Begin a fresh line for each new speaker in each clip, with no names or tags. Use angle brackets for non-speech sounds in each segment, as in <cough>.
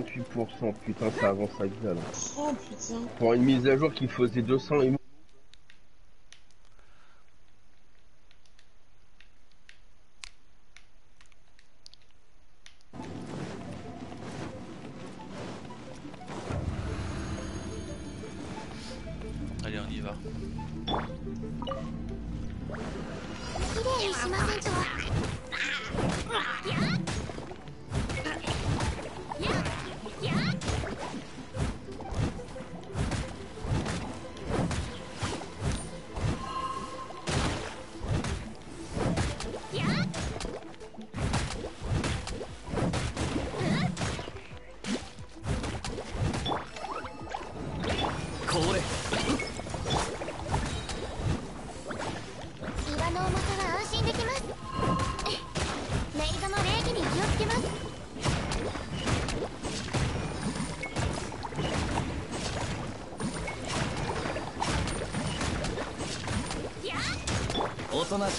28%, putain, ça avance à gueule.
Oh putain.
Pour une mise à jour qui faisait 200 et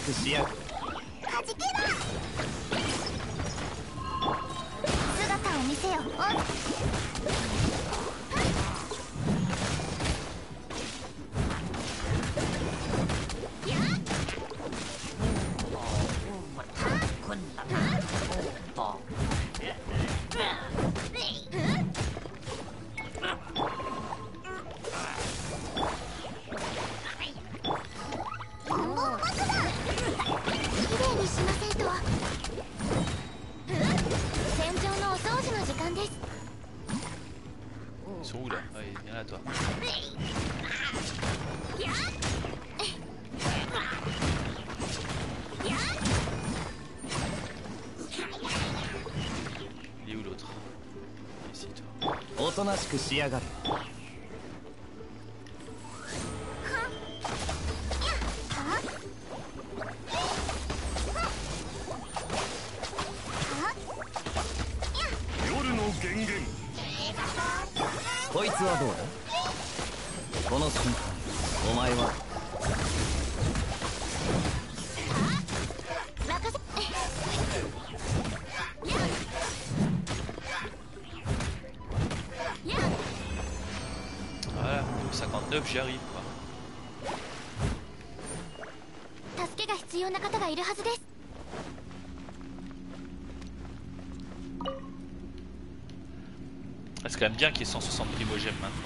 que esquecia. なしく仕上が
る
bien qu'il y ait 160 primogèmes maintenant.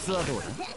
刺到我了。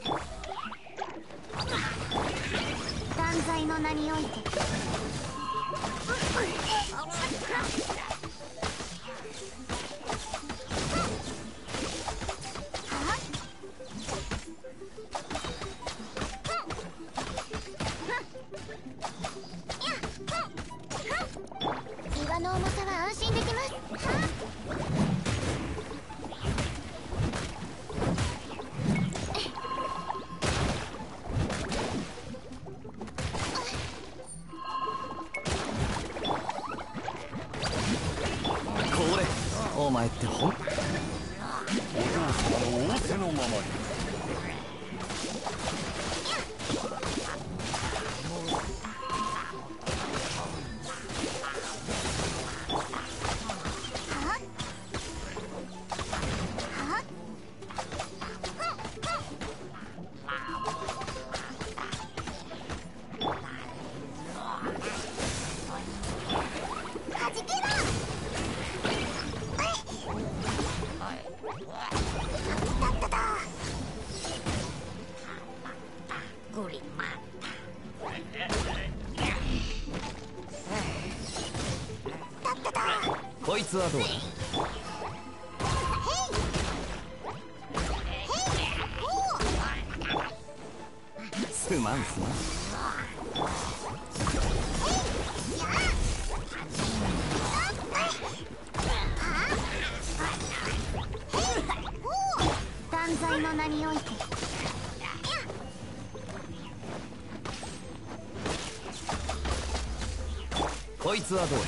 つはどうだ？
す
ま
んすまん。
い
こいつはどうだ？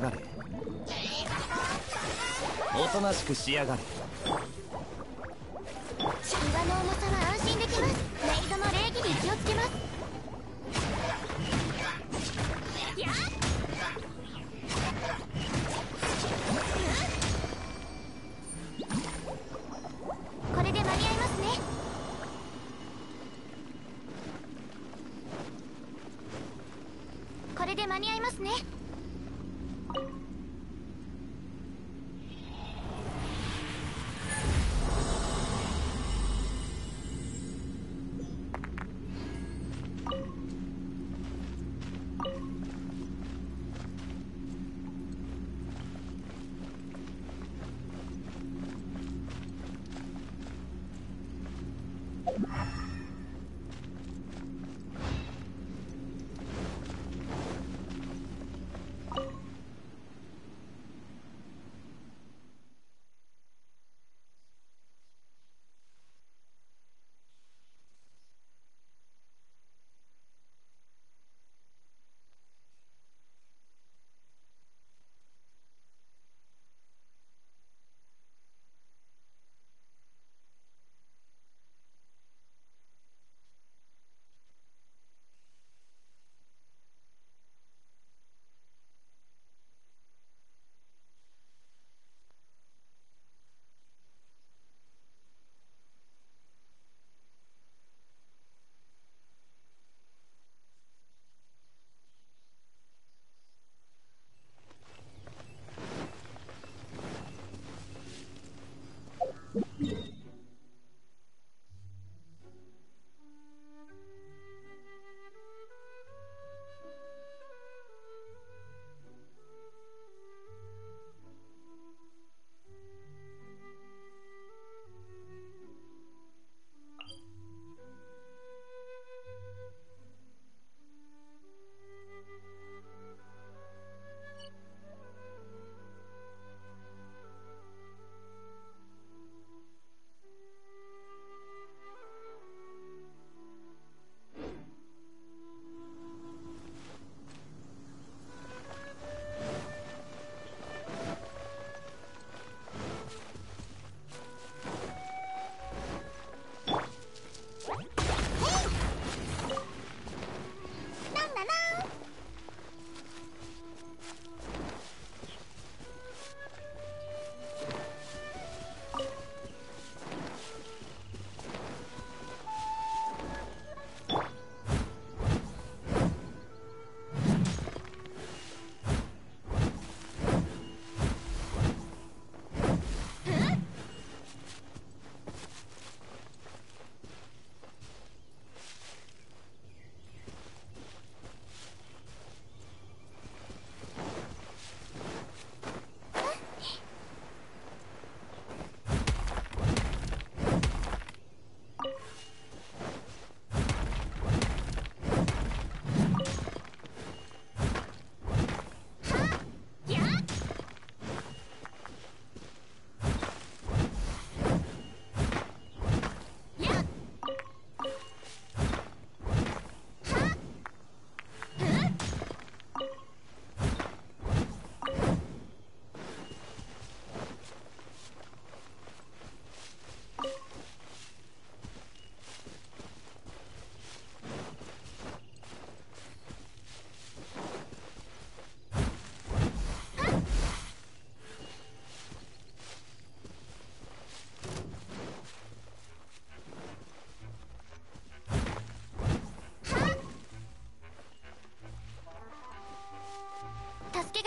がれ。おとなしくし上がれ。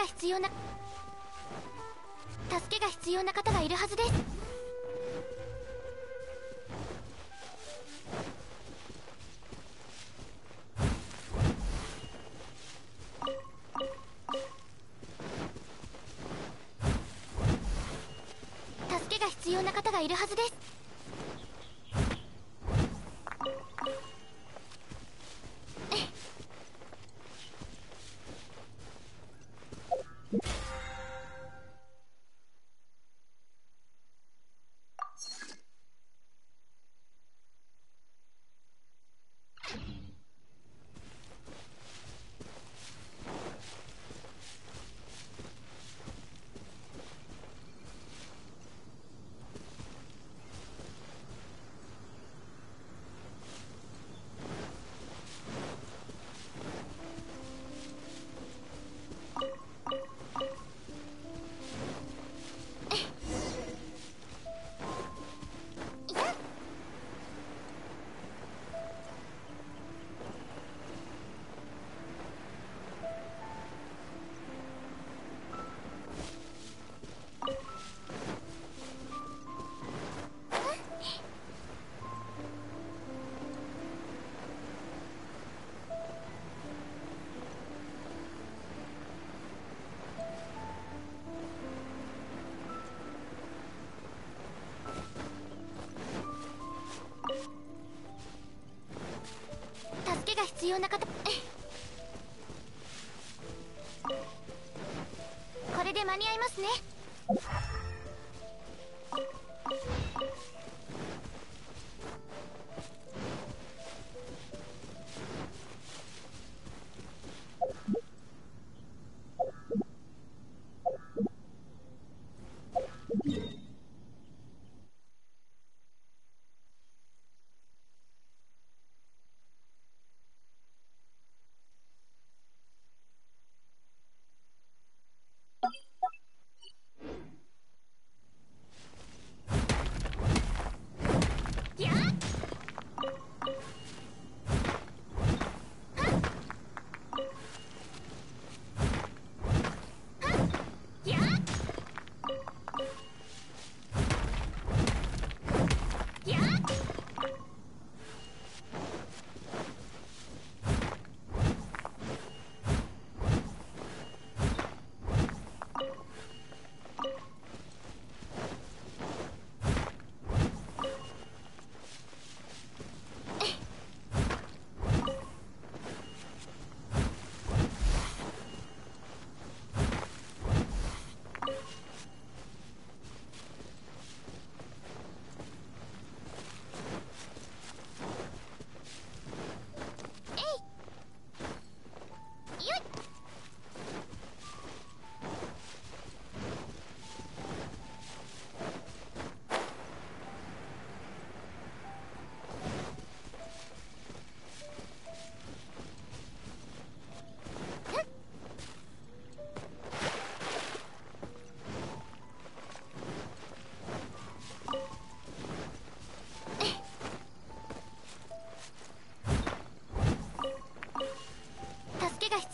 必要な助けが必要な方がいるはずです。助けが必要な方がいるはずです。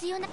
必要な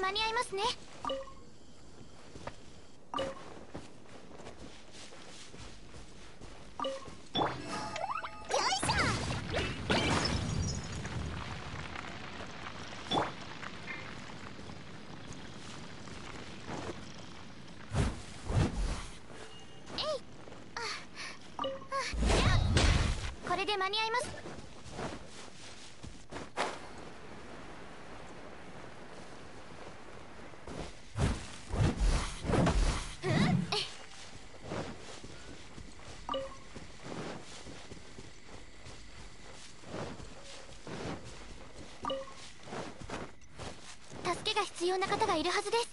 間に合いますね。これで間に合います助けが必要な方がいるはずです。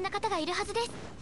要な方がいるはずです。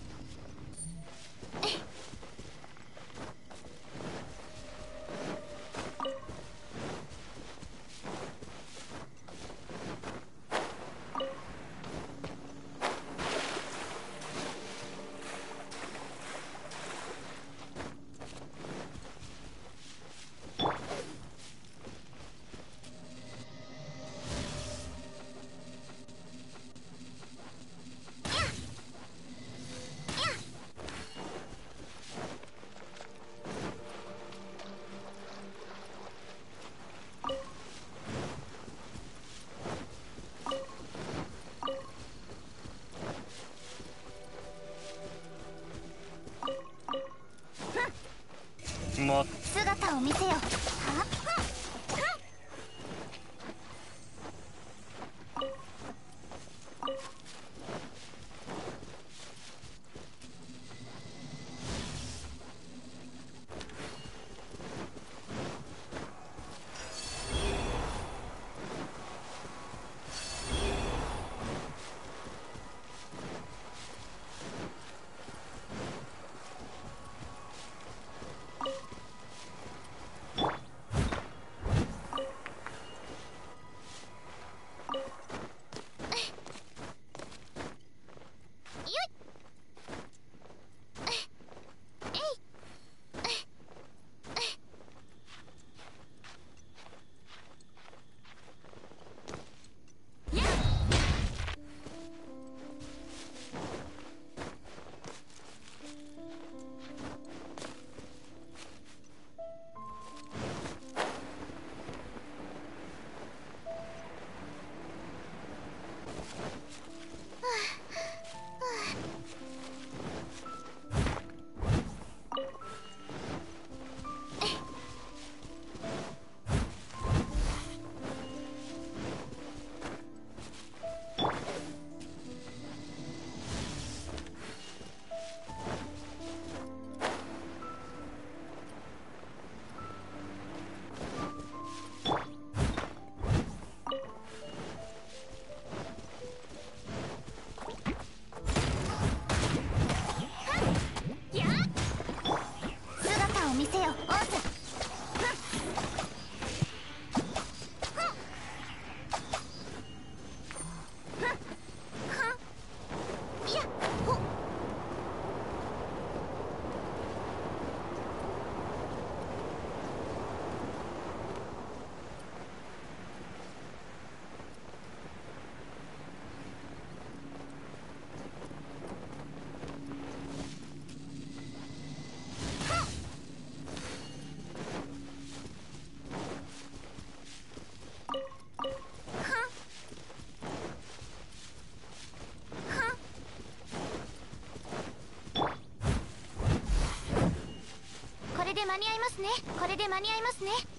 で間に合いますね。これで間に合いますね。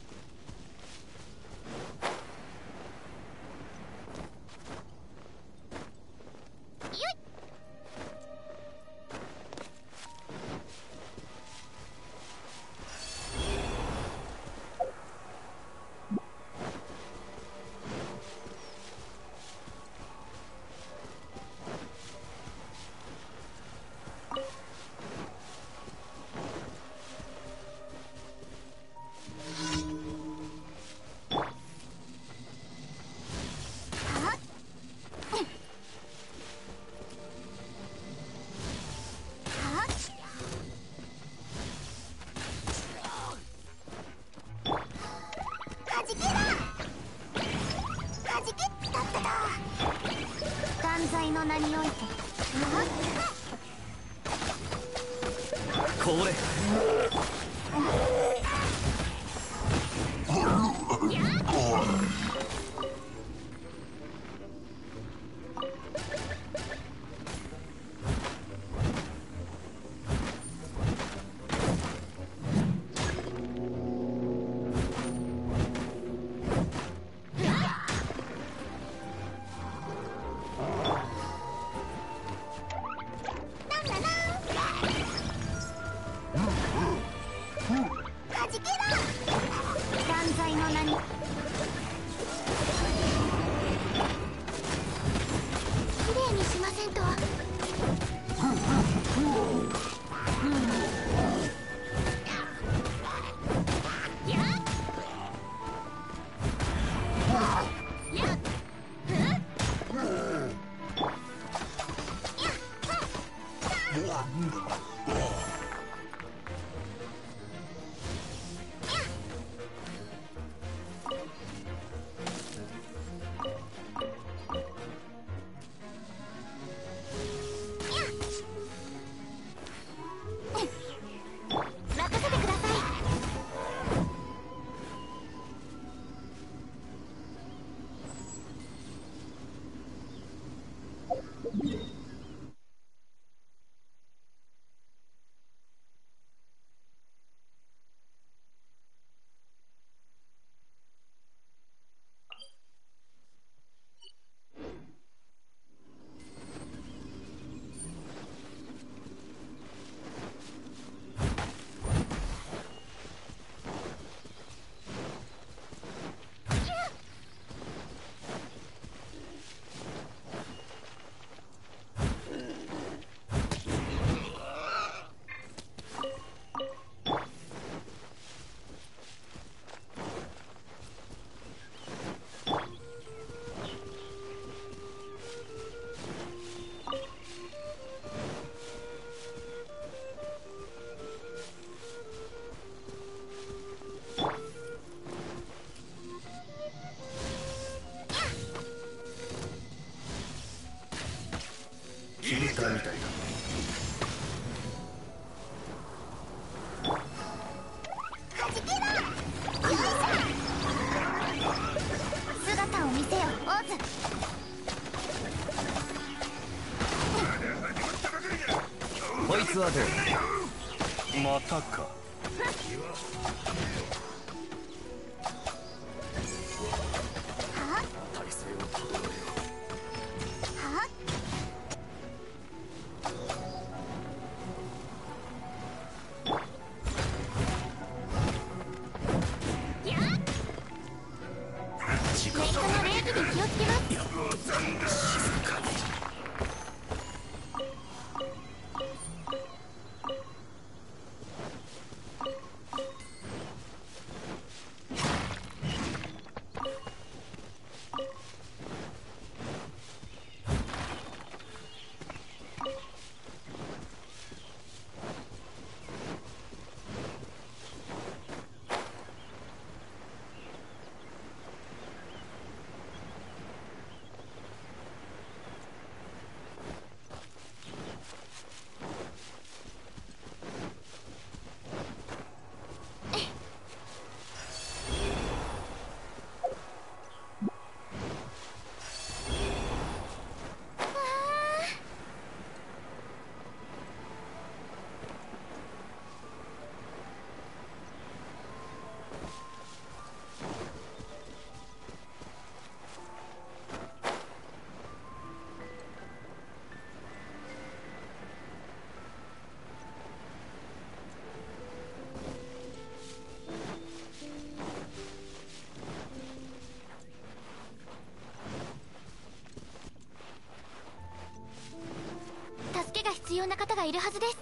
必要な方がいるはずです。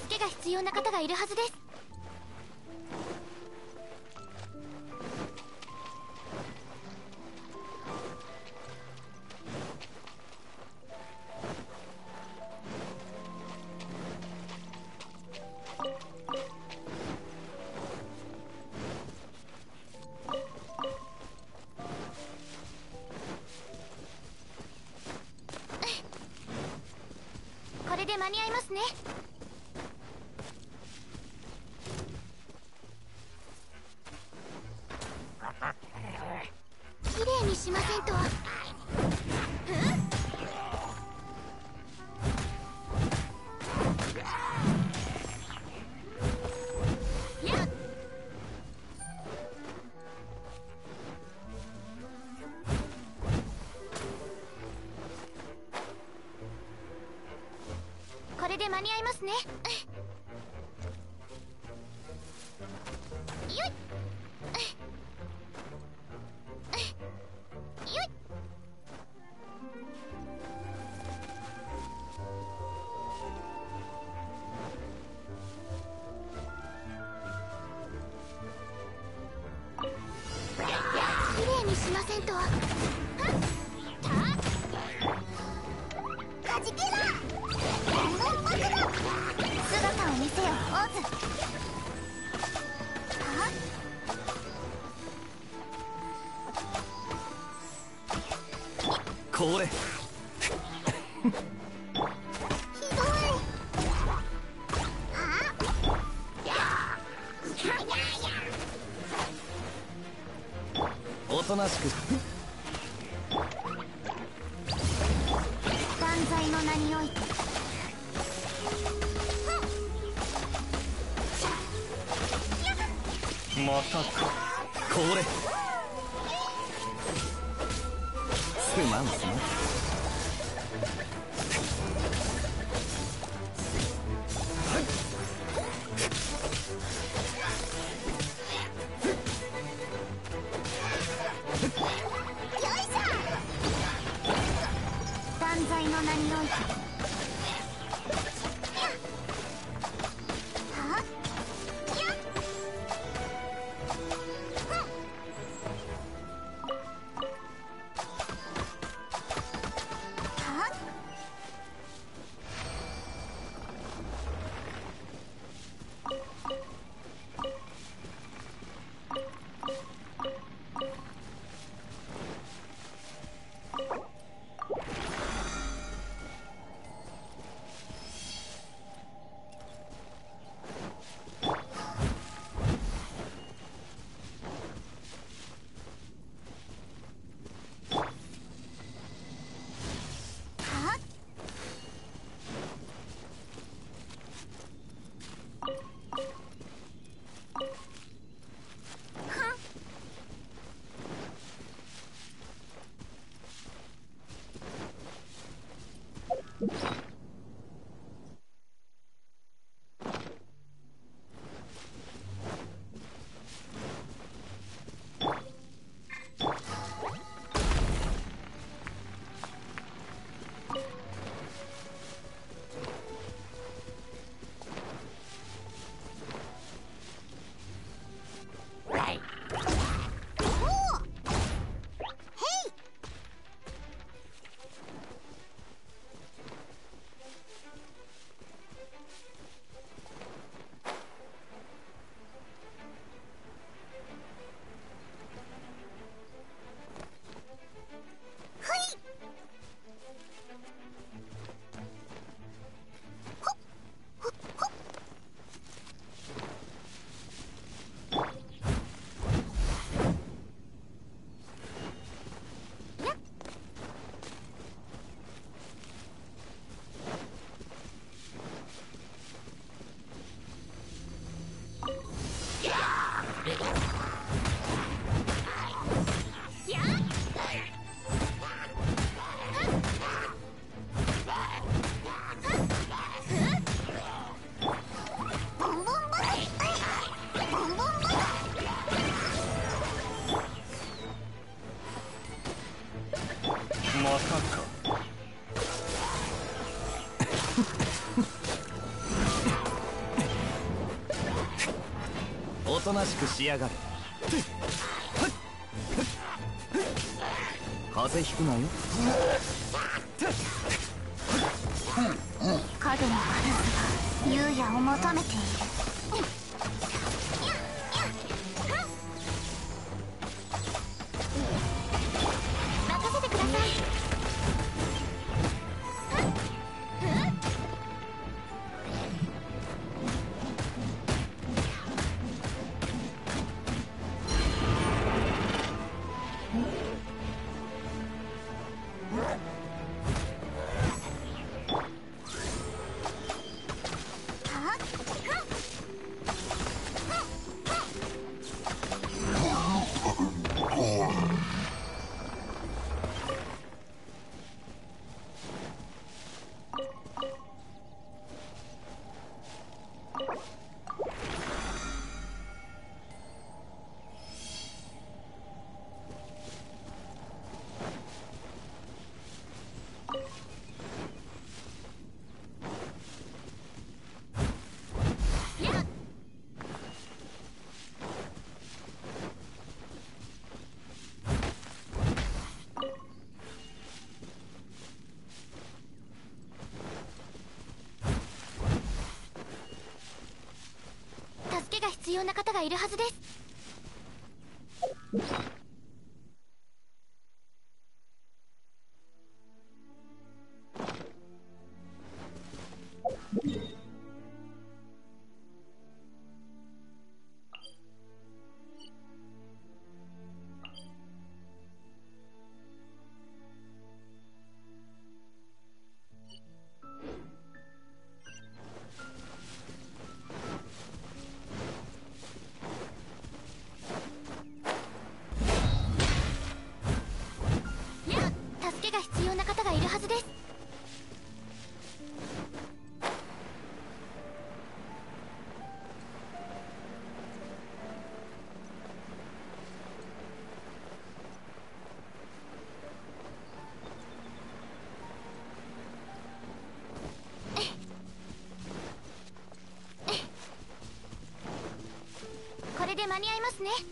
助けが必要な方がいるはずです。personas que と
なしく
しやがる風邪ひくなよ。
が必要な方がいるはずです。間に合いますね。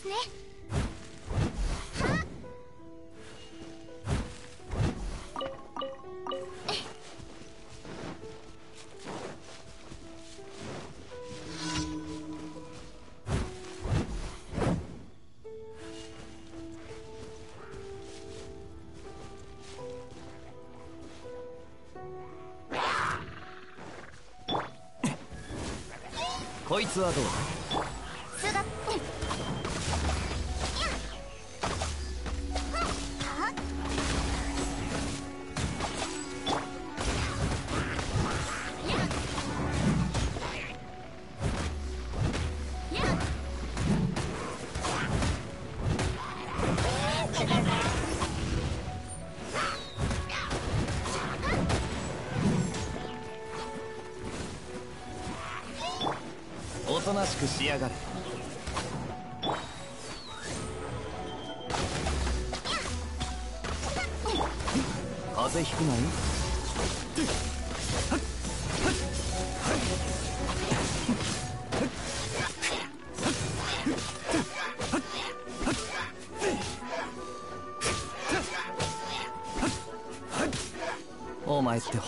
ますね。
こいつはどうだ？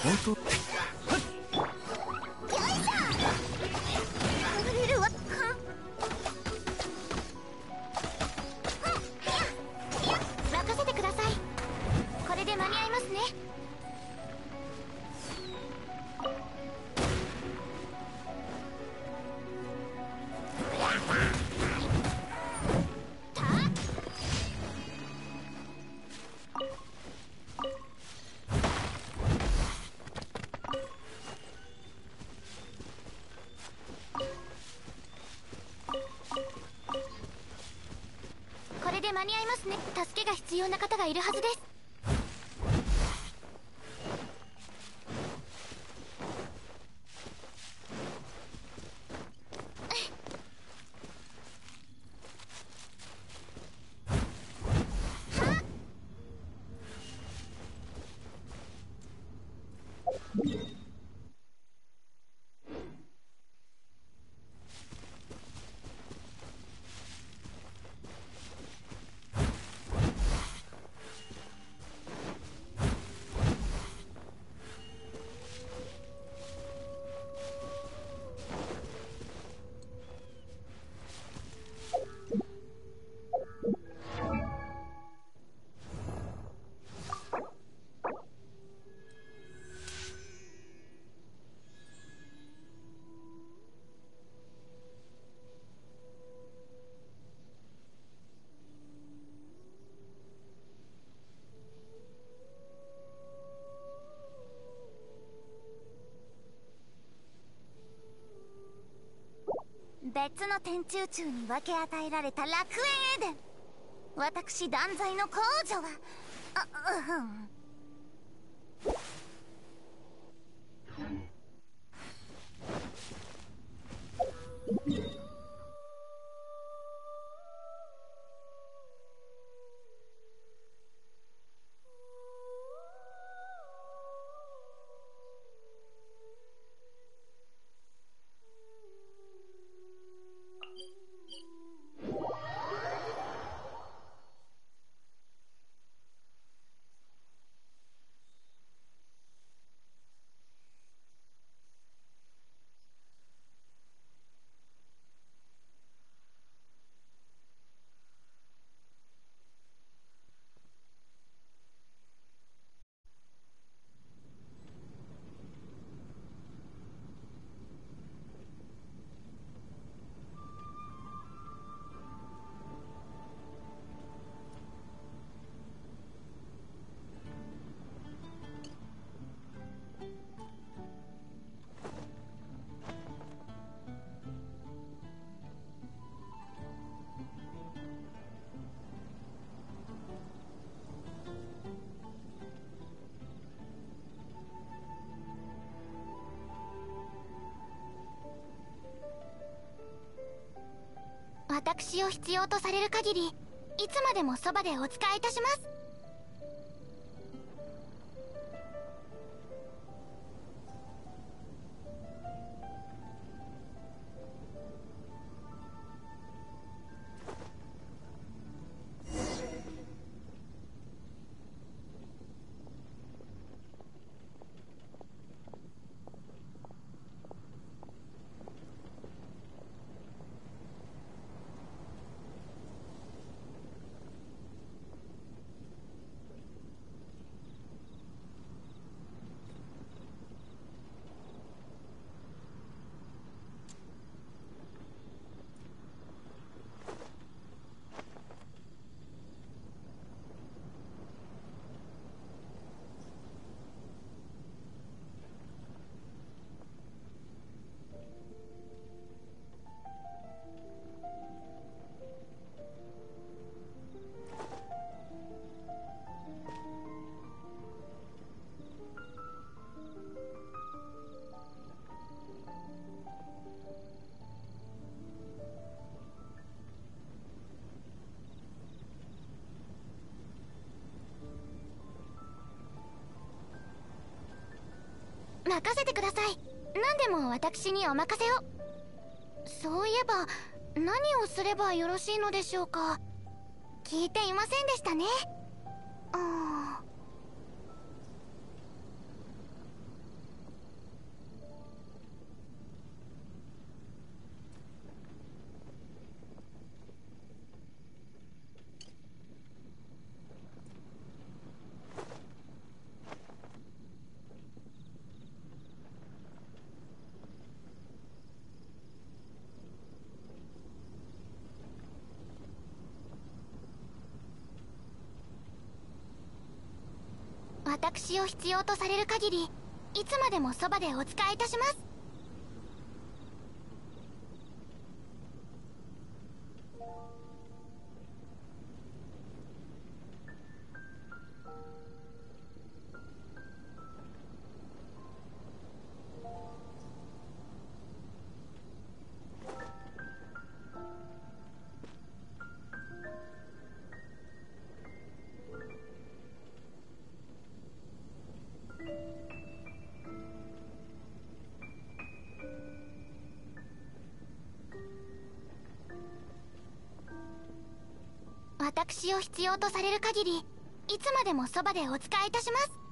本当
間に合いますね。助けが必要な方がいるはずです。天中中に分け与えられた楽園エデン。私断罪の公女は。あうん。を必要とされる限りいつまでもそばでお仕えいたします。任せてください。何でも私にお任せを。そういえば何をすればよろしいのでしょうか。聞いていませんでしたねあ私を必要とされる限りいつまでもそばでお仕えいたします。私を必要とされる限りいつまでもそばでお仕えいたします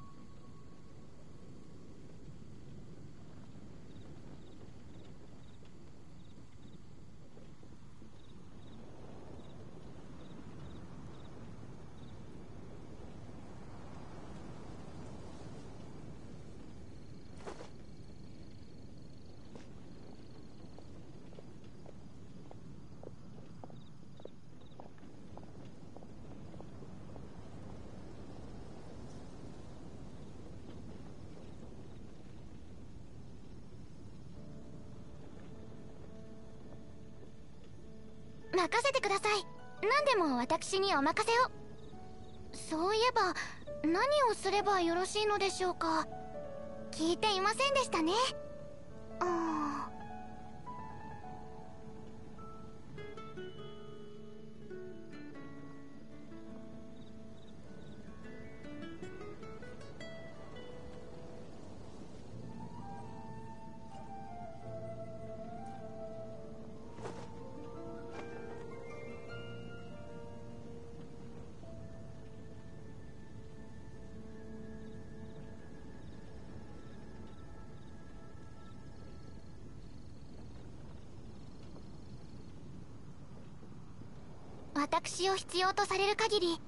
任せてください何でも私にお任せを。そういえば何をすればよろしいのでしょうか。聞いていませんでしたね。私を必要とされる限りい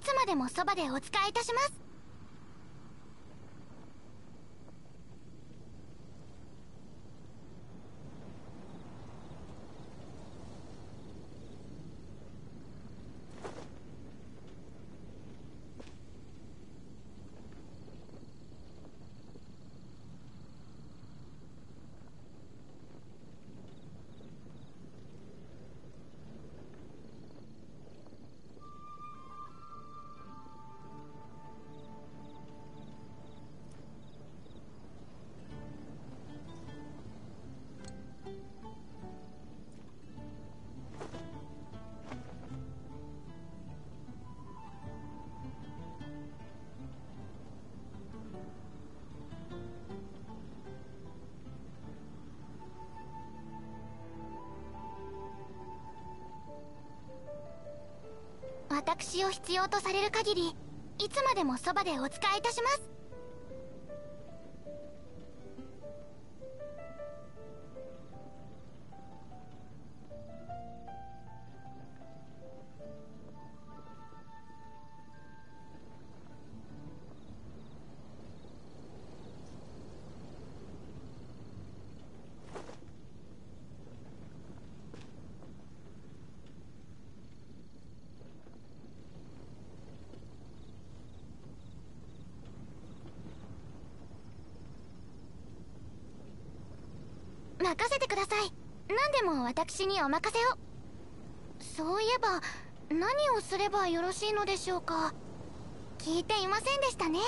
つまでもそばでお仕えいたします。私を必要とされる限りいつまでもそばでお仕えいたします。私にお任せを。そういえば何をすればよろしいのでしょうか。聞いていませんでしたね。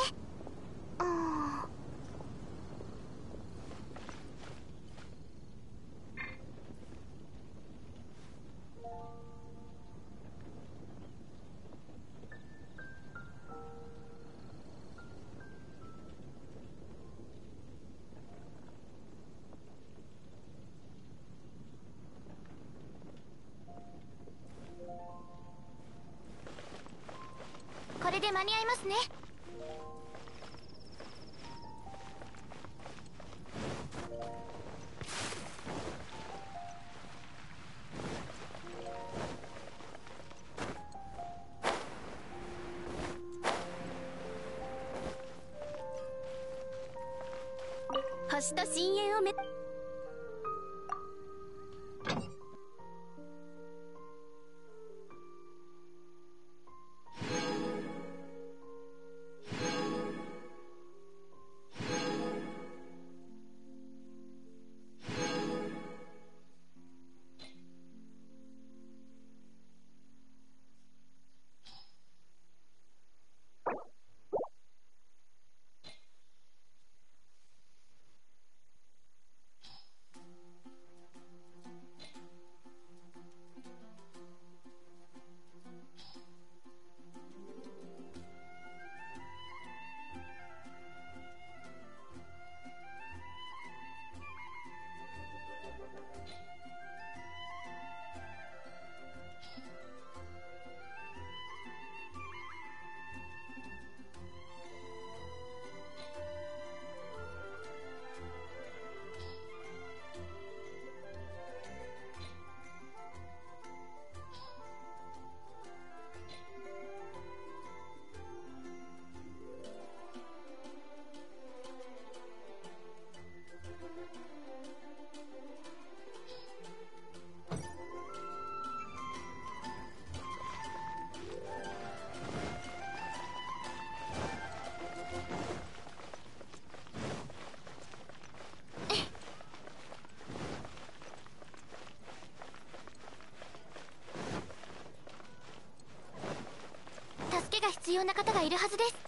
必要な方がいるはずです。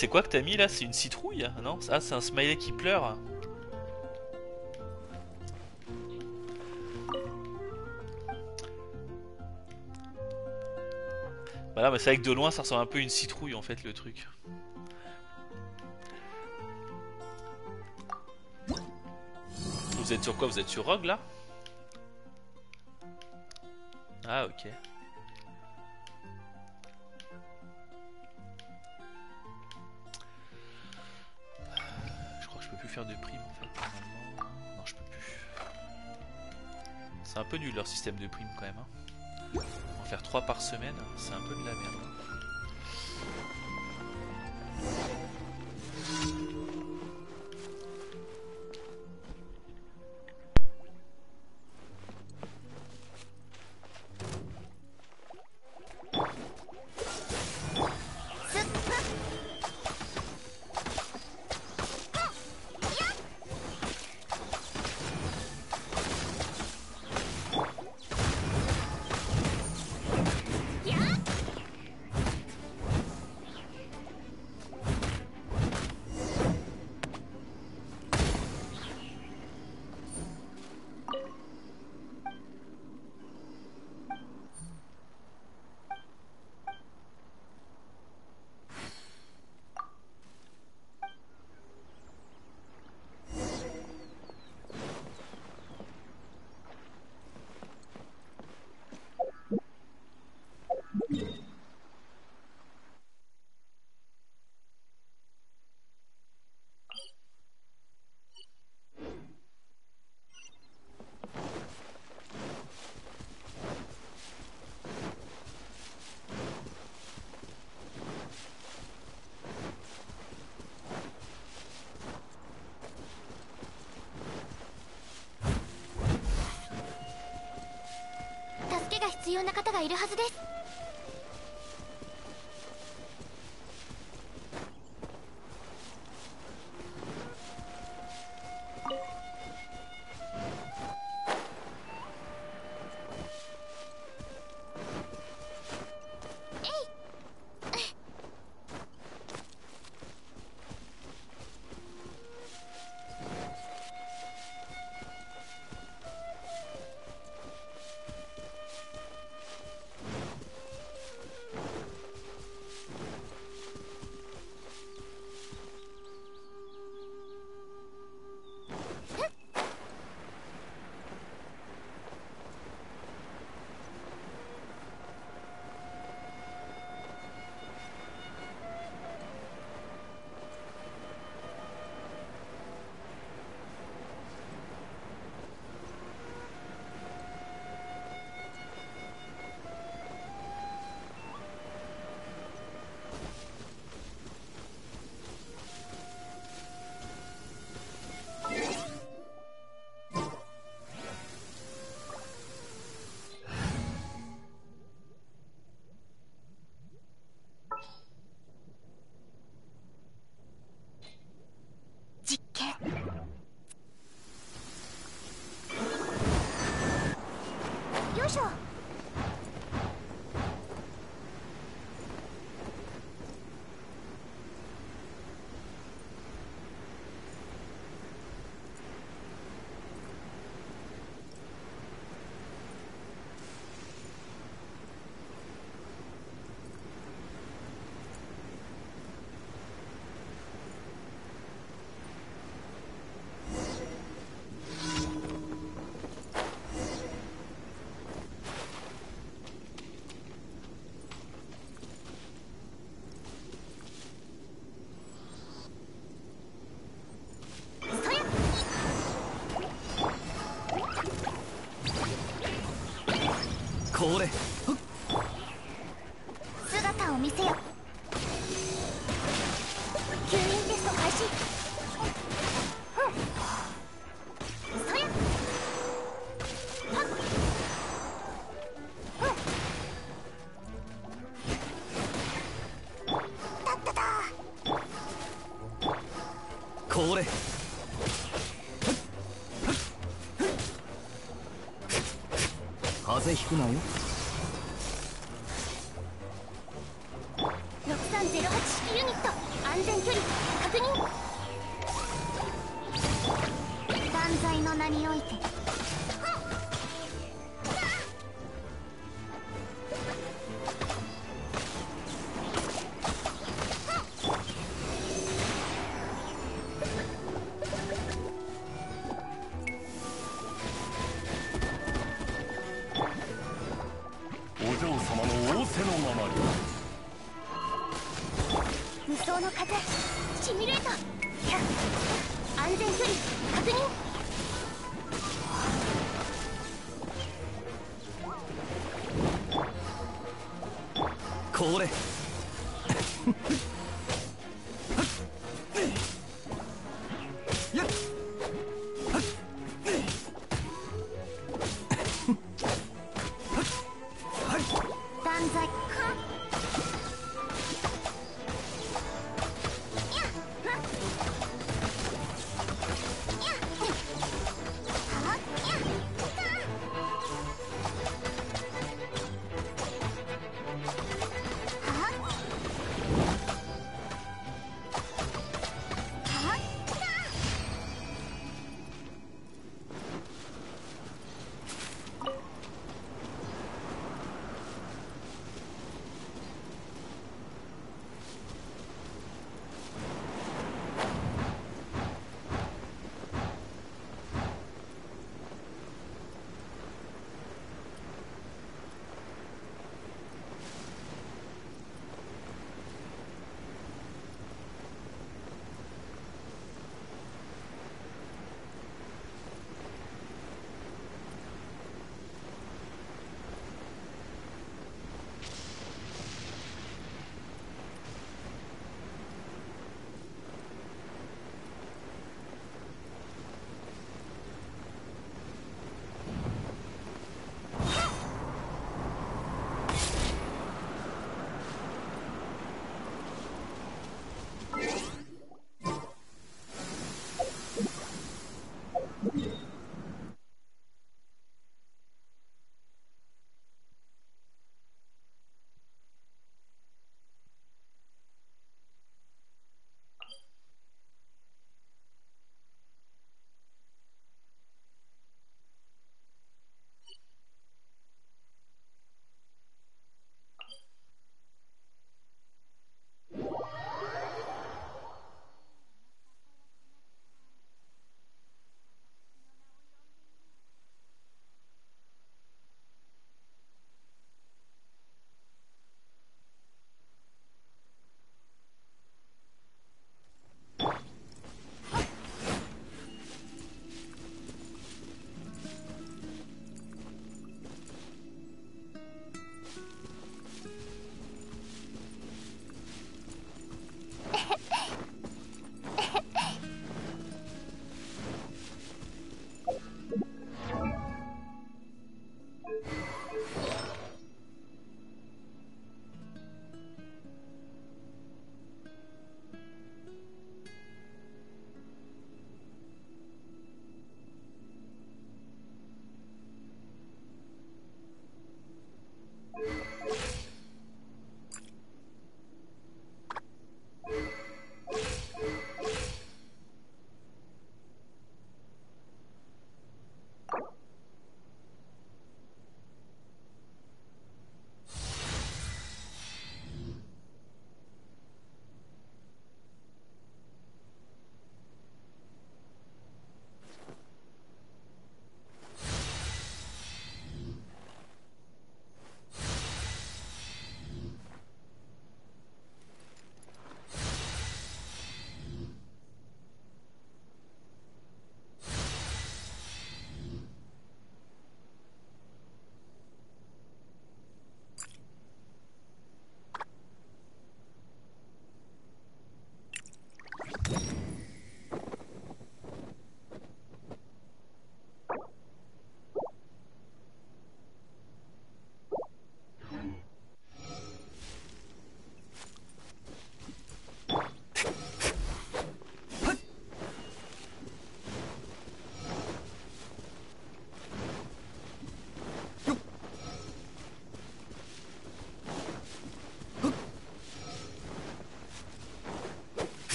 c'est quoi que t'as mis là C'est une citrouille Non Ah c'est un smiley qui pleure Voilà mais c'est vrai que de loin ça ressemble un peu à une citrouille en fait le truc. Vous êtes sur quoi Vous êtes sur Rogue là système de prime quand même. Hein. En faire 3 par semaine, c'est un peu de la merde. 要な方がいるはずです。
風邪ひく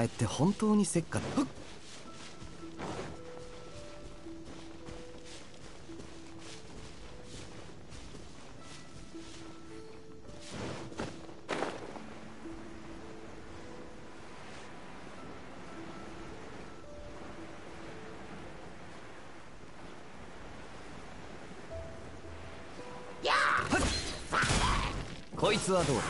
前って本当にせっかちこいつはどうだ？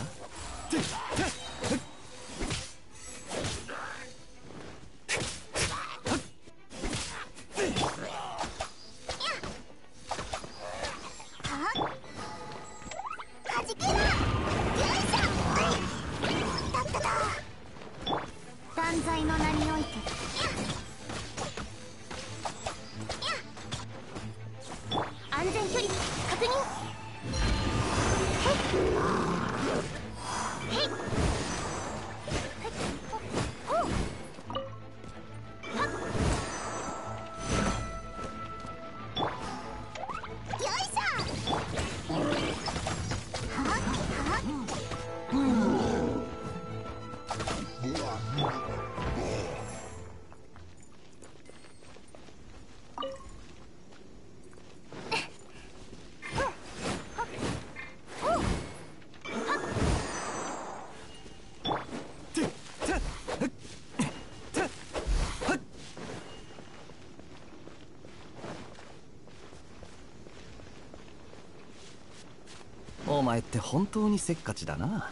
前って本当にせっかちだな。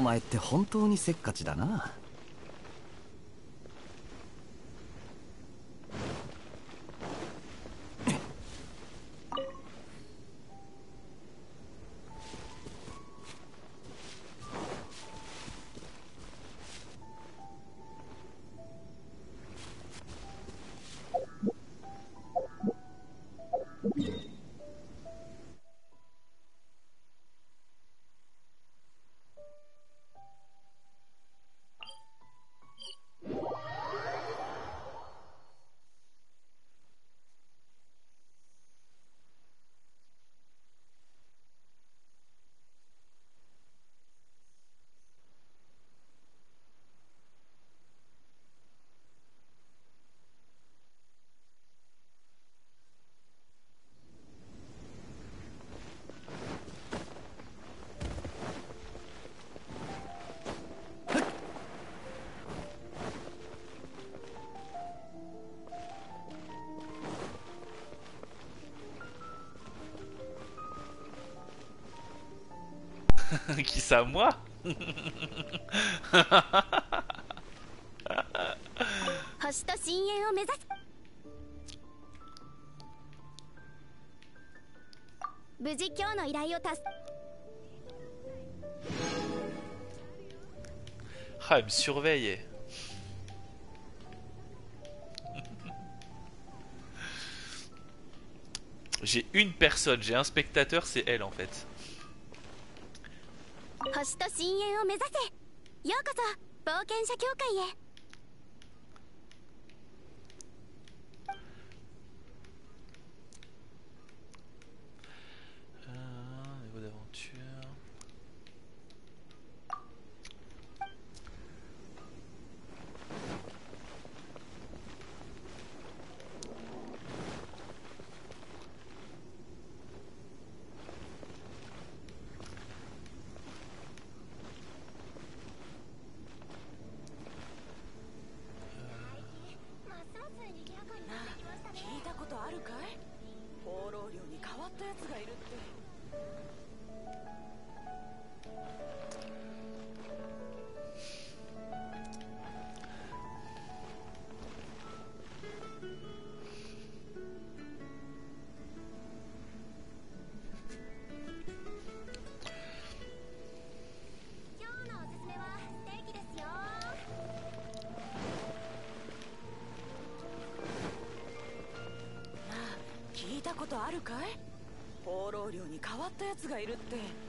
お
前って本当にせっかちだな。
Qui ça, moi
星と深淵を目指す無事今日の依頼を達す
Ah, elle me surveille. J'ai une personne, j'ai un spectateur, c'est elle en fait.
星と深淵を目指せ。ようこそ冒険者協会へ。がいるって。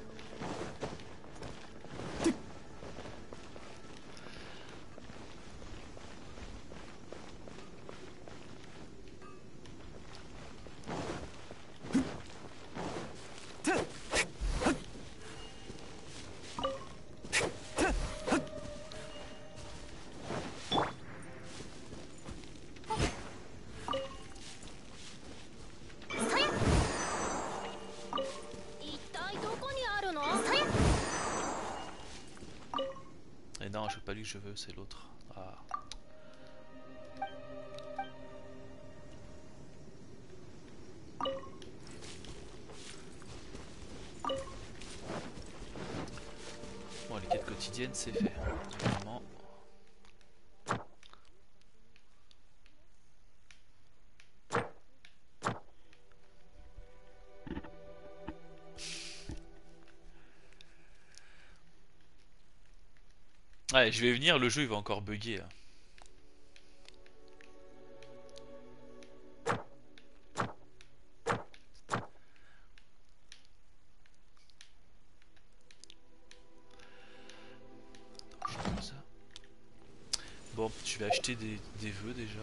Je veux, c'est l'autre. Ouais, je vais venir, le jeu il va encore bugger. Bon, je vais acheter des, des vœux déjà.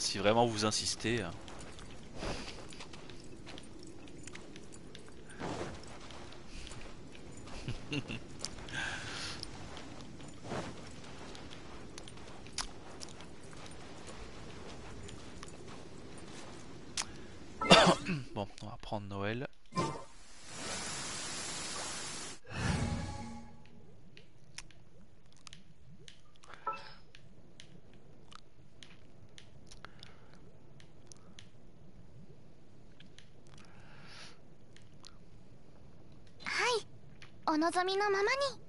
si vraiment vous insistez. Hein.
お望みのままに。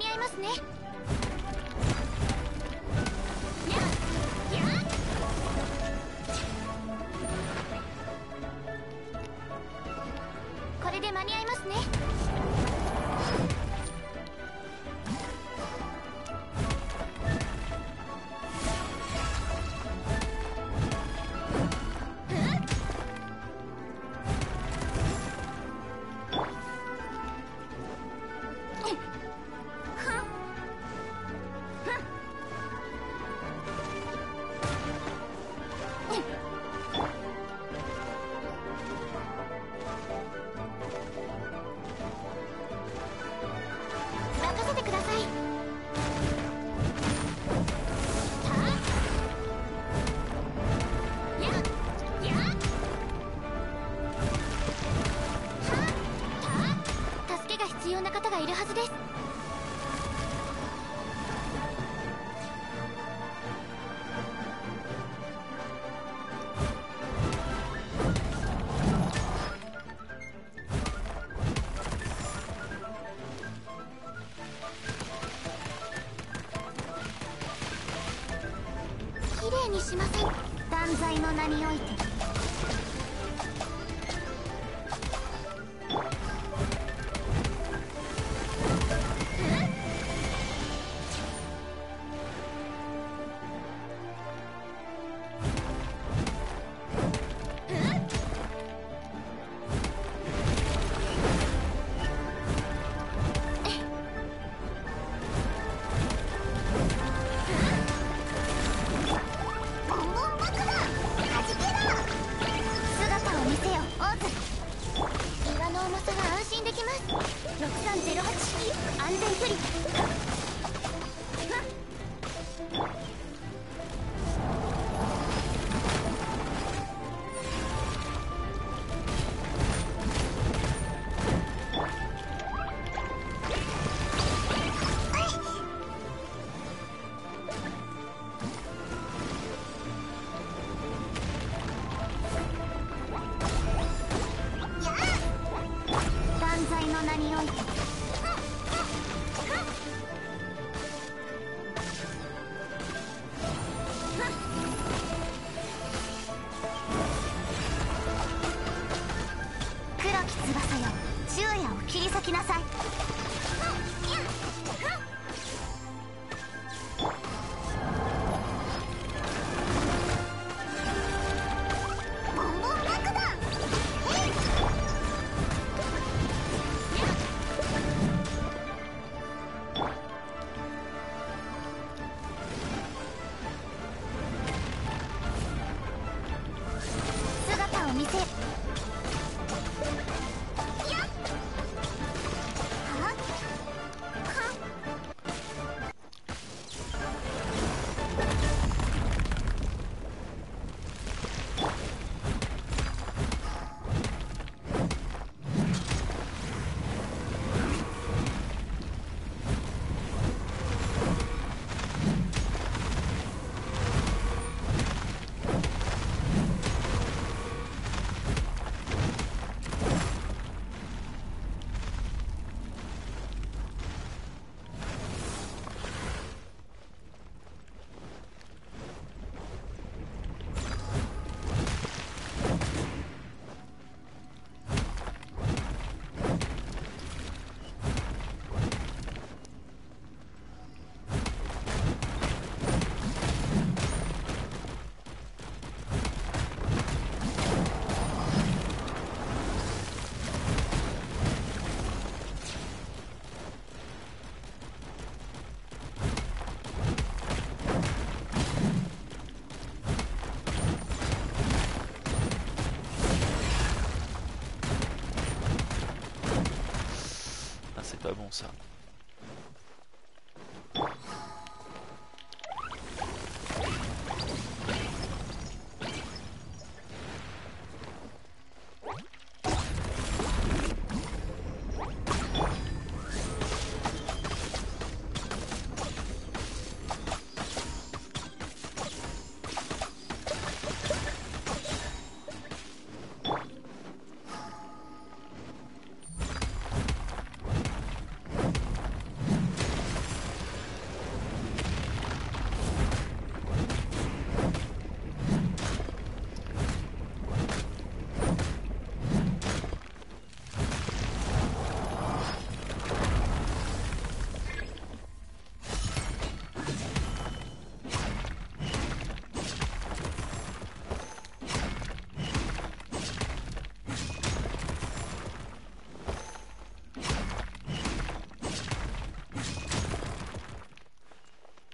似合いますね。要な方がいるはずです。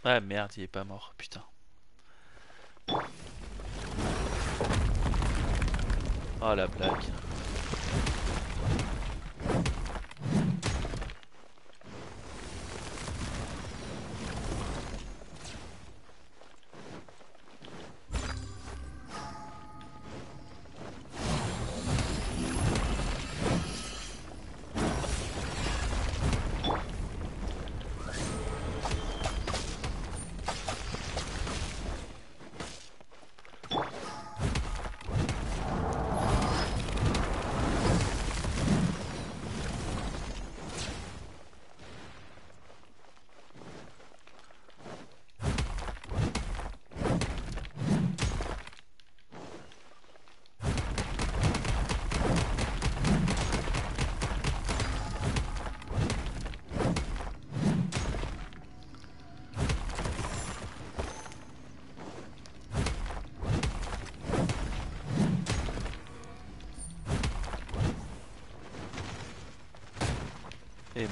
Ah merde, il est pas mort, putain. Oh la blague.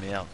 me.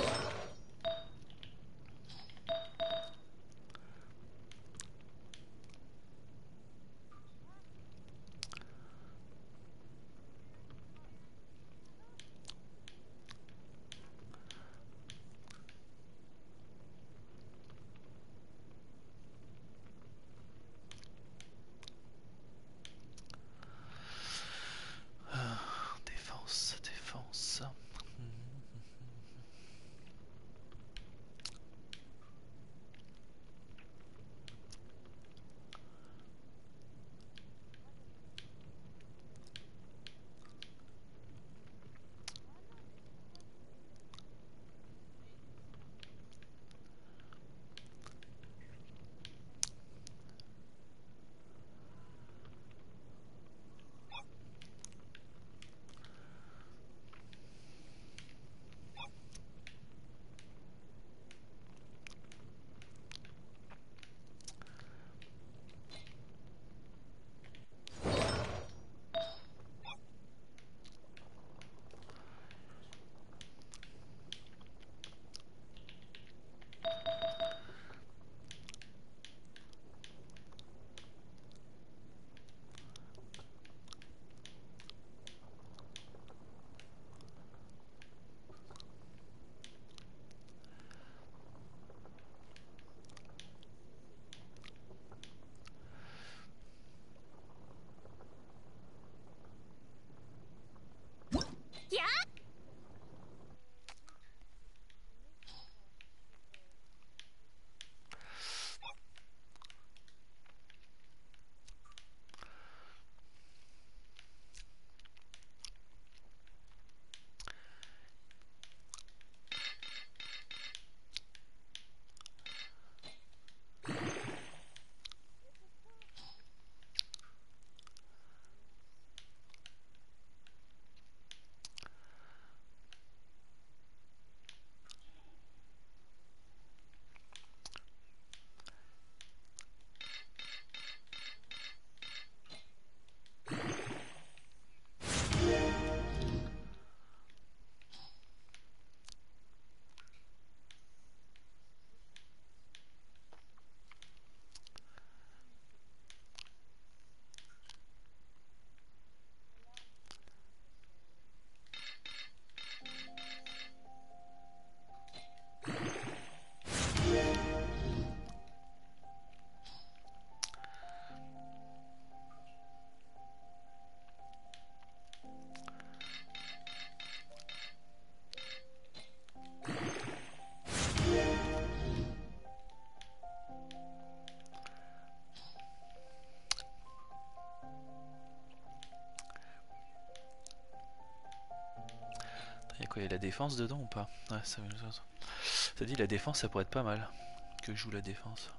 défense dedans ou pas? Ouais, ça, ça dit la défense, ça pourrait être pas mal que joue la défense.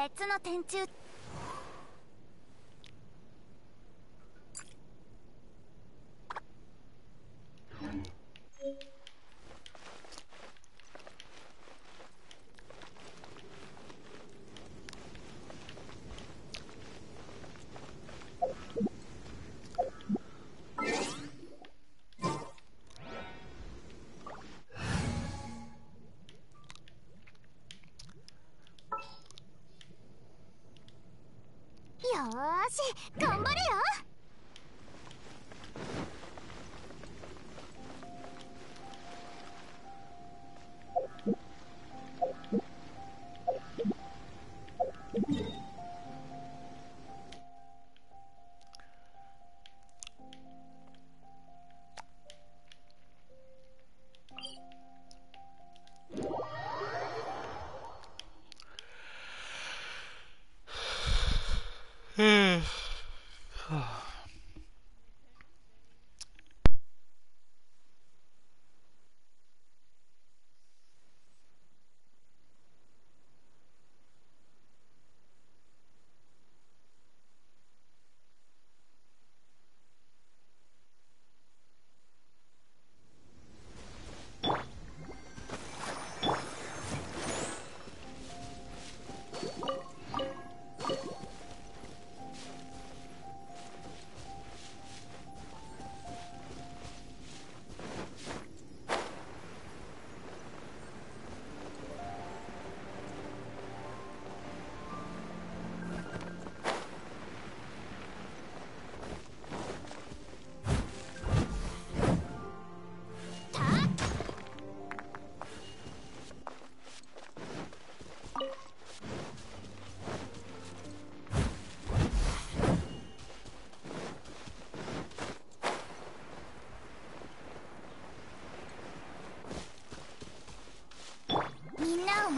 別の天柱っ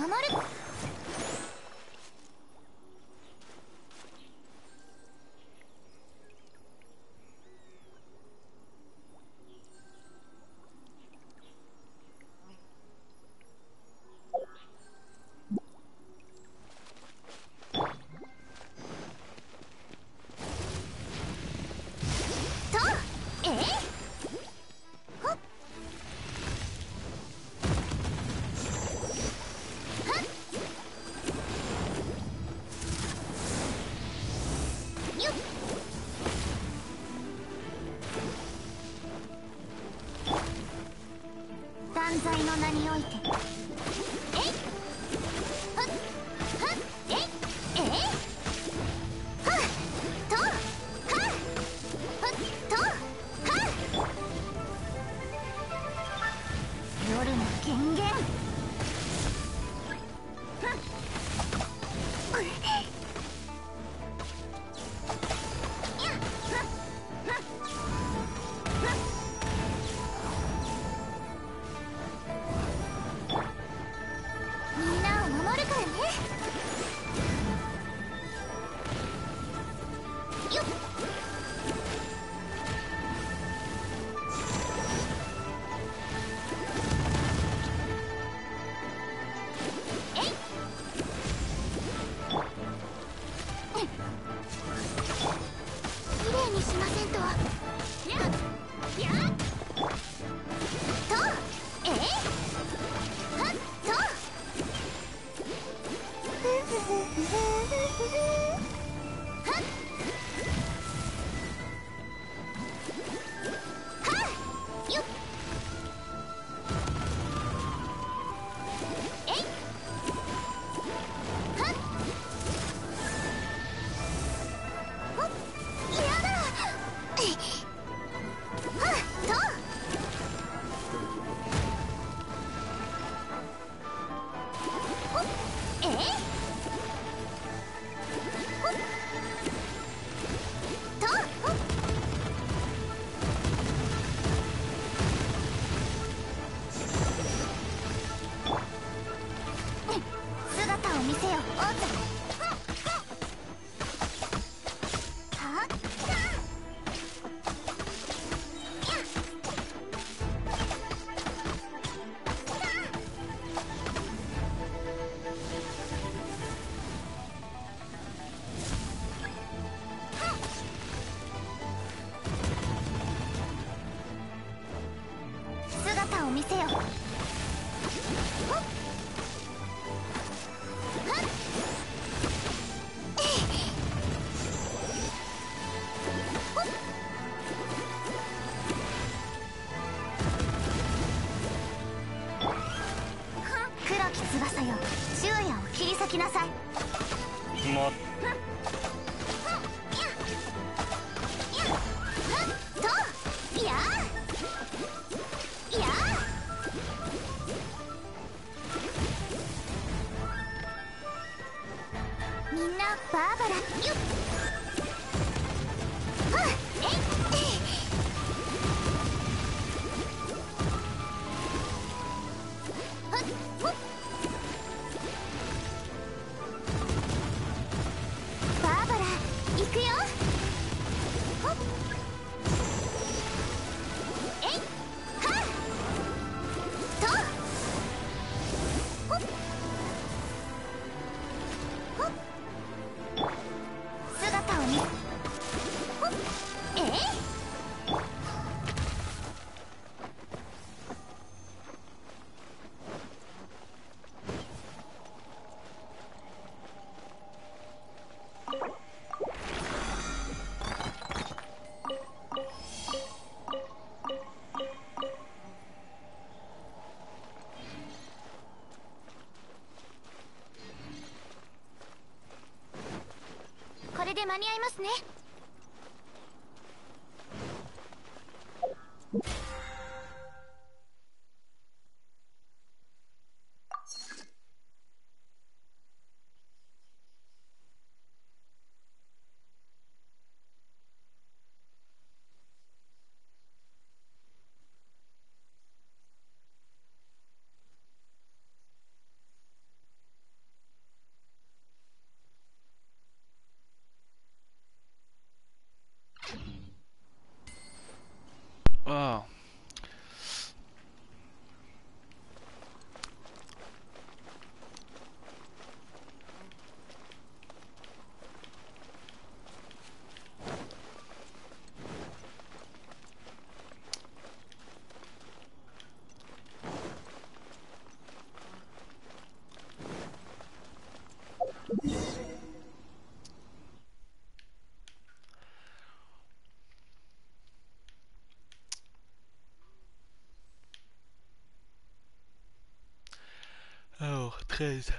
みんなを守る
で間に合いますね。says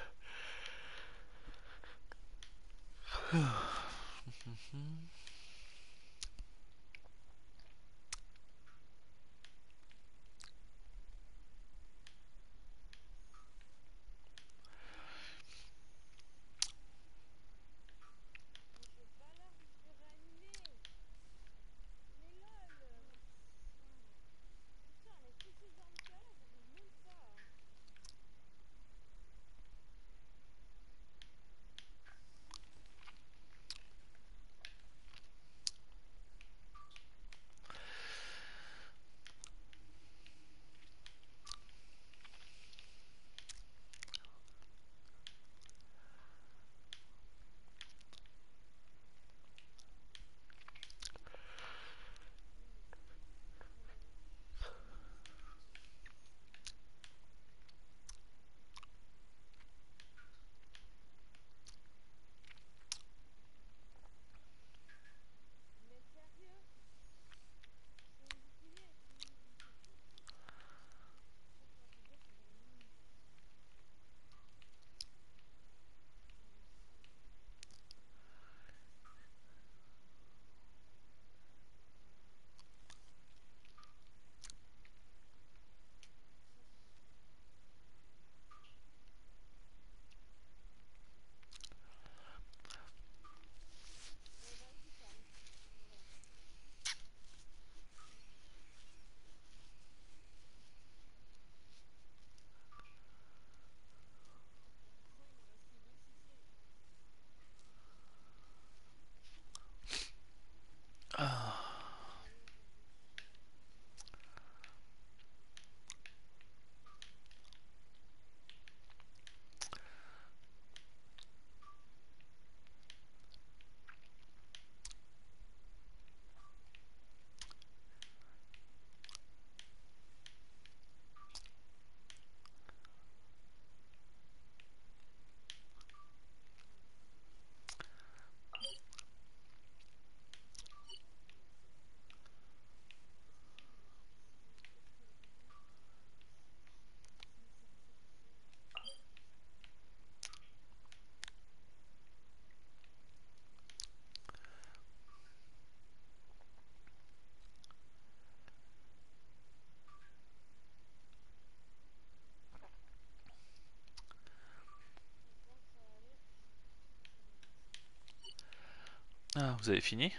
vous avez fini?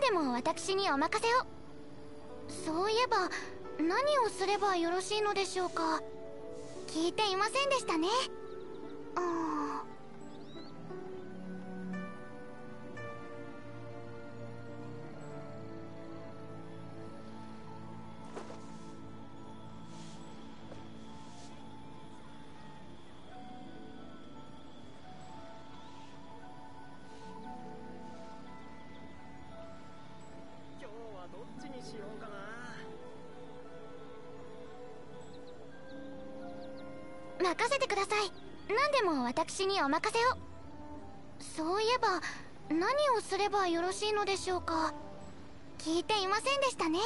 でも私にお任せを。そういえば何をすればよろしいのでしょうか。聞いていませんでしたね。ればよろしいのでしょうか。聞いていませんでしたね。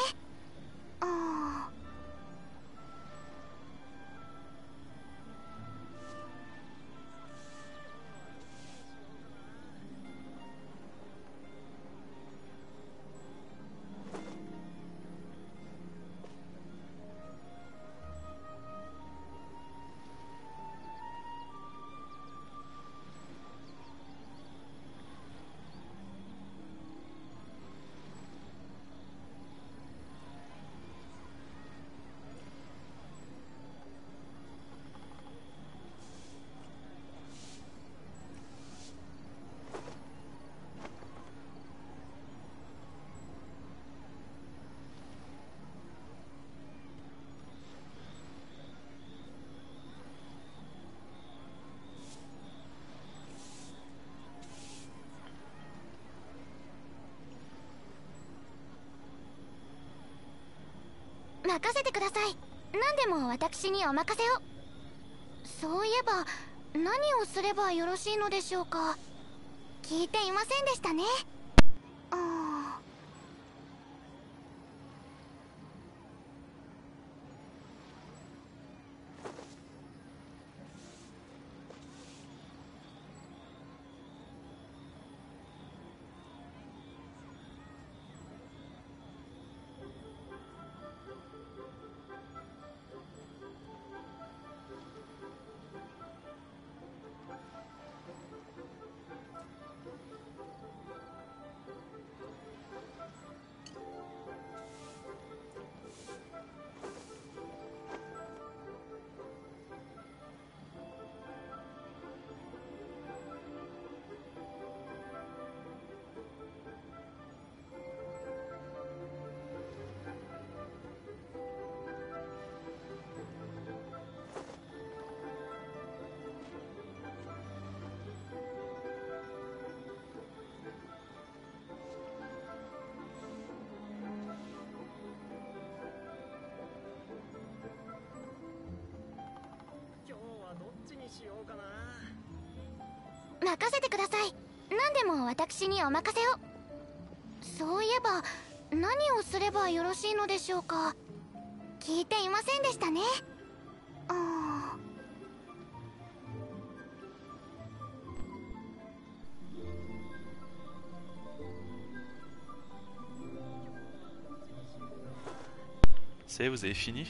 任せてください。何でも私にお任せを。そういえば何をすればよろしいのでしょうか。聞いていませんでしたね。
にしようかな。
任せてください。何でも私にお任せを。そういえば何をすればよろしいのでしょうか。聞いていませんでしたね。あー。
Ça y est, vous avez fini?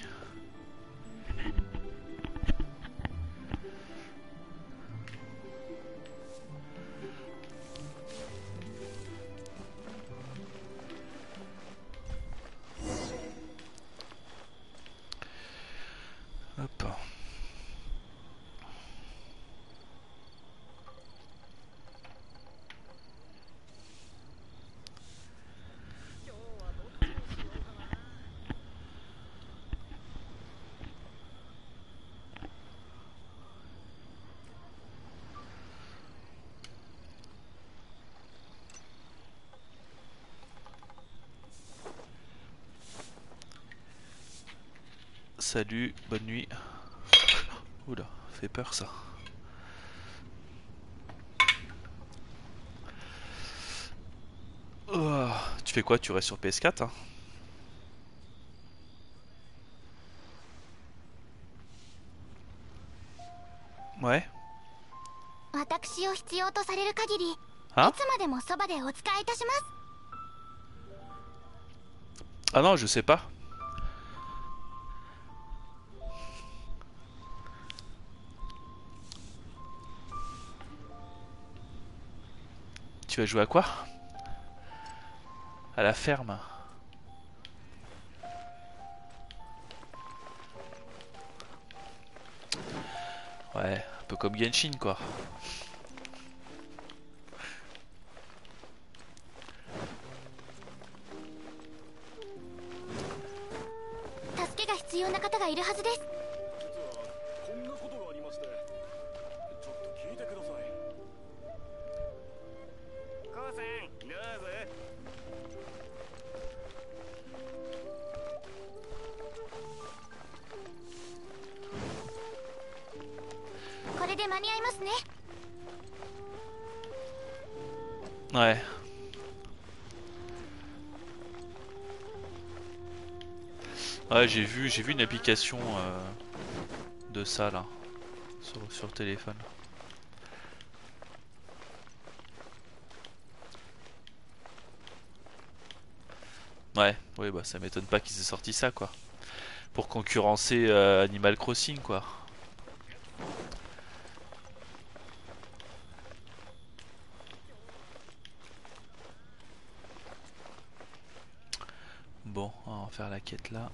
Salut, bonne nuit. Oula, fait peur ça. Oh, tu fais quoi Tu restes sur PS4 hein Ouais
私を必要とされる限りい
Hein
つまでもそばでお使いいたします
Ah non, je sais pas. tu vas jouer à quoi? À la ferme. Ouais, un peu comme Genshin quoi. j'ai vu une application euh, de ça là sur, sur téléphone. Ouais, oui bah ça m'étonne pas qu'ils aient sorti ça quoi. Pour concurrencer euh, Animal Crossing quoi. Bon, on va faire la quête là.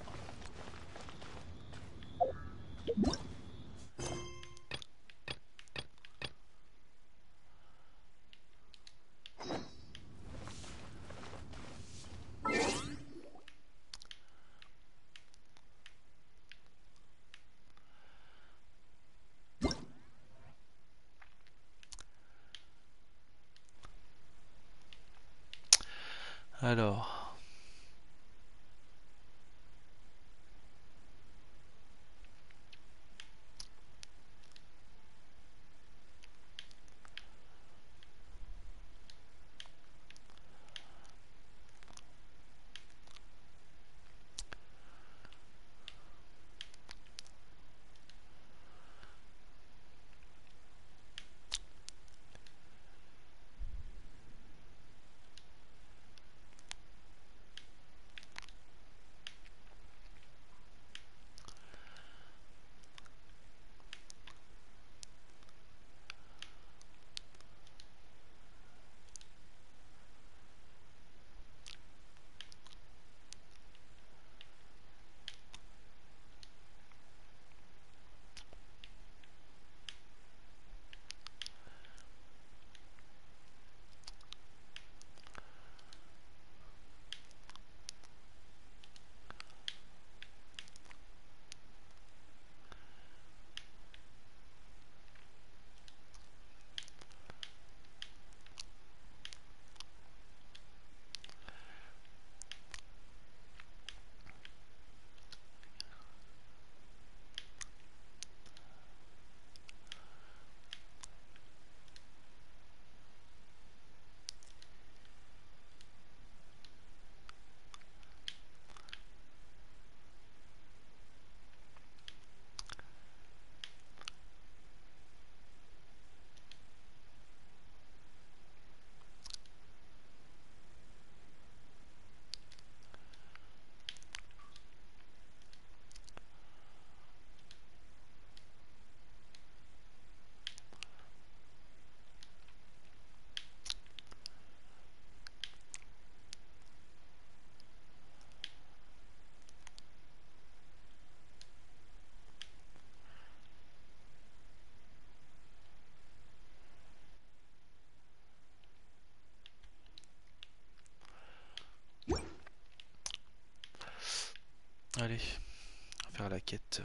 la quête,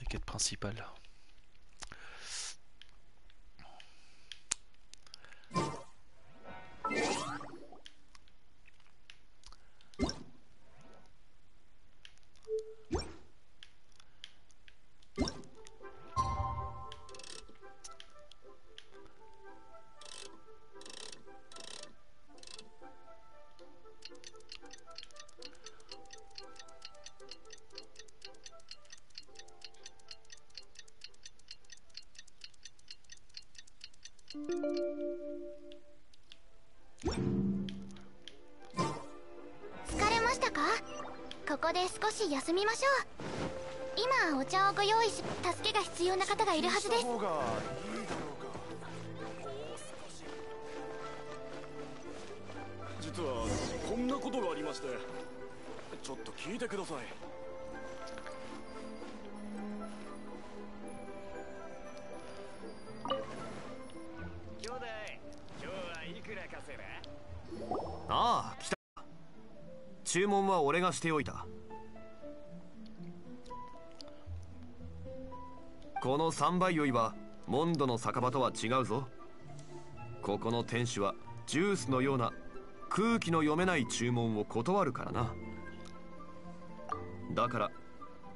la quête principale.
が
して
おいた。この三倍酔いはモンドの酒場とは違うぞ。ここの店主はジュースのような空気の読めない注文を断るからな。だから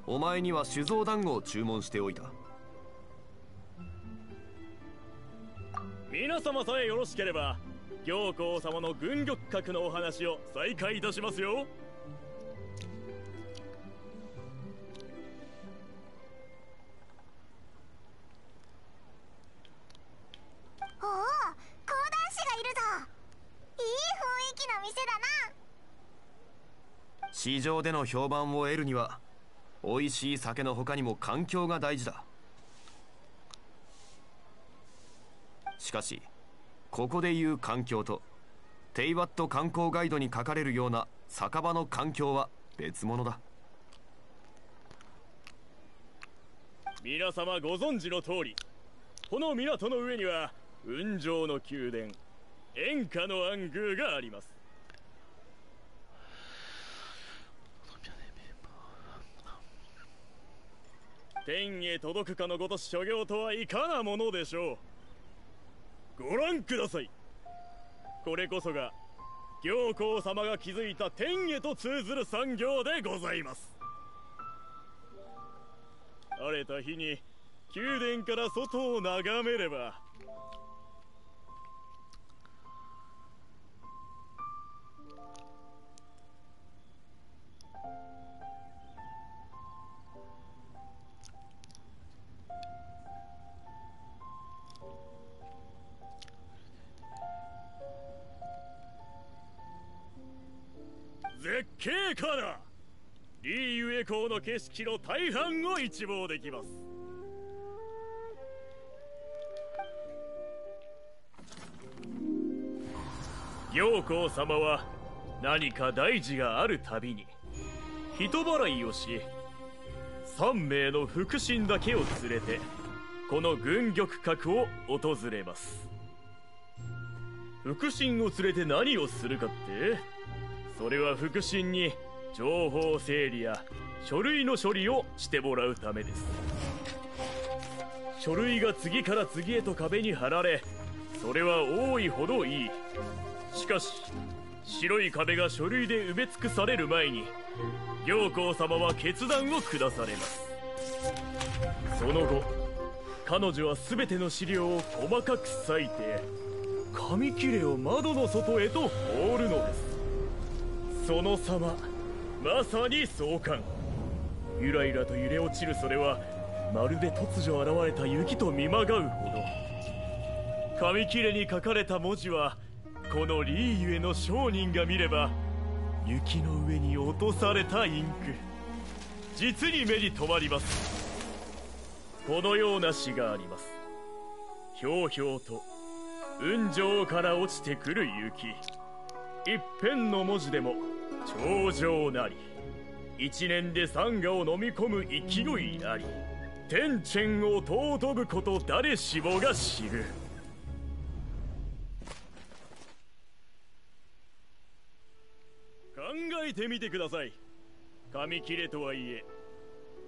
お前には酒造団子を注文しておいた。
皆様さえよろしければ行幸様の軍玉閣のお話を再開いたしますよ。
おお講談師がいるぞ。いい雰囲気の店だな。
市場での評判を得るには美味しい酒の他にも環境が大事だ。しかしここでいう環境とテイワット観光ガイドに書かれるような酒場の環境は別物だ。
皆様ご存知の通りこの港の上には雲上の宮殿演歌の暗宮があります。天へ届くかのごとし所業とはいかなものでしょう。ご覧ください。これこそが行幸様が築いた天へと通ずる産業でございます。晴れた日に宮殿から外を眺めればかなリーユエ港の景色の大半を一望できます。行幸様は何か大事があるたびに人払いをし3名の腹心だけを連れてこの軍玉閣を訪れます。腹心を連れて何をするかって？それは腹心に情報整理や書類の処理をしてもらうためです。書類が次から次へと壁に貼られそれは多いほどいい。しかし白い壁が書類で埋め尽くされる前に行幸様は決断を下されます。その後彼女は全ての資料を細かく割いて紙切れを窓の外へと放るのです。その様。まさに壮観。ゆらゆらと揺れ落ちるそれはまるで突如現れた雪と見まがうほど。紙切れに書かれた文字はこのリーユへの商人が見れば雪の上に落とされたインク。実に目に留まります。このような詩があります。ひょうひょうと雲上から落ちてくる雪。一辺の文字でも頂上なり一年で山河を飲み込む勢いなり天堑を尊ぶこと誰しもが知る。考えてみてください。紙切れとはいえ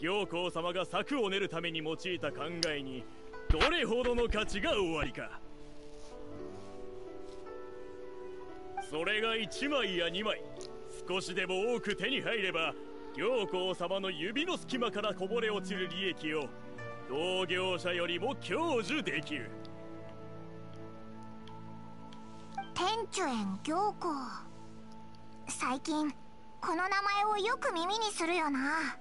行幸様が策を練るために用いた考えにどれほどの価値がおありか。それが1枚や2枚。少しでも多く手に入れば行幸様の指の隙間からこぼれ落ちる利益を同業者よりも享受できる。
天主園行幸。最近この名前をよく耳にするよな。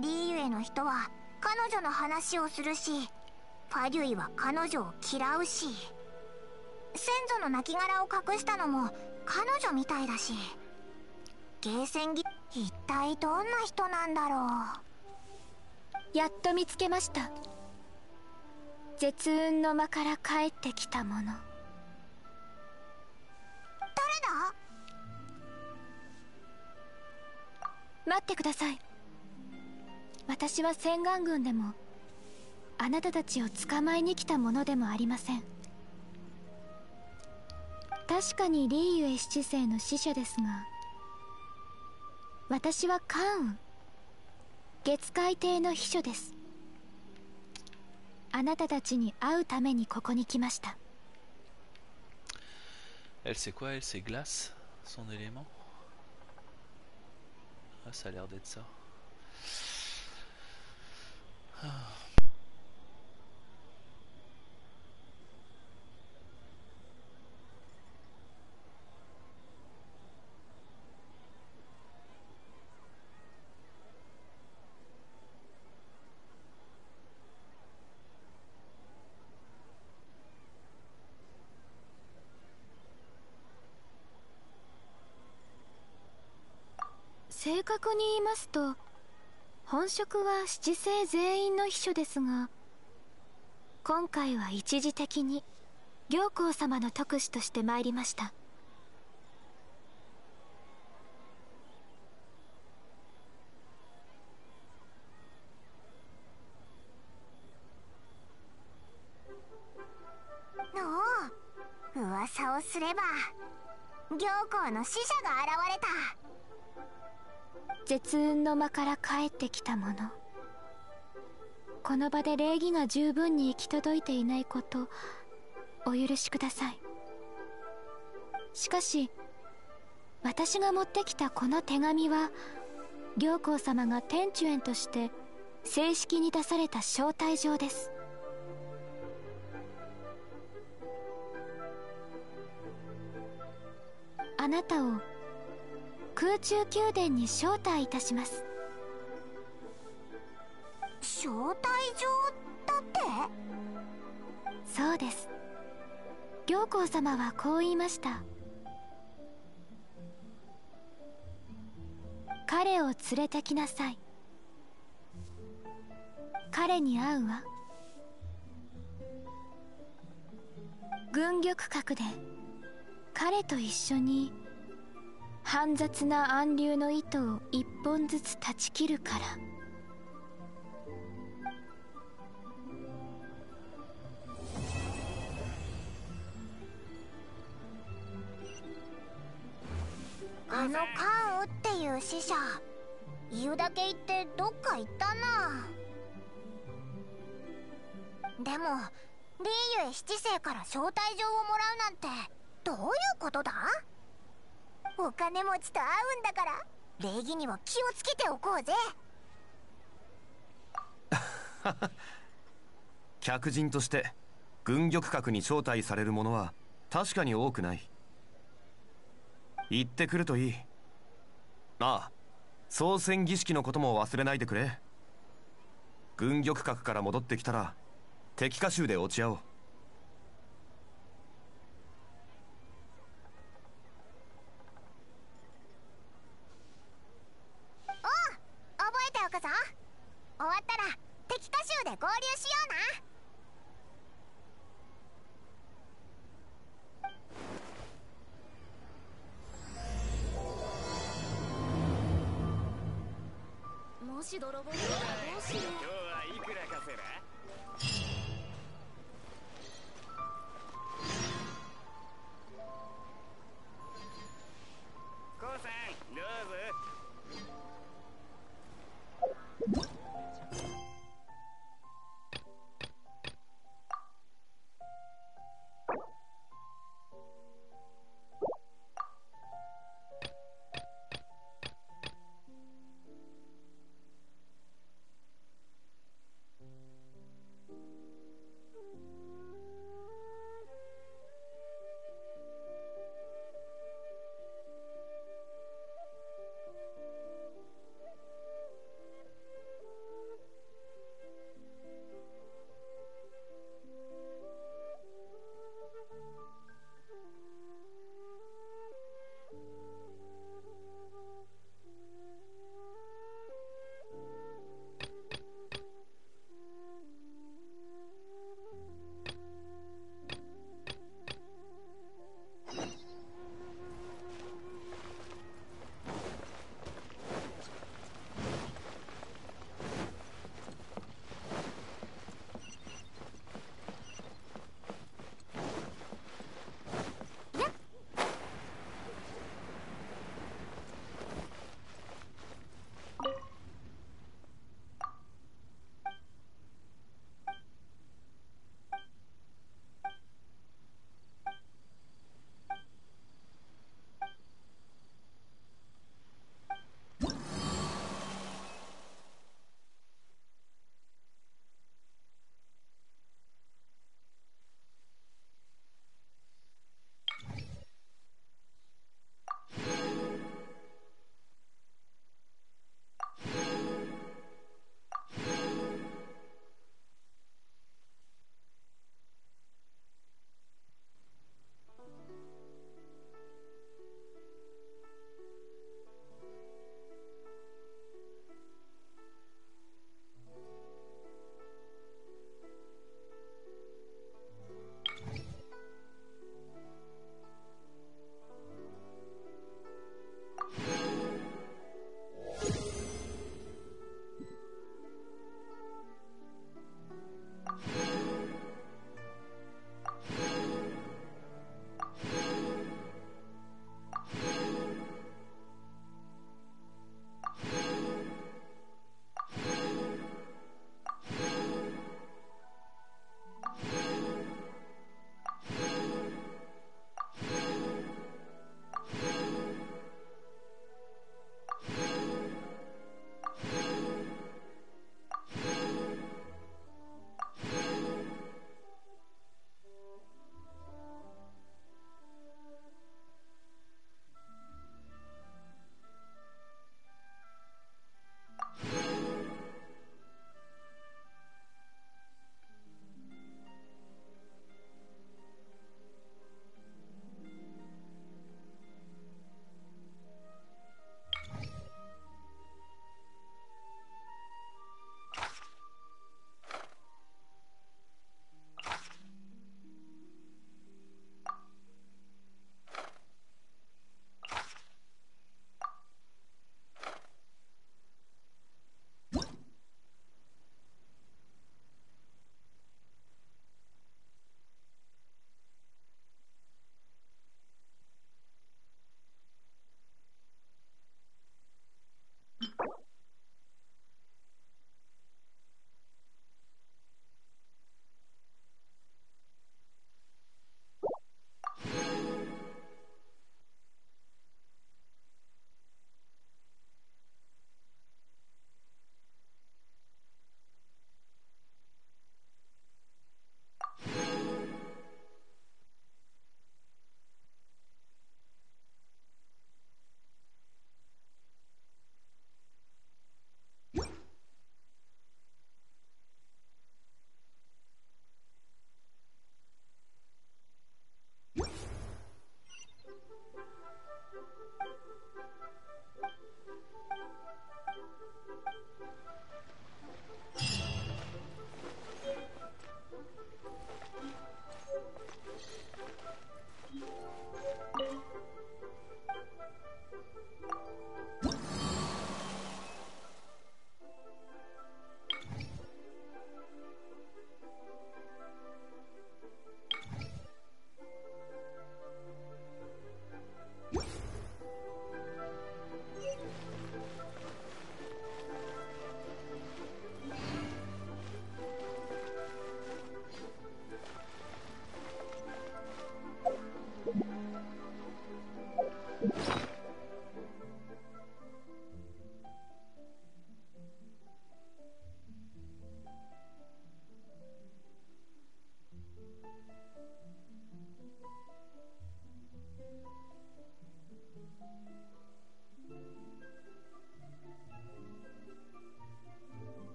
リーユエの人は彼女の話をするしファデュイは彼女を嫌うし。先祖の亡骸を隠したのも彼女みたいだしゲーセンギ一体どんな人なんだろう。
やっと見つけました。絶雲の間から帰ってきたもの。
誰だ？
待ってください。私は洗岩軍でもあなたたちを捕まえに来たものでもありません。確かにリーユエ七世の使者ですが私は関羽月海邸の秘書ですあなたたちに会うためにここに来ました
Elle, c'est quoi Elle, c'est glace Son élément Ah, ça a l'air d'être ça. Ah.
正確に言いますと本職は七世全員の秘書ですが今回は一時的に行幸様の特使として参りました。
のう噂をすれば行幸の使者が現れた。
絶雲の間から帰ってきた者この場で礼儀が十分に行き届いていないことお許しください。しかし私が持ってきたこの手紙は行幸様が天主園として正式に出された招待状です。あなたを空中宮殿に招待いたします。
招待状だって？
そうです。行幸様はこう言いました。彼を連れてきなさい。彼に会うわ。軍玉閣で彼と一緒に煩雑な暗流の糸を一本ずつ断ち切るから。
あの関羽っていう使者言うだけ言ってどっか行ったな。でもリーユエ七世から招待状をもらうなんてどういうことだ？お金持ちと会うんだから。礼儀にも気をつけておこうぜ。<laughs>
客人として軍玉閣に招待される者は確かに多くない。行ってくるといい。ああ操船儀式のことも忘れないでくれ。軍玉閣から戻ってきたら敵歌集で落ち合おう
おう覚えておくぞ。終わったら敵歌集で合流しような。
もし泥棒だったらどうしよ
う。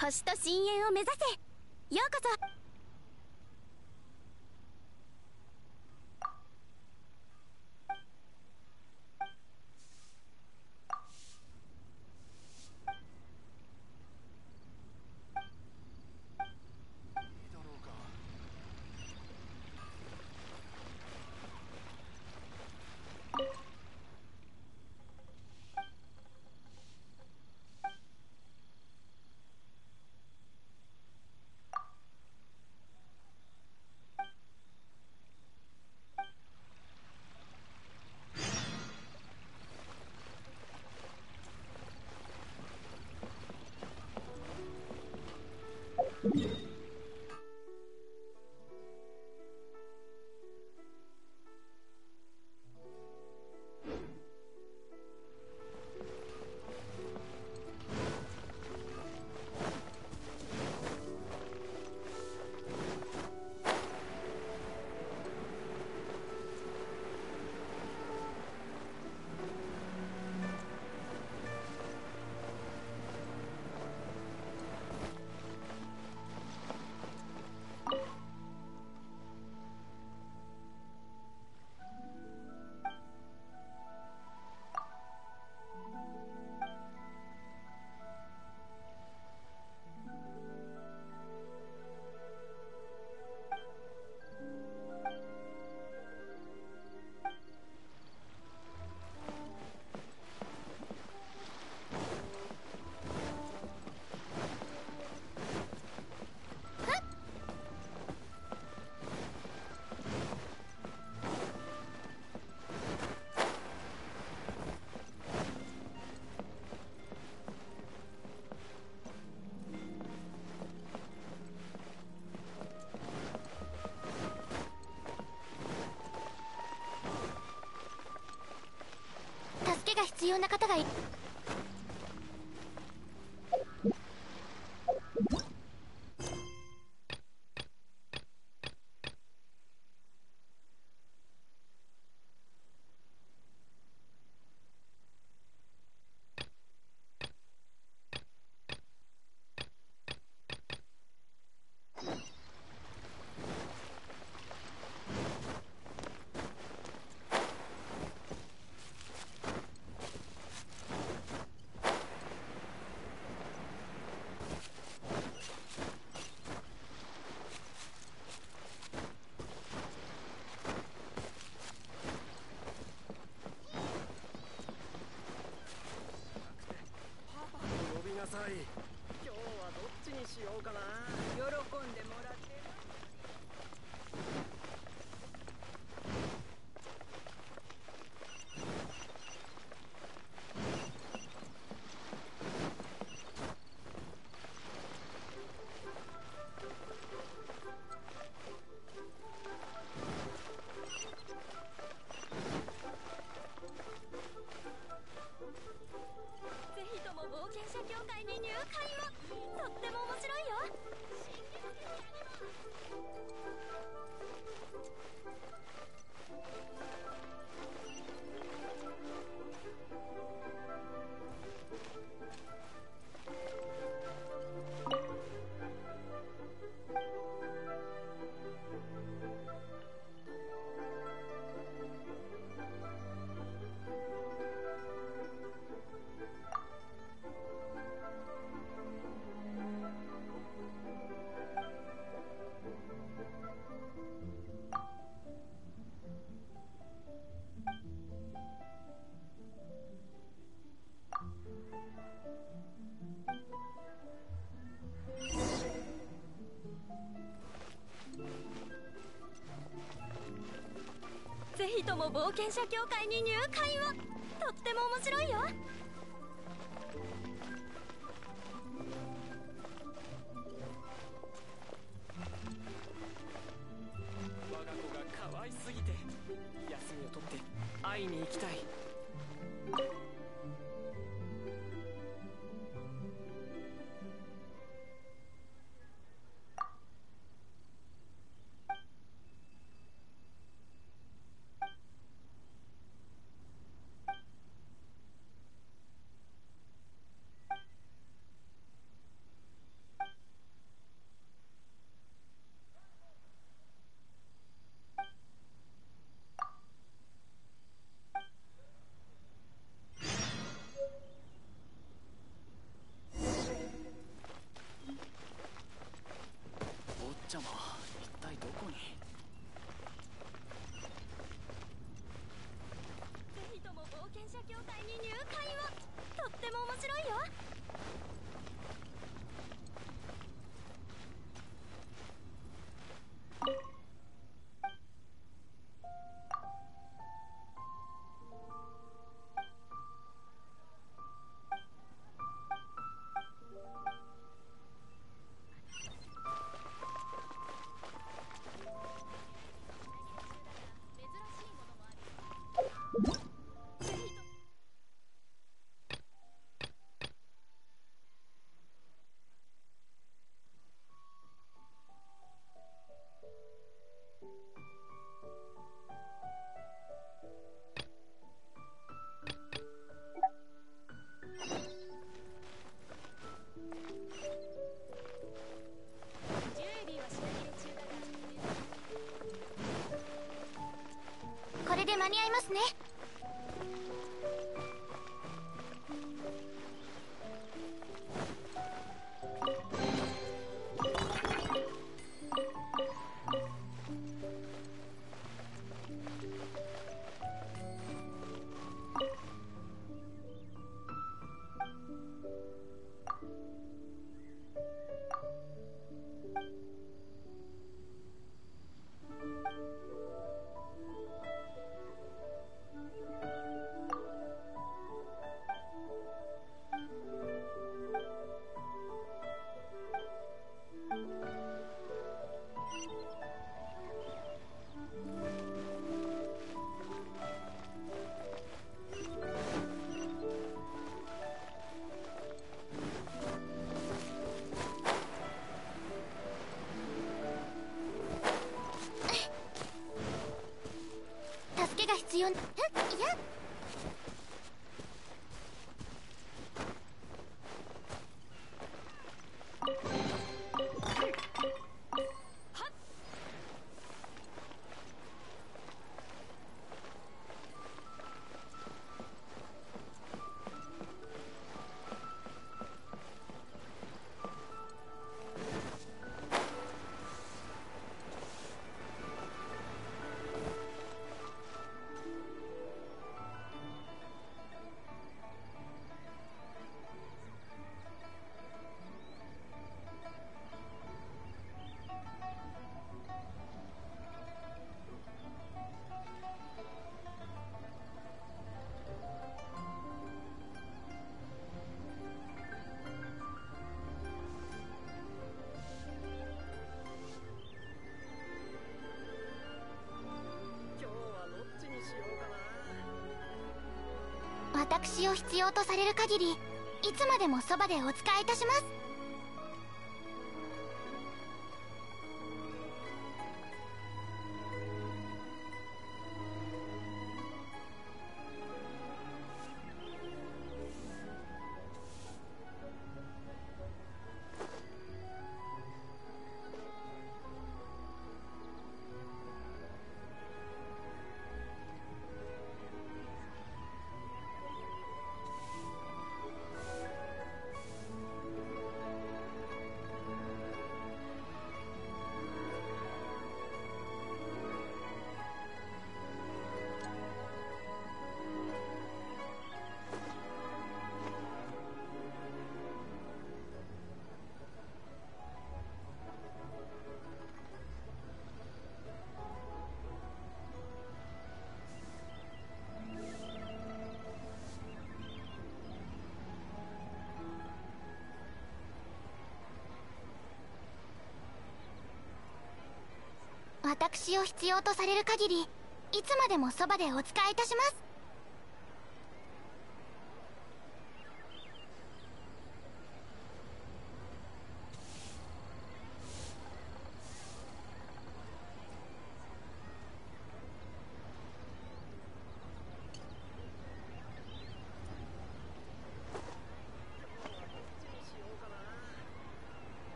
星と深淵を目指せ。ようこそ。必要な方がい。冒険者協会に入会をとっても面白いよ。
私を必要とされる限りいつまでもそばでお仕えいたします。私を必要とされる限りいつまでもそばでお仕えいたします。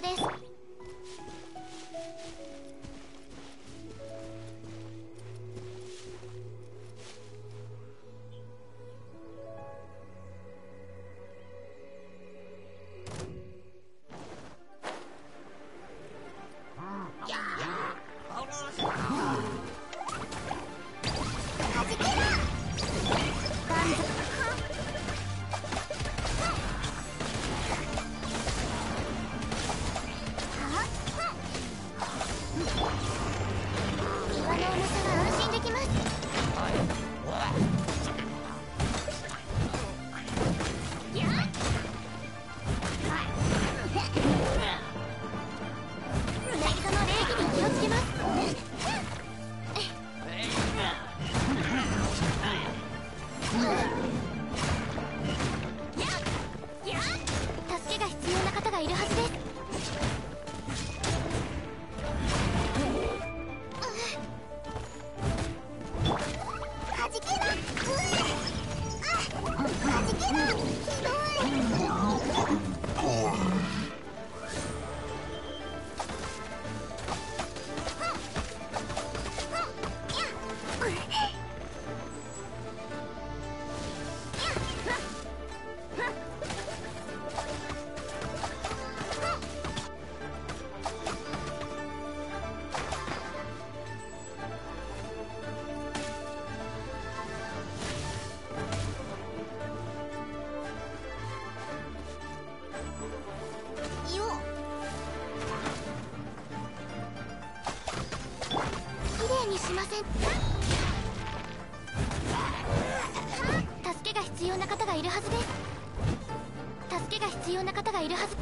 です。いるはず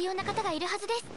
必要な方がいるはずです。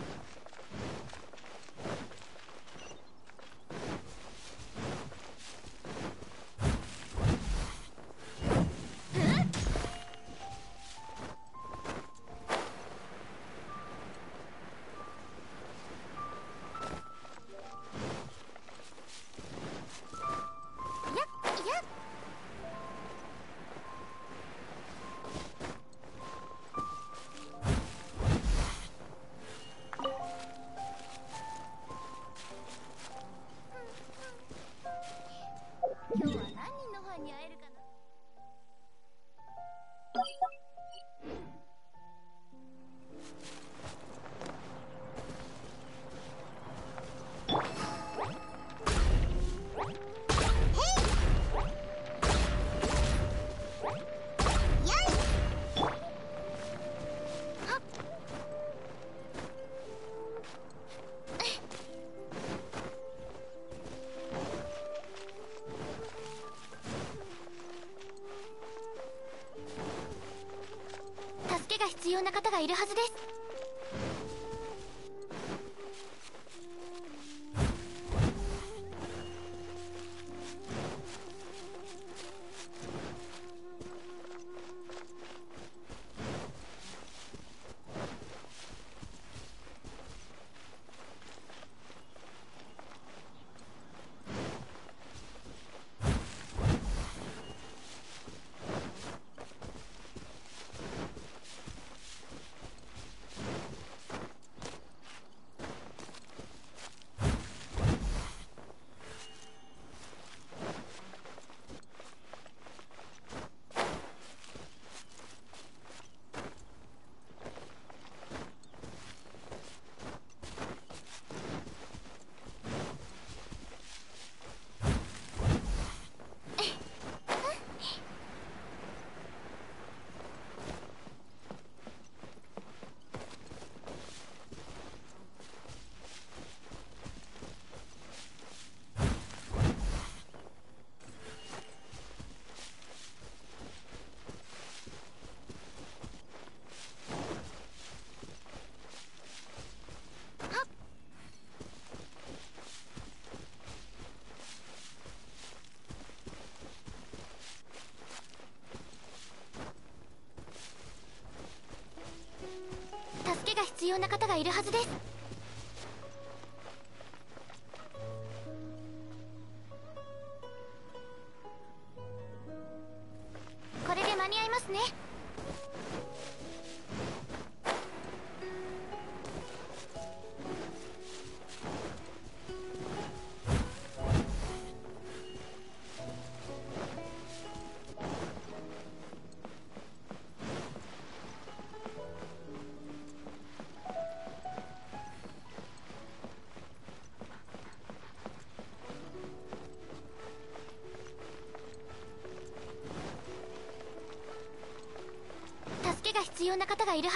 要な方がいるはずです。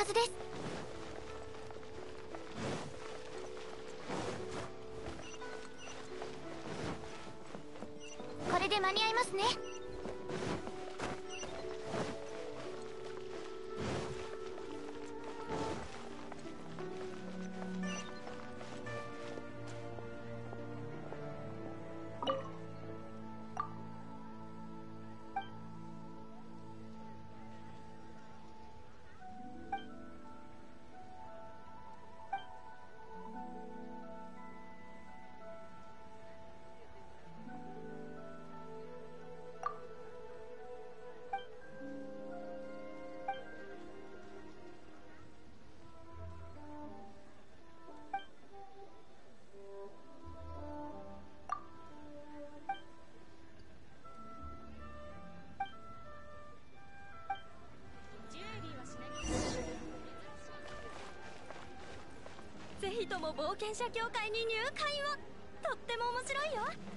ずです。
険者協会に入会を。とっても面白いよ。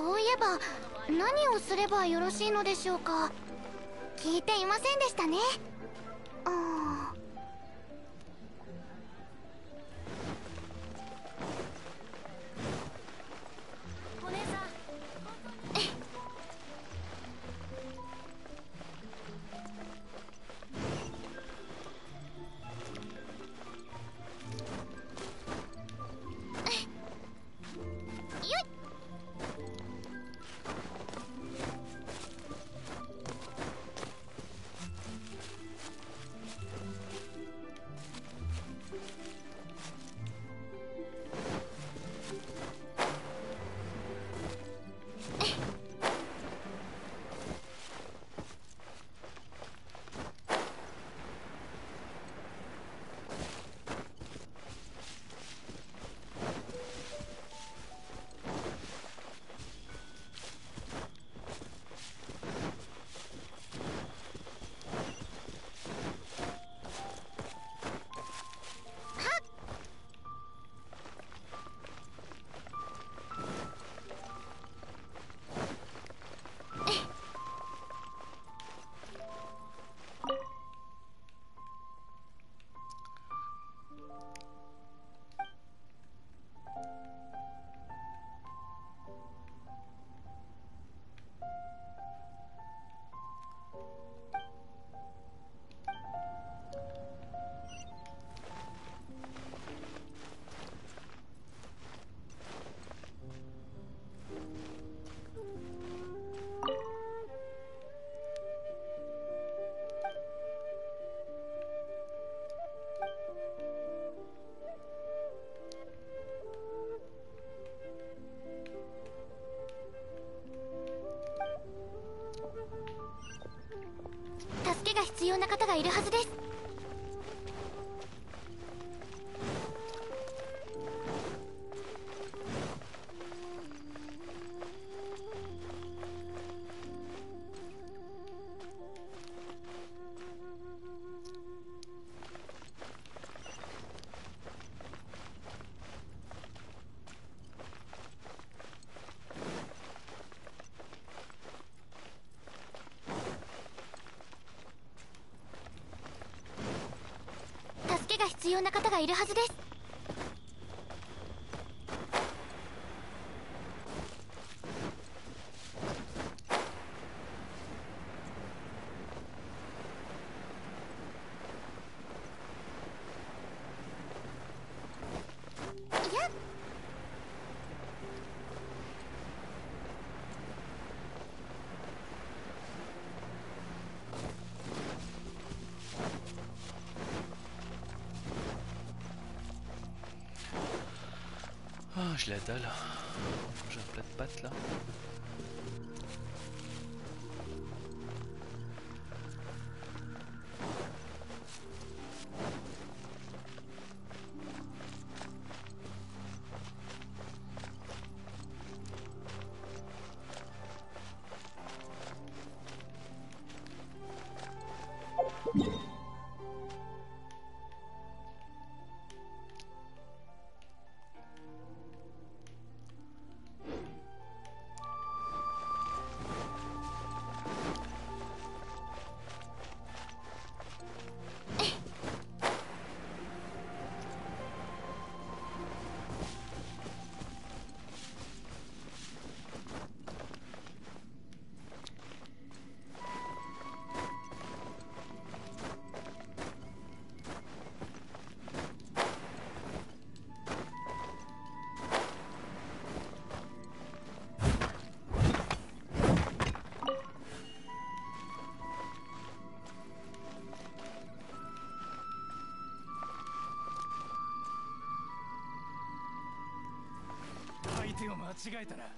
そういえば何をすればよろしいのでしょうか。聞いていませんでしたね。方がいるはずです。るはずです。
La dalle. J'ai un plat de pâtes là.
手を間違えた
ら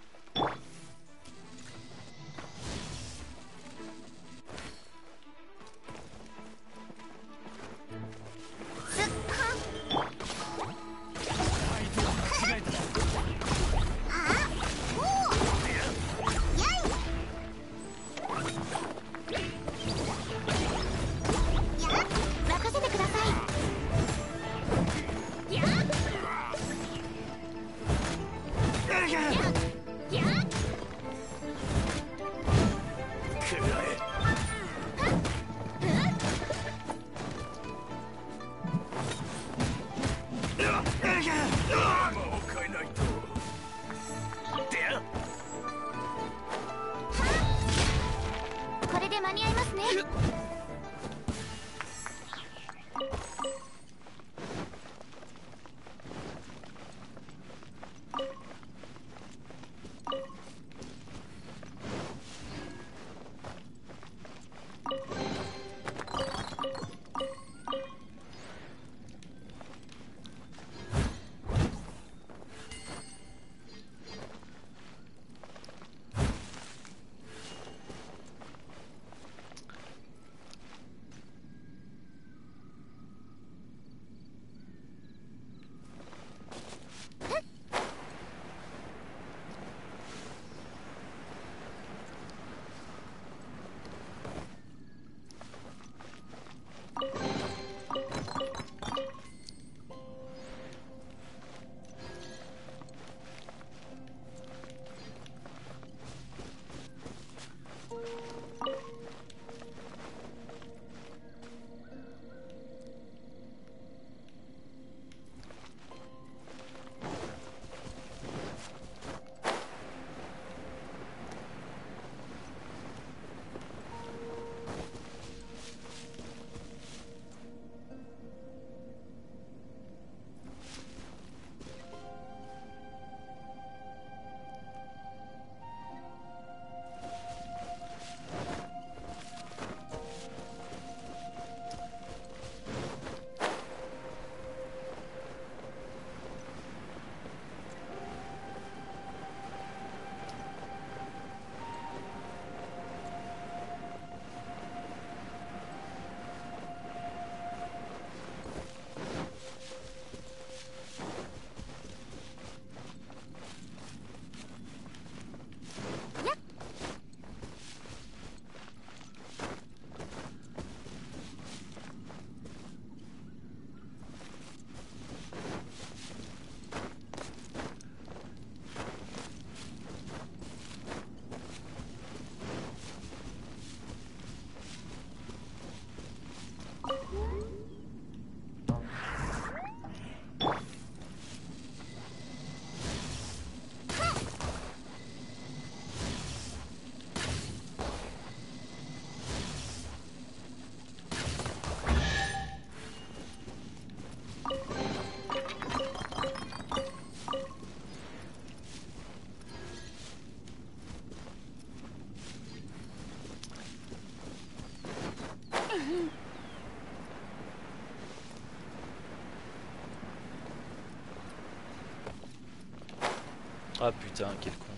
Ah putain, quel con.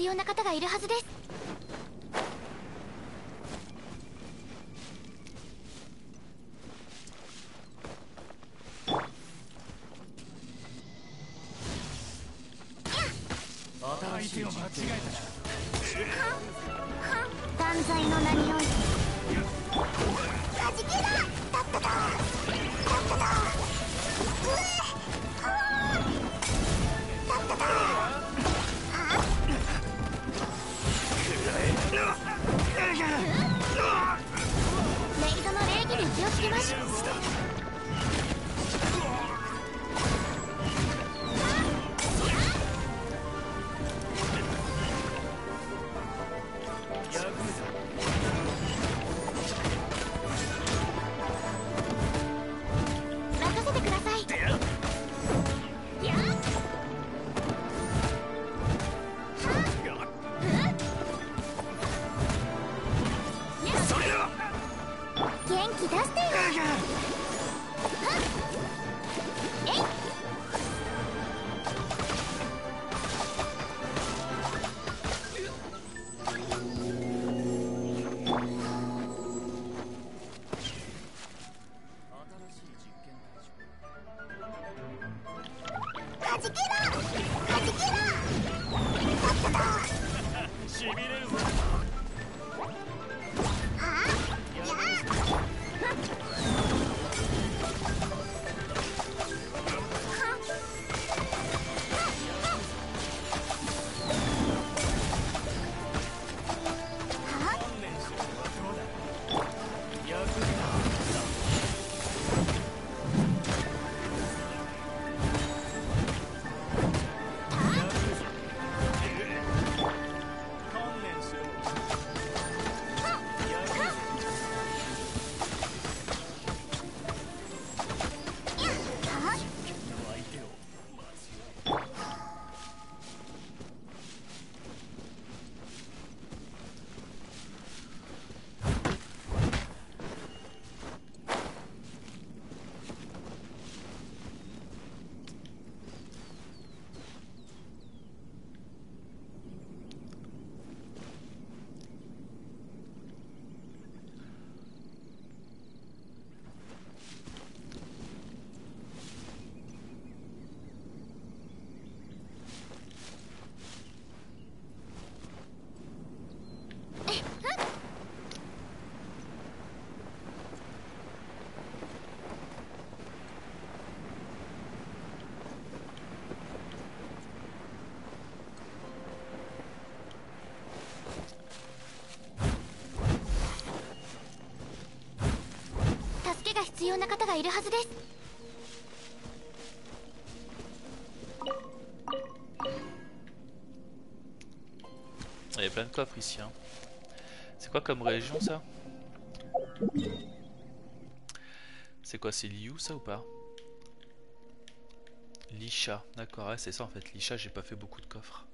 必要な方がいるはずです。け
が必要な方がいるはずです
Il y a plein de coffres ici. Hein. C'est quoi comme région ça C'est quoi C'est Liu ça ou pas Lisha, d'accord, ouais, c'est ça en fait. Lisha, j'ai pas fait beaucoup de coffres.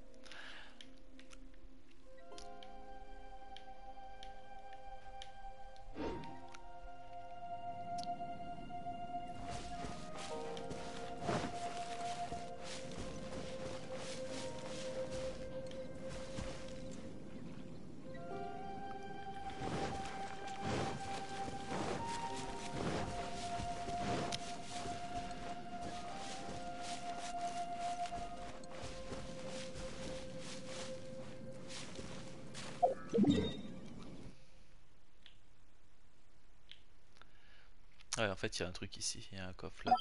Il y a un coffre là.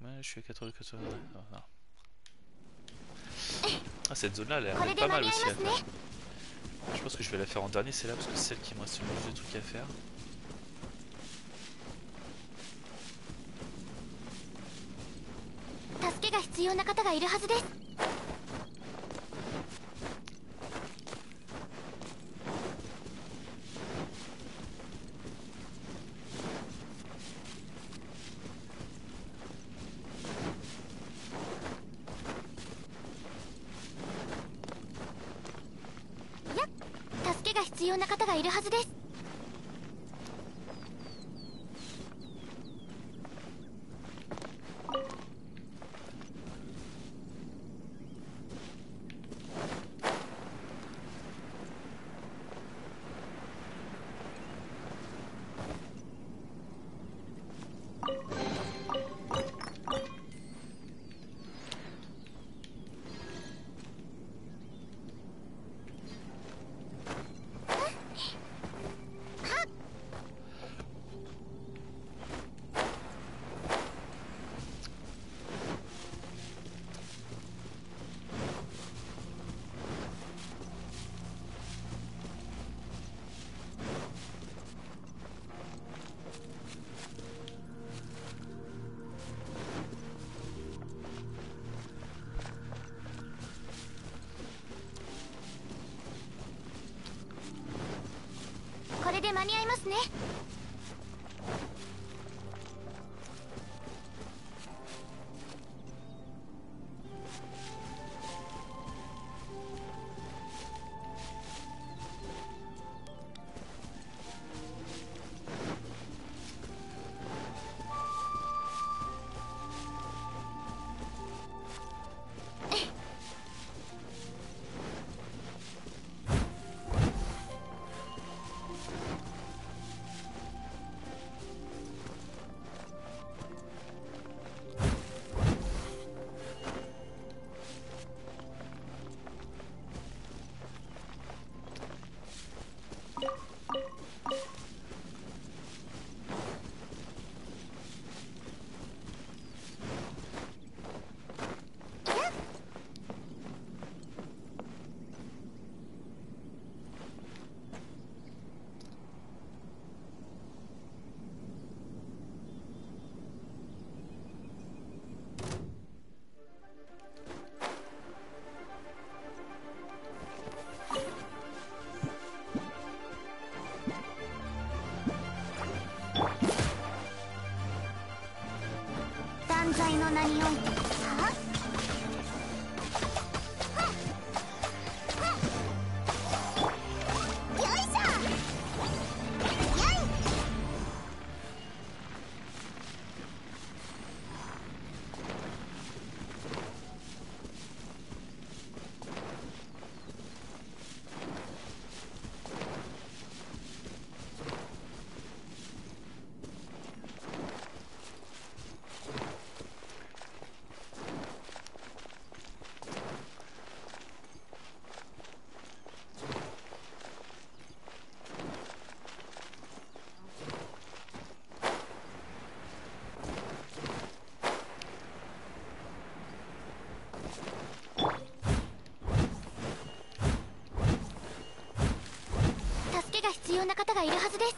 Ouais, je suis à 94. Oh, non. Ah, cette zone là, elle
est
pas mal aussi. Je pense que je vais la faire en dernier, c'est là parce que c'est celle qui me reste le plus de trucs à faire.
いるはずです。断罪の名において必要な方がいるはずです。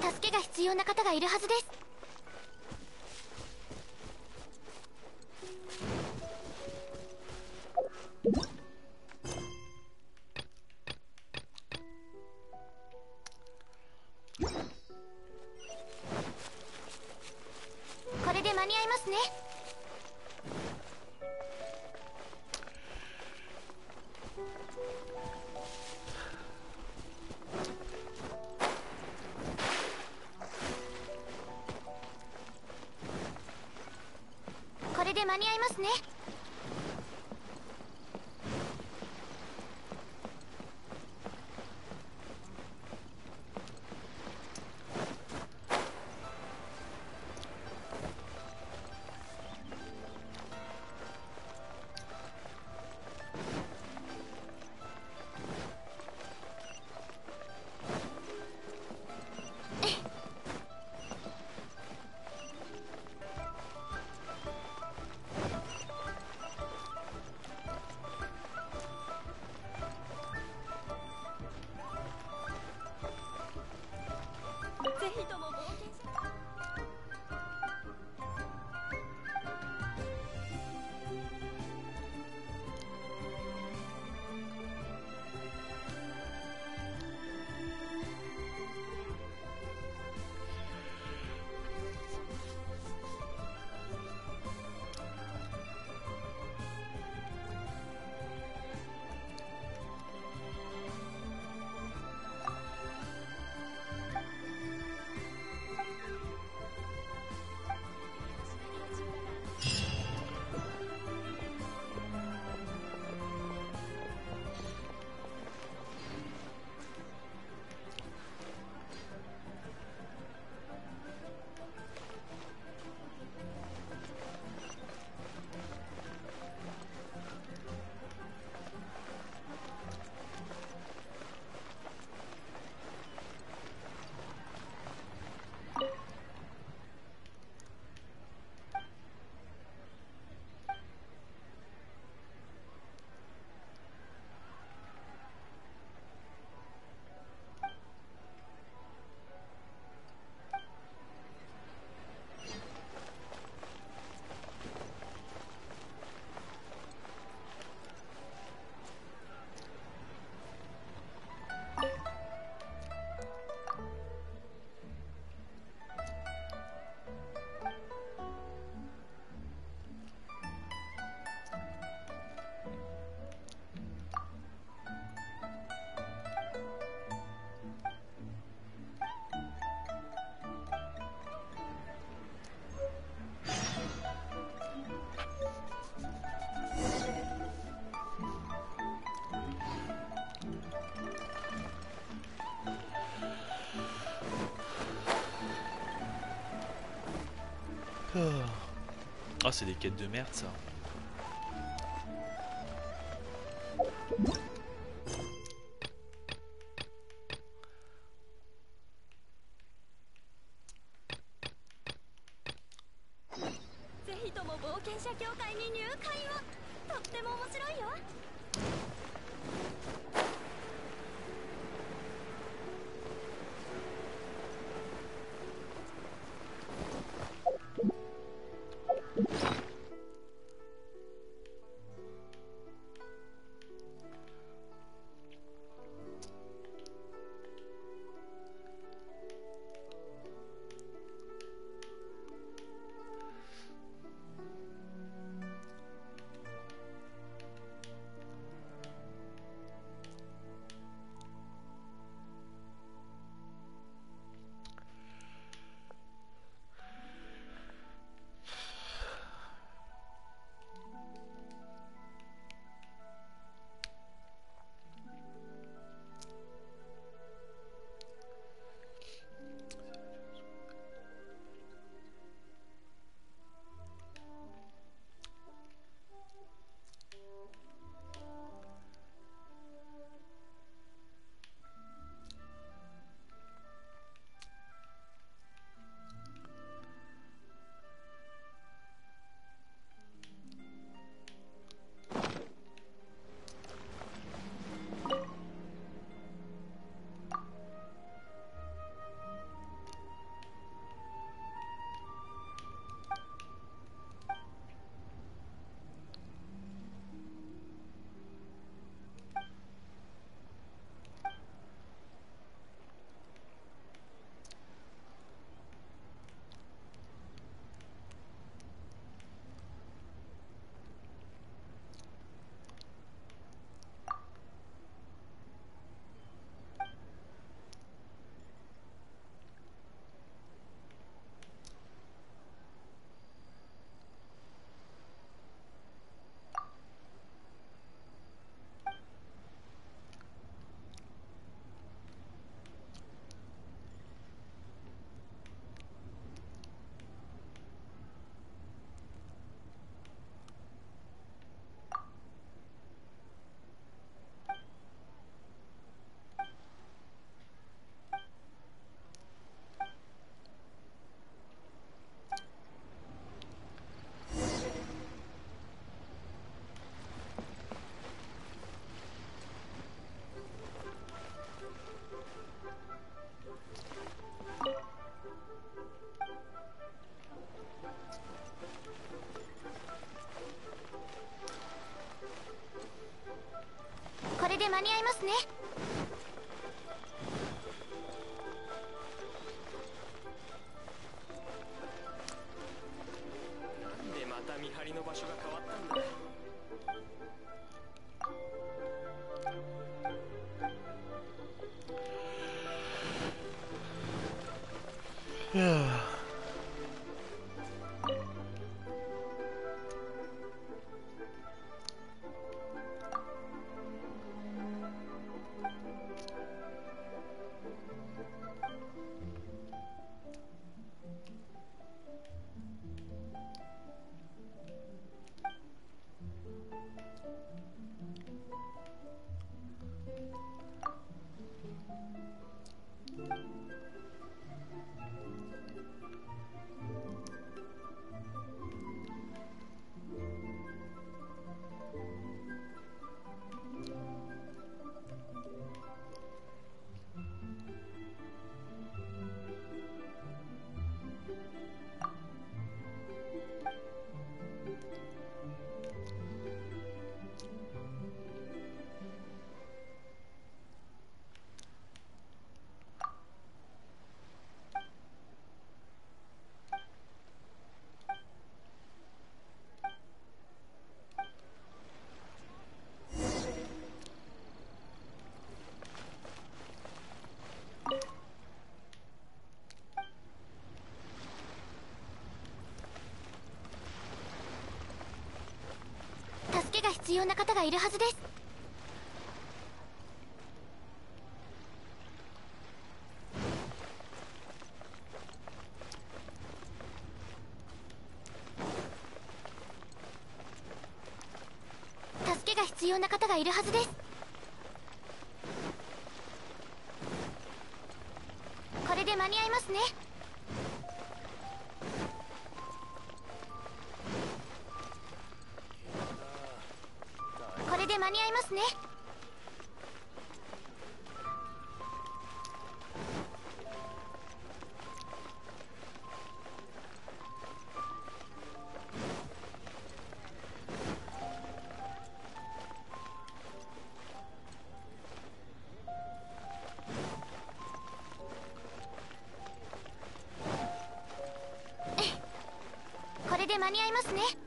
助けが必要な方がいるはずです。
ぜひとも Ah, c'est des quêtes de merde ça.
ね。必要な方がいるはずです。助けが必要な方がいるはずです。これで間に合いますね。ね。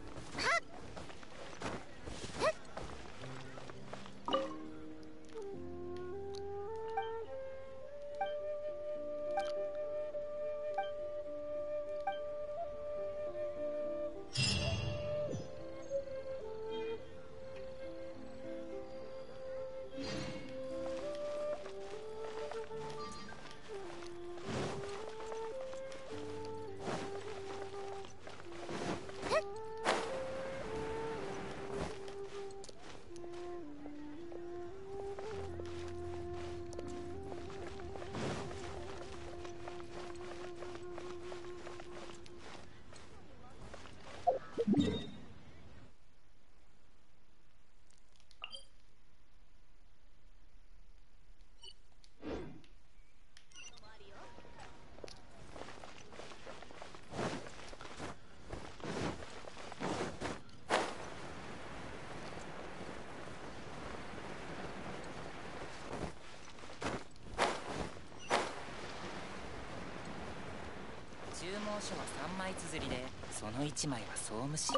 釣りでその1枚は総務
省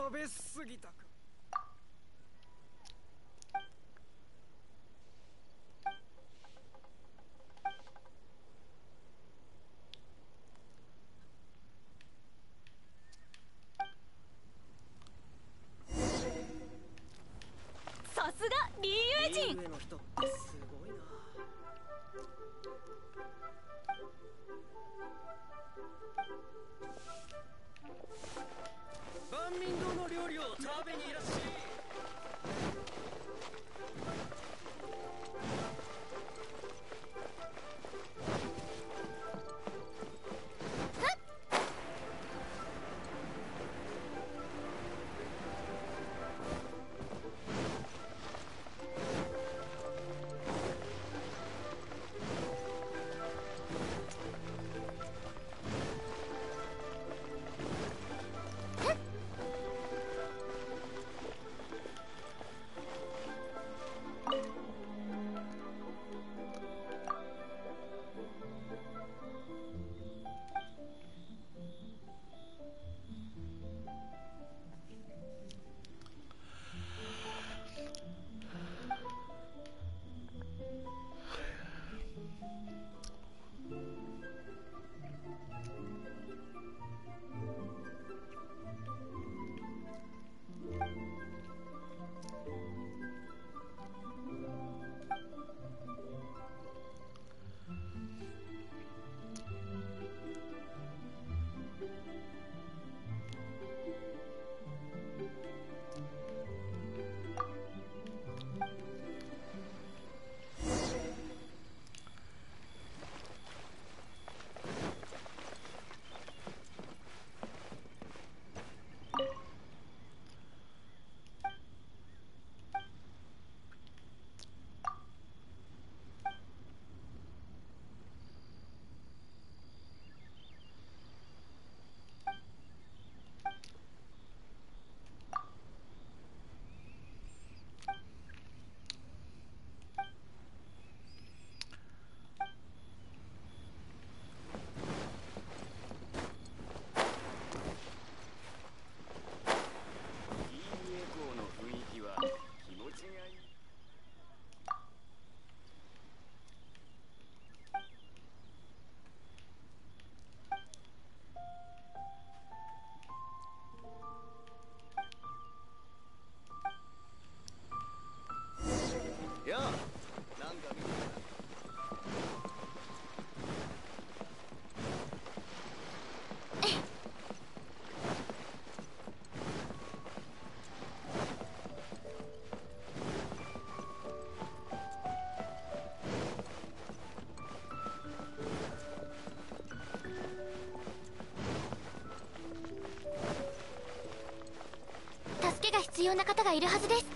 食べすぎたか。
要な方がいるはずです。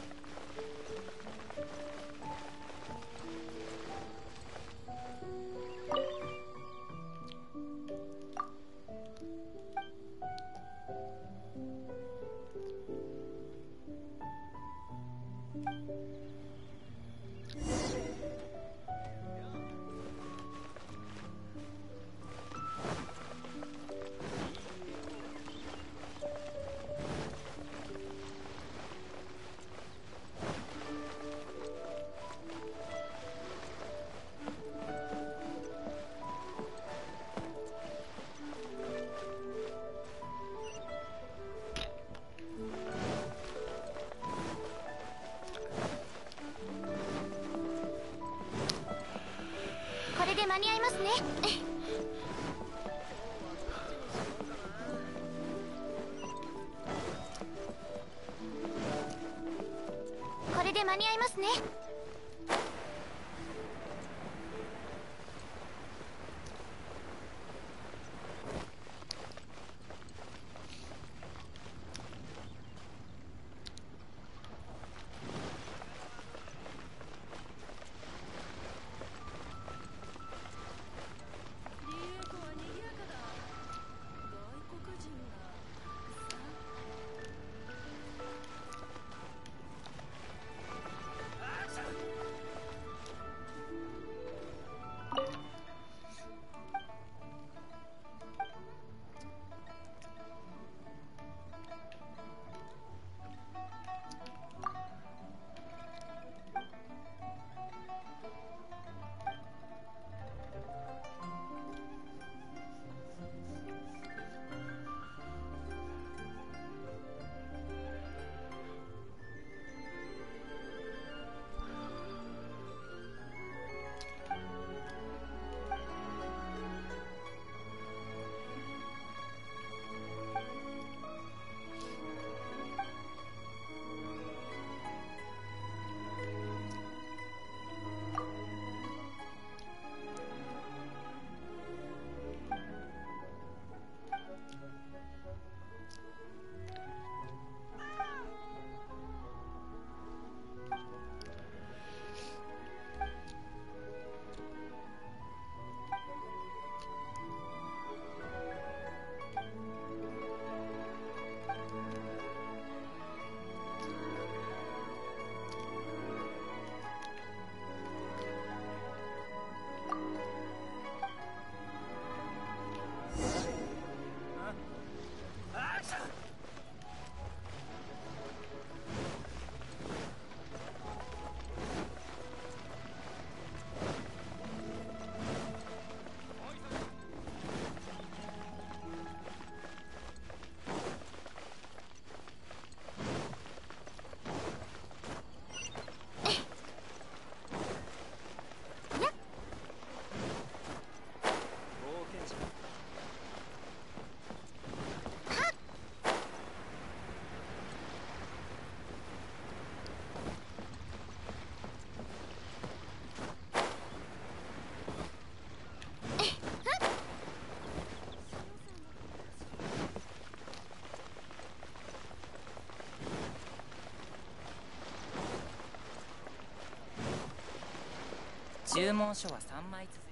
注文書は3枚
ずつ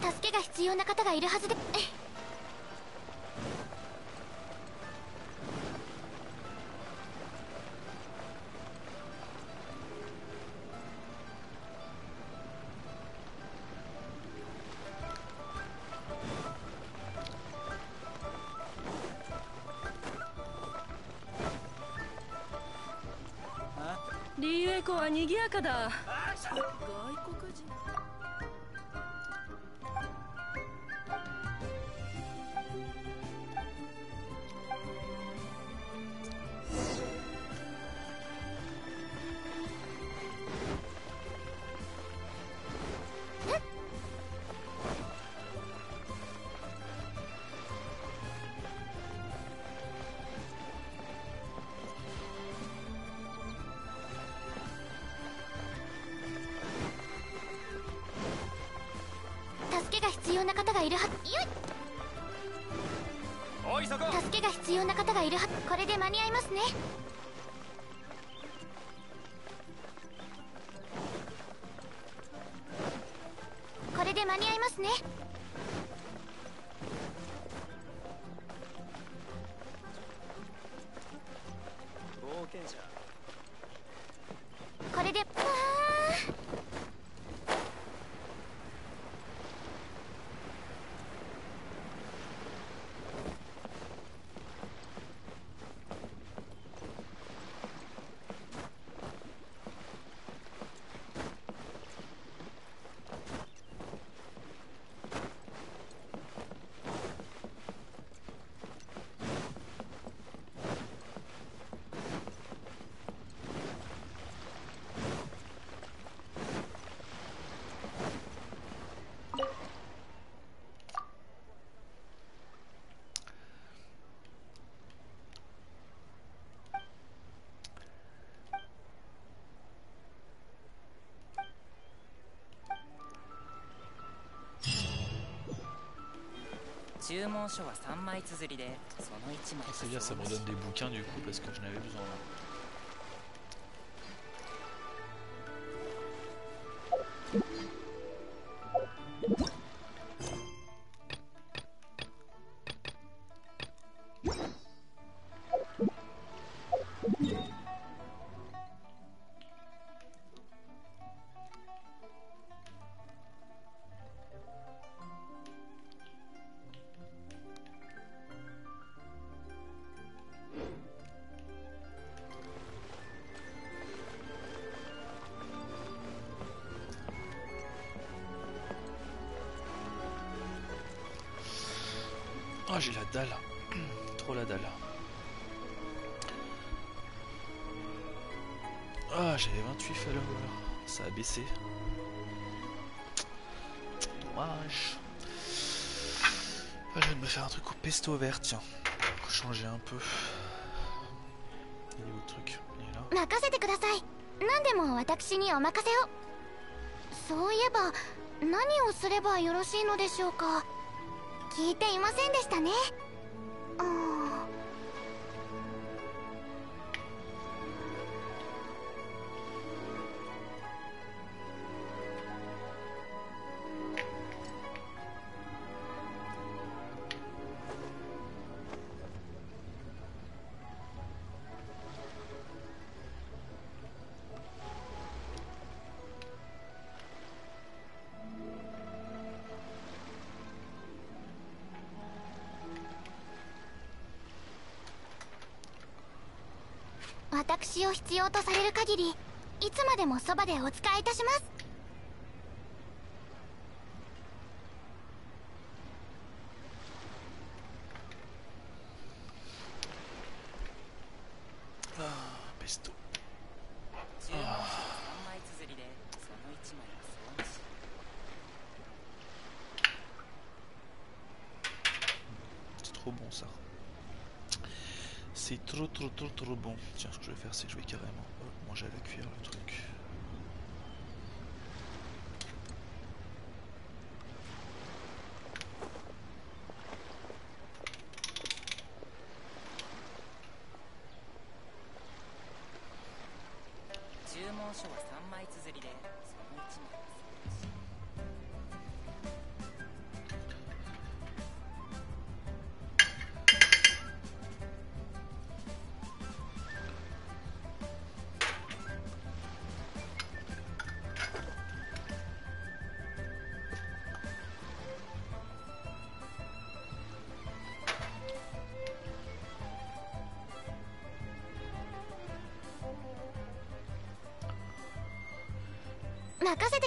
助けが必要な方がいるはずで。え？
リーウェコは賑やかだ
いるは
こ
れで間に合いますね。
注文書は3枚綴りでその1枚
C'est bien, ça me donne des bouquins du coup parce que j'en avais besoin. Ah, faire un truc au pesto vert, tiens. Pour changer un peu. Il est où le truc Il est là.
任せてください何でも私にお任せをそういえば何をすればよろしいのでしょうか聞いていませんでしたね必要とされる限りいつまでもそばでお仕えいたします。
Bon. Tiens, ce que je vais faire, c'est que je vais carrément euh, manger à la cuillère le truc..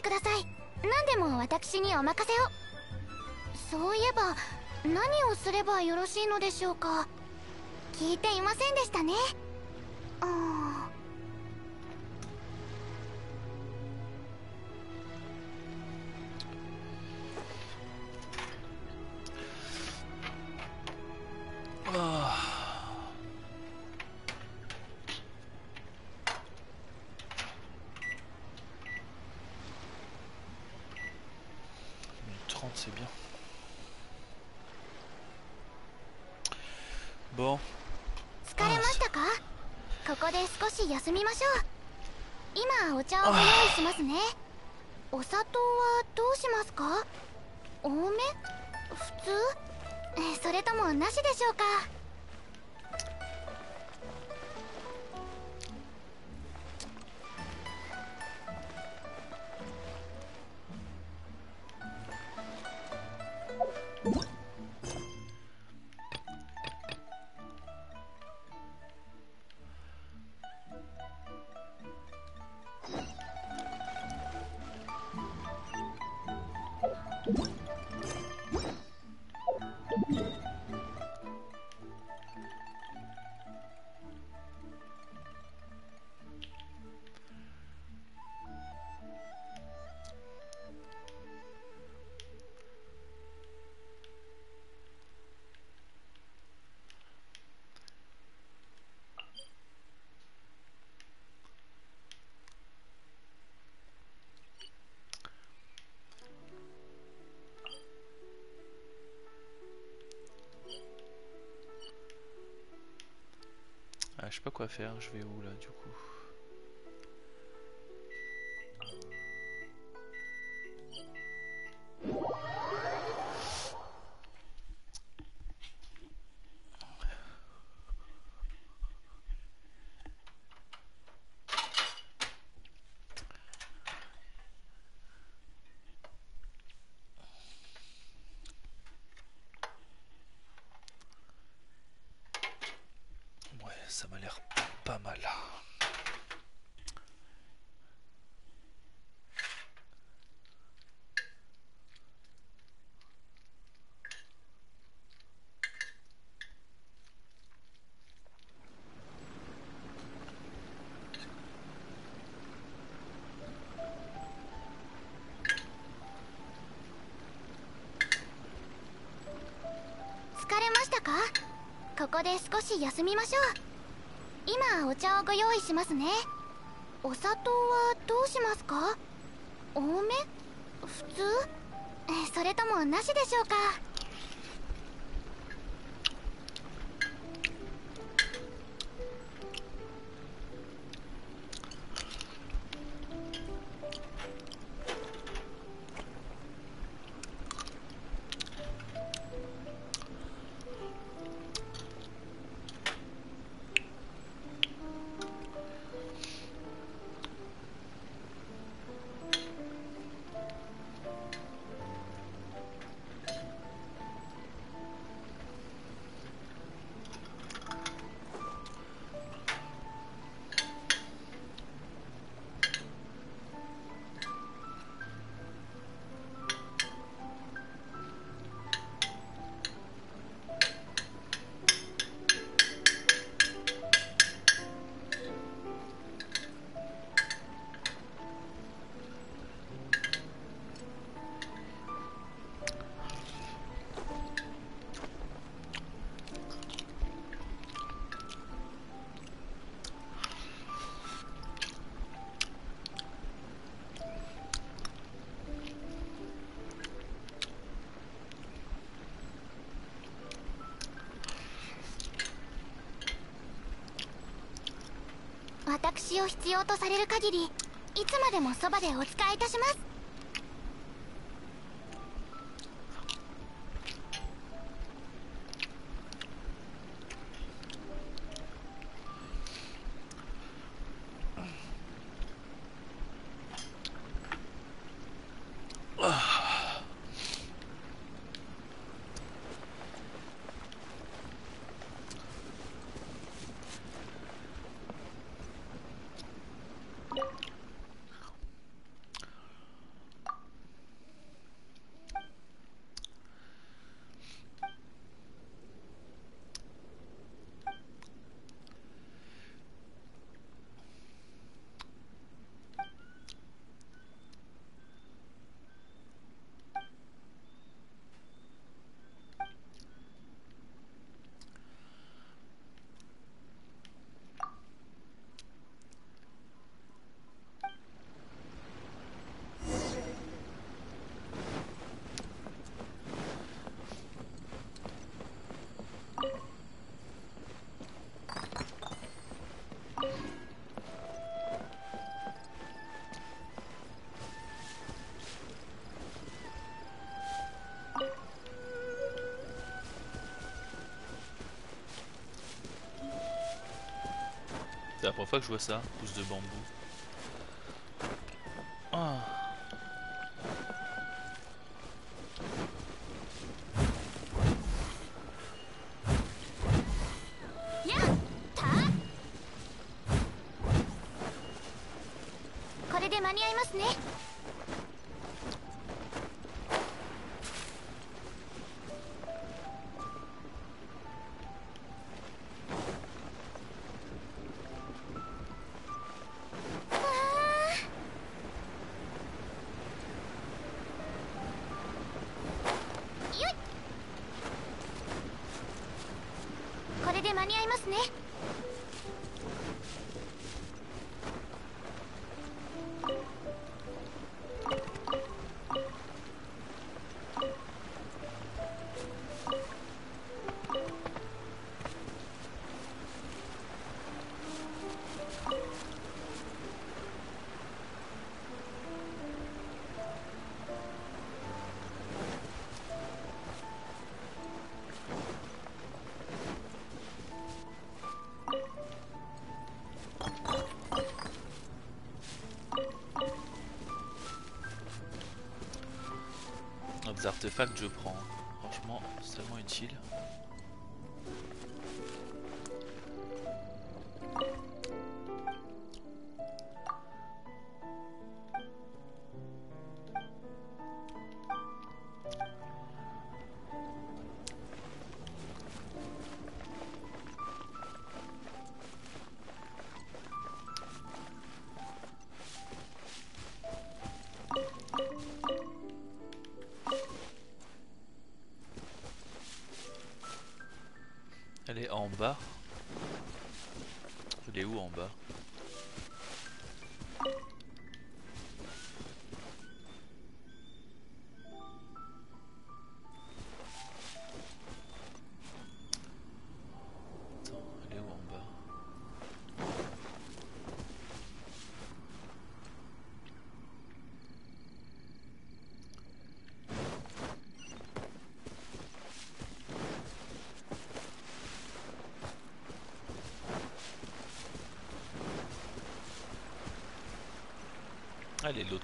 ください。何でも私にお任せを。そういえば何をすればよろしいのでしょうか。聞いていませんでしたね。し休みましょう。今お茶をご用意しますね。お砂糖はどうしますか？多め？普通？えそれともなしでしょうか？
Faire, je vais où là du coup?
で少し休みましょう。今お茶をご用意しますね。お砂糖はどうしますか？多め普通？それともなしでしょうか？私を必要とされる限りいつまでもそばでお仕えいたします「
première que je vois ça, pousse de bambou. Ah.
Yata!
Artefacts, je prends. Franchement, c'est tellement utile.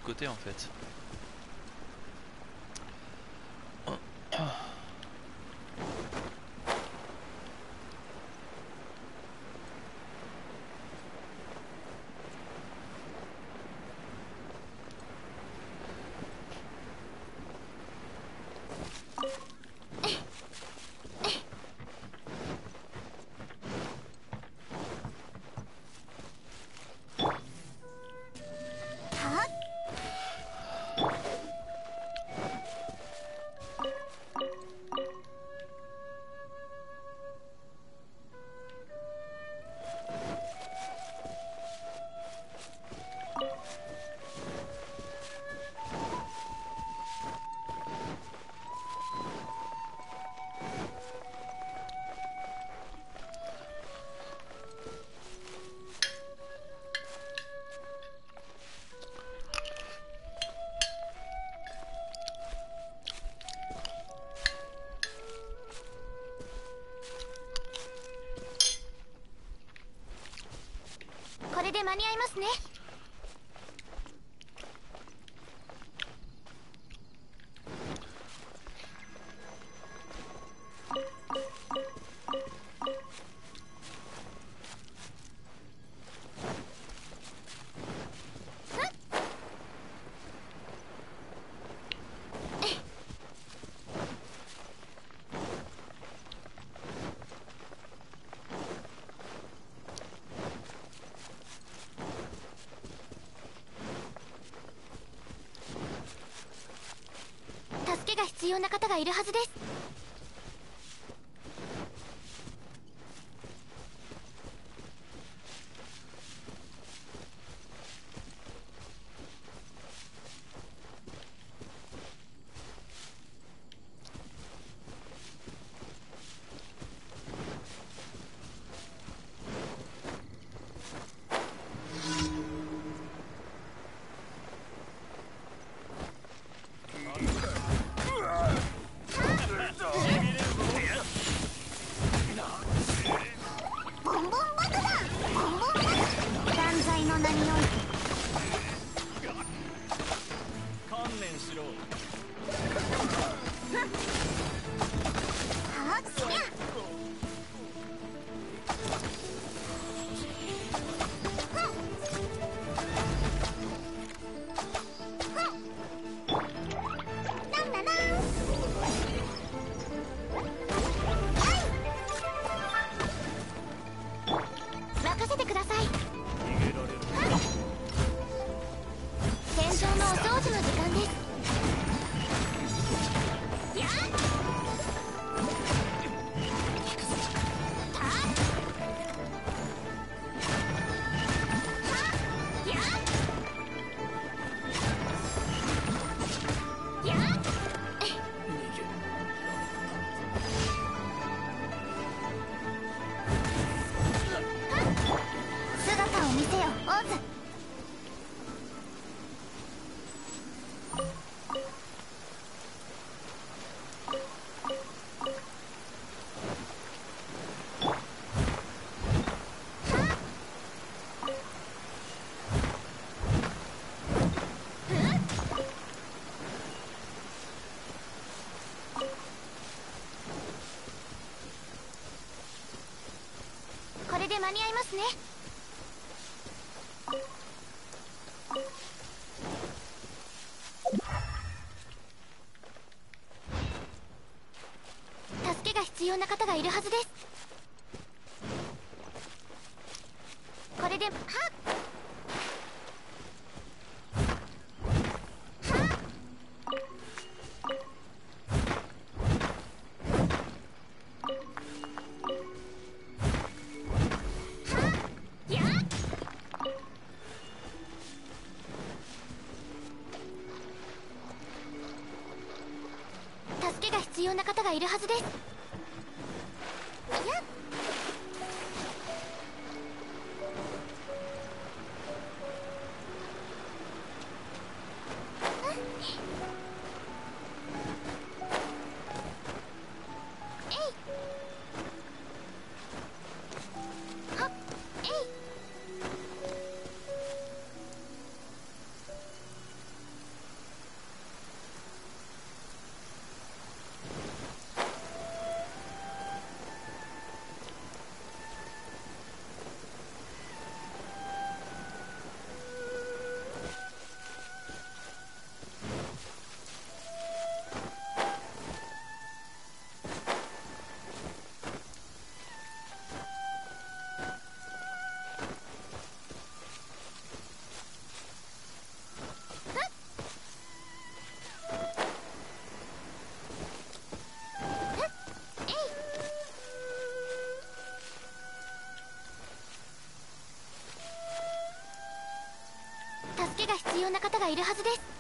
Côté en fait.
合いますね。必要な方がいるはずです。間に合いますね。助けが必要な方がいるはずです。がいるはずです。要な方がいるはずです。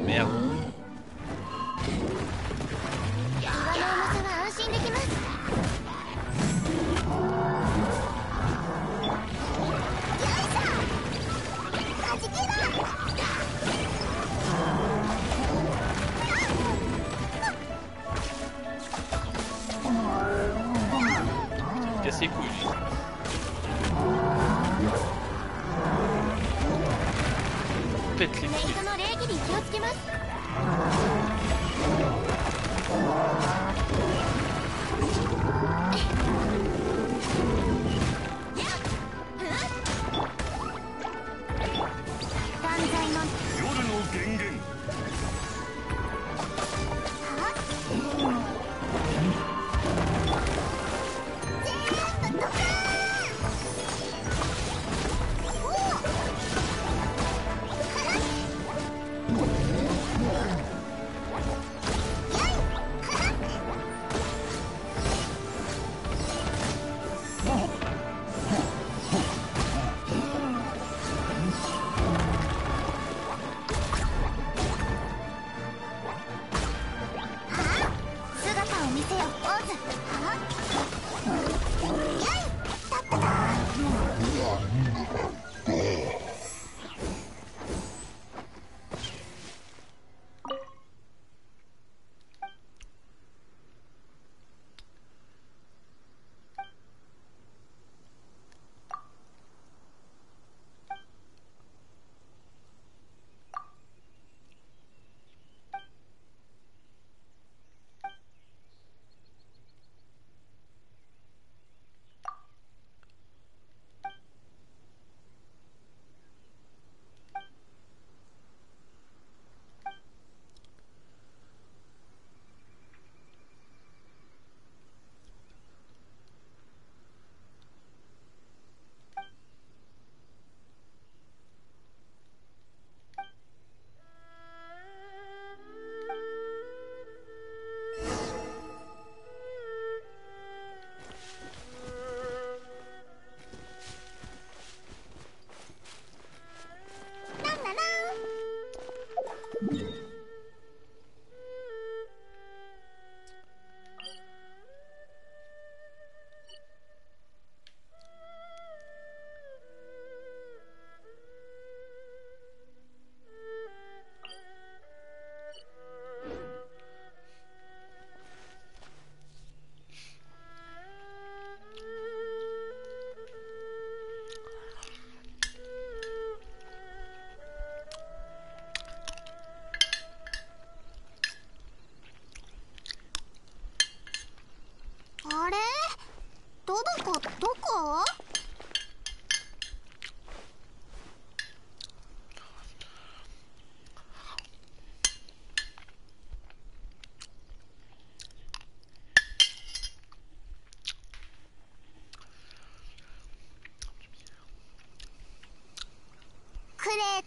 Merde.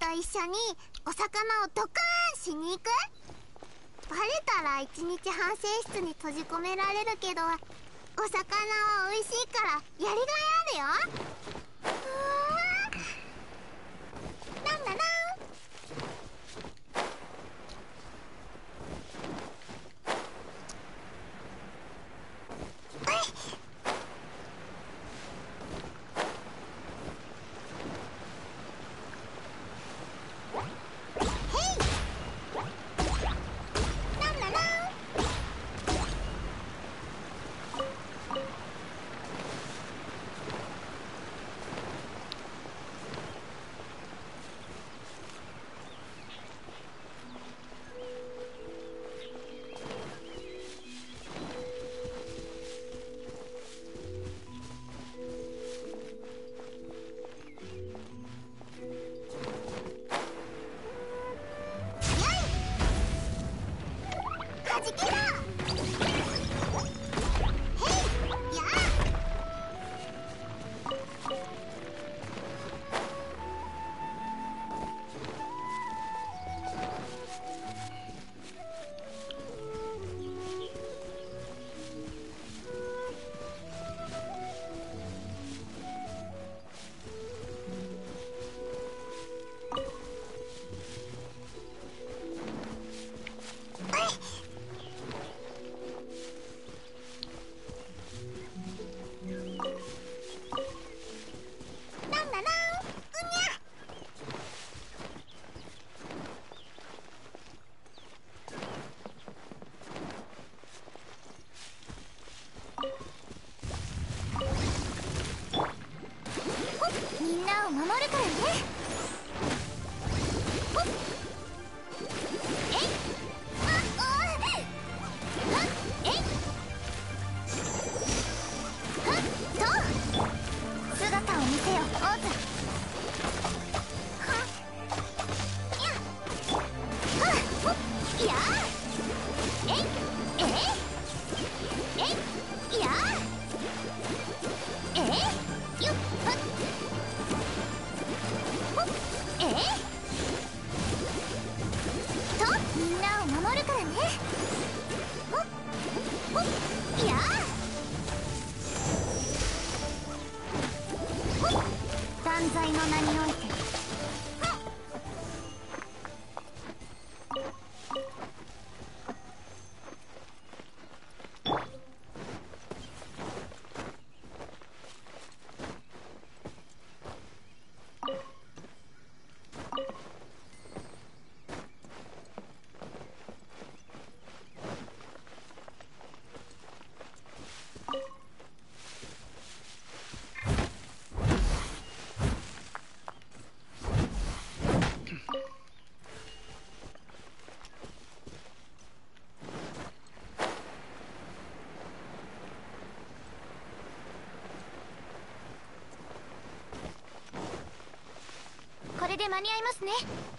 と一緒にお魚をドカーンしに行くバレたら一日反省室に閉じ込められるけどお魚は美味しいからやりがいあるよ
で間に合いますね。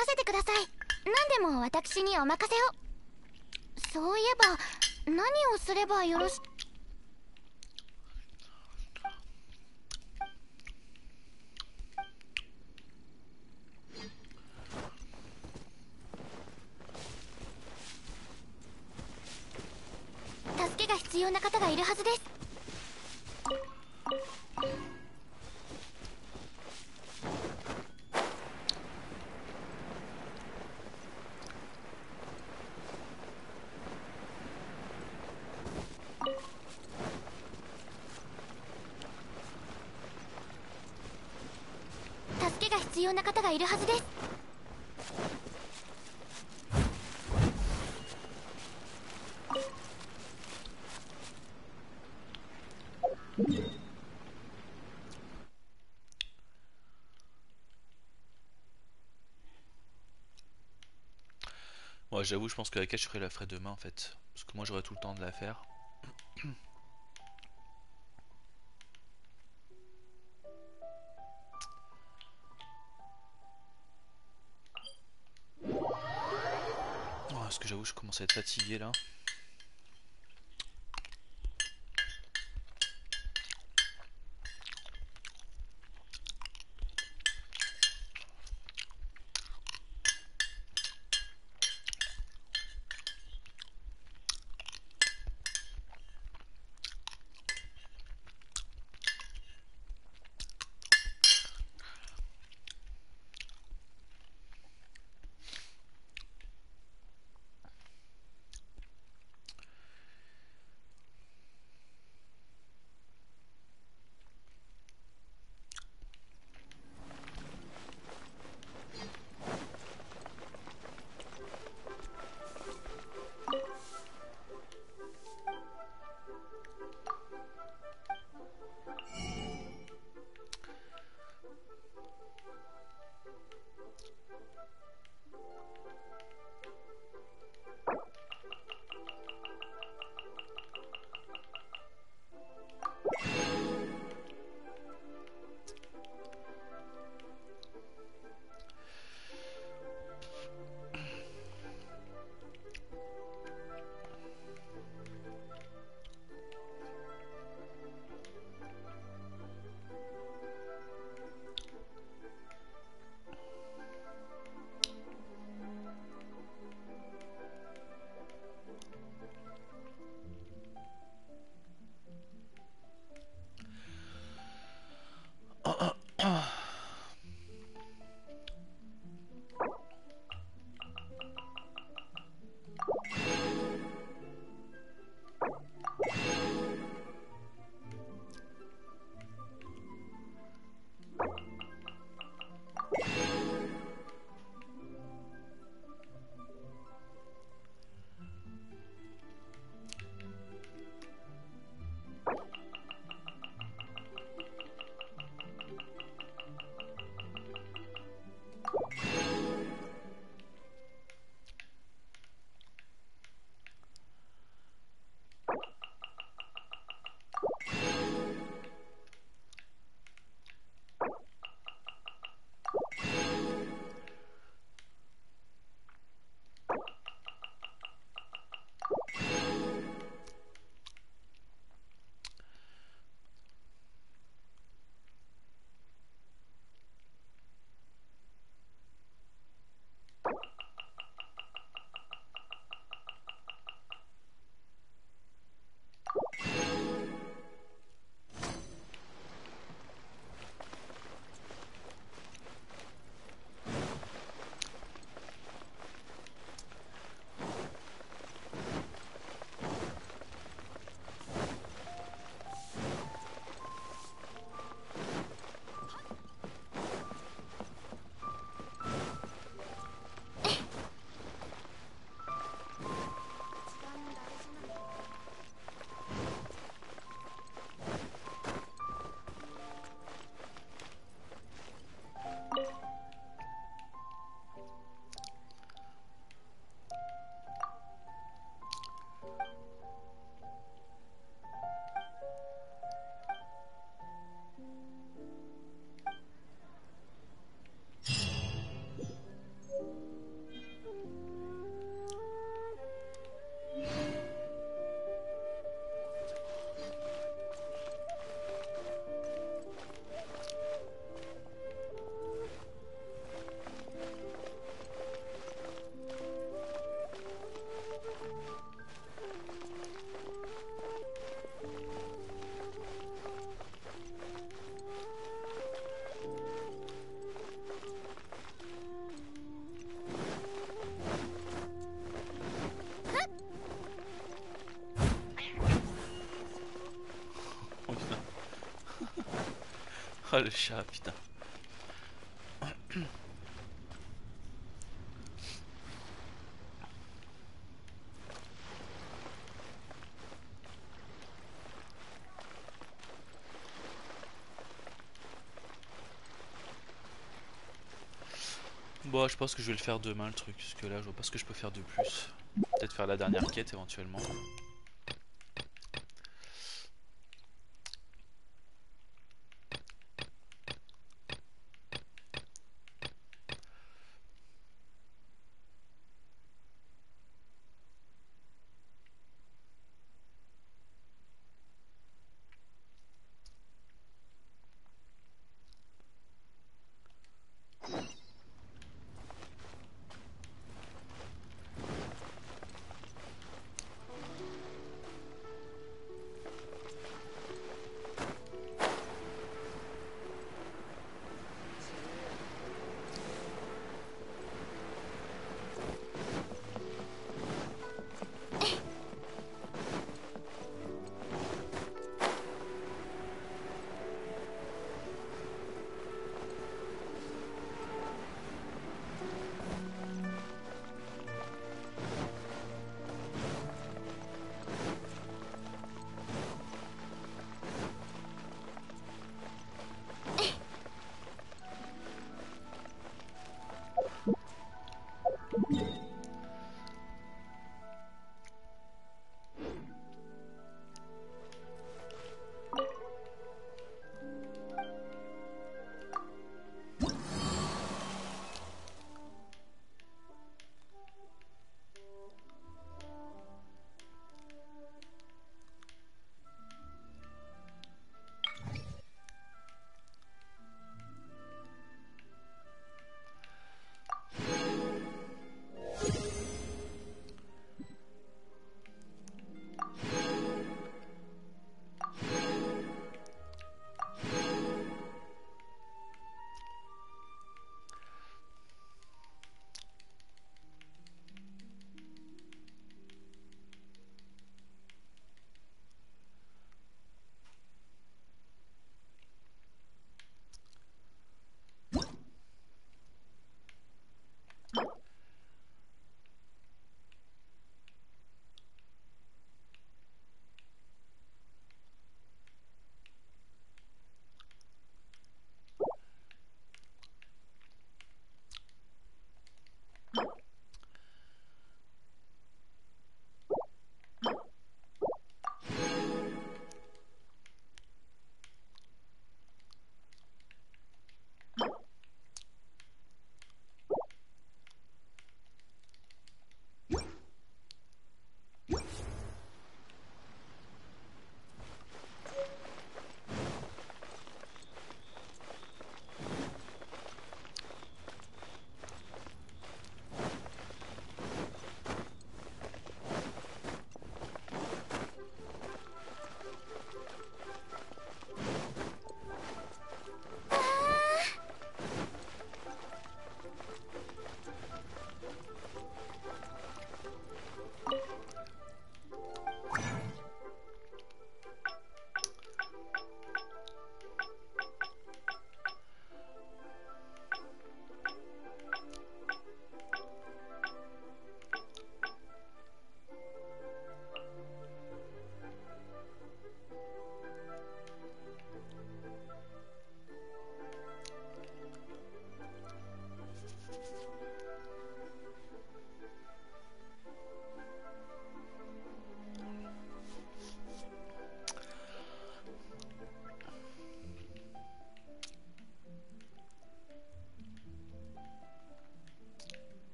せてください。何でも私にお任せを。そういえば何をすればよろしいるはずです
Ouais, j'avoue, je pense que la cache, je ferai la ferai demain en fait. Parce que moi, j'aurai tout le temps de la faire. Je commence à être fatigué là. Oh le chat, putain. Bon, je pense que je vais le faire demain le truc, parce que là je vois pas ce que je peux faire de plus. Peut-être faire la dernière quête éventuellement.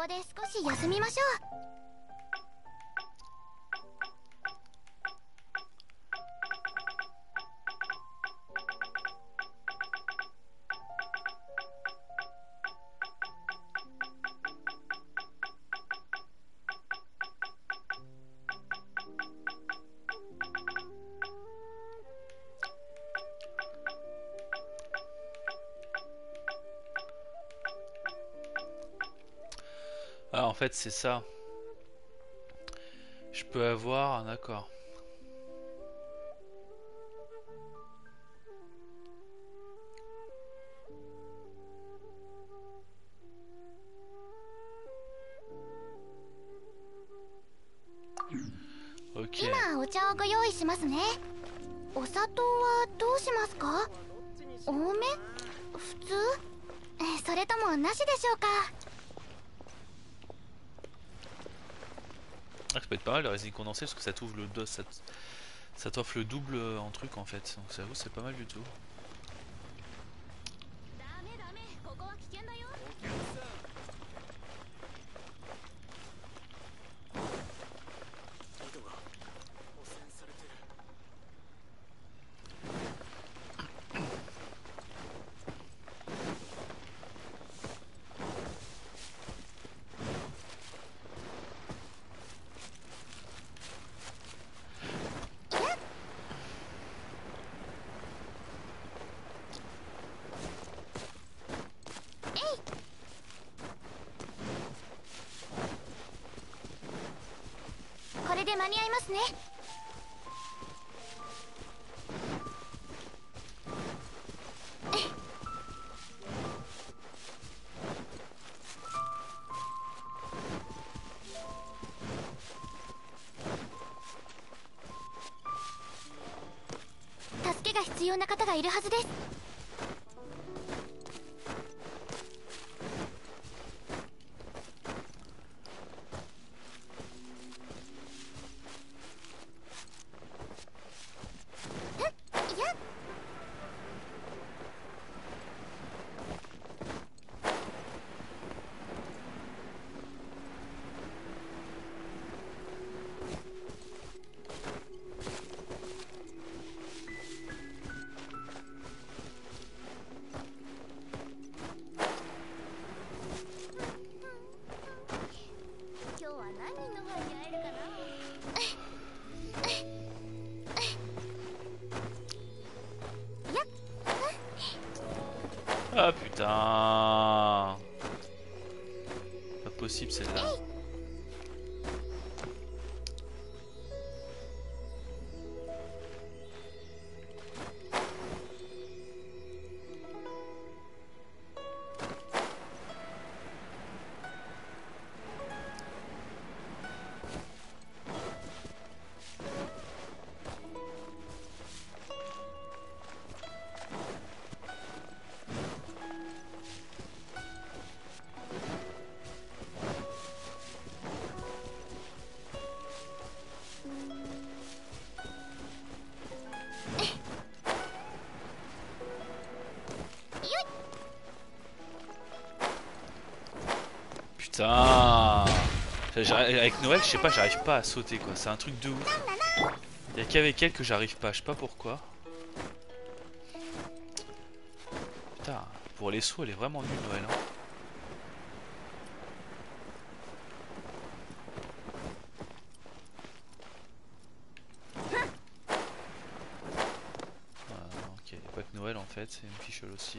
ここで少し休みましょう。
Ah, en fait, c'est ça. Je peux avoir. D'accord. Ok.
う今お茶をご用意しますねお砂糖はどうしますか？多め？普通？えそれともなしでしょうか？
Peut être pas mal le résine condensé parce que ça t'ouvre le dos, ça t'offre le double en truc en fait. Donc ça c'est pas mal du tout.
間に合いますね。助けが必要な方がいるはずです。
Avec Noël, je sais pas, j'arrive pas à sauter quoi. C'est un truc de ouf. Y'a qu'avec elle que j'arrive pas, je sais pas pourquoi. Putain, pour les sauts, elle est vraiment nulle Noël. hein. Ah, ok, pas que Noël en fait, c'est une fichole aussi.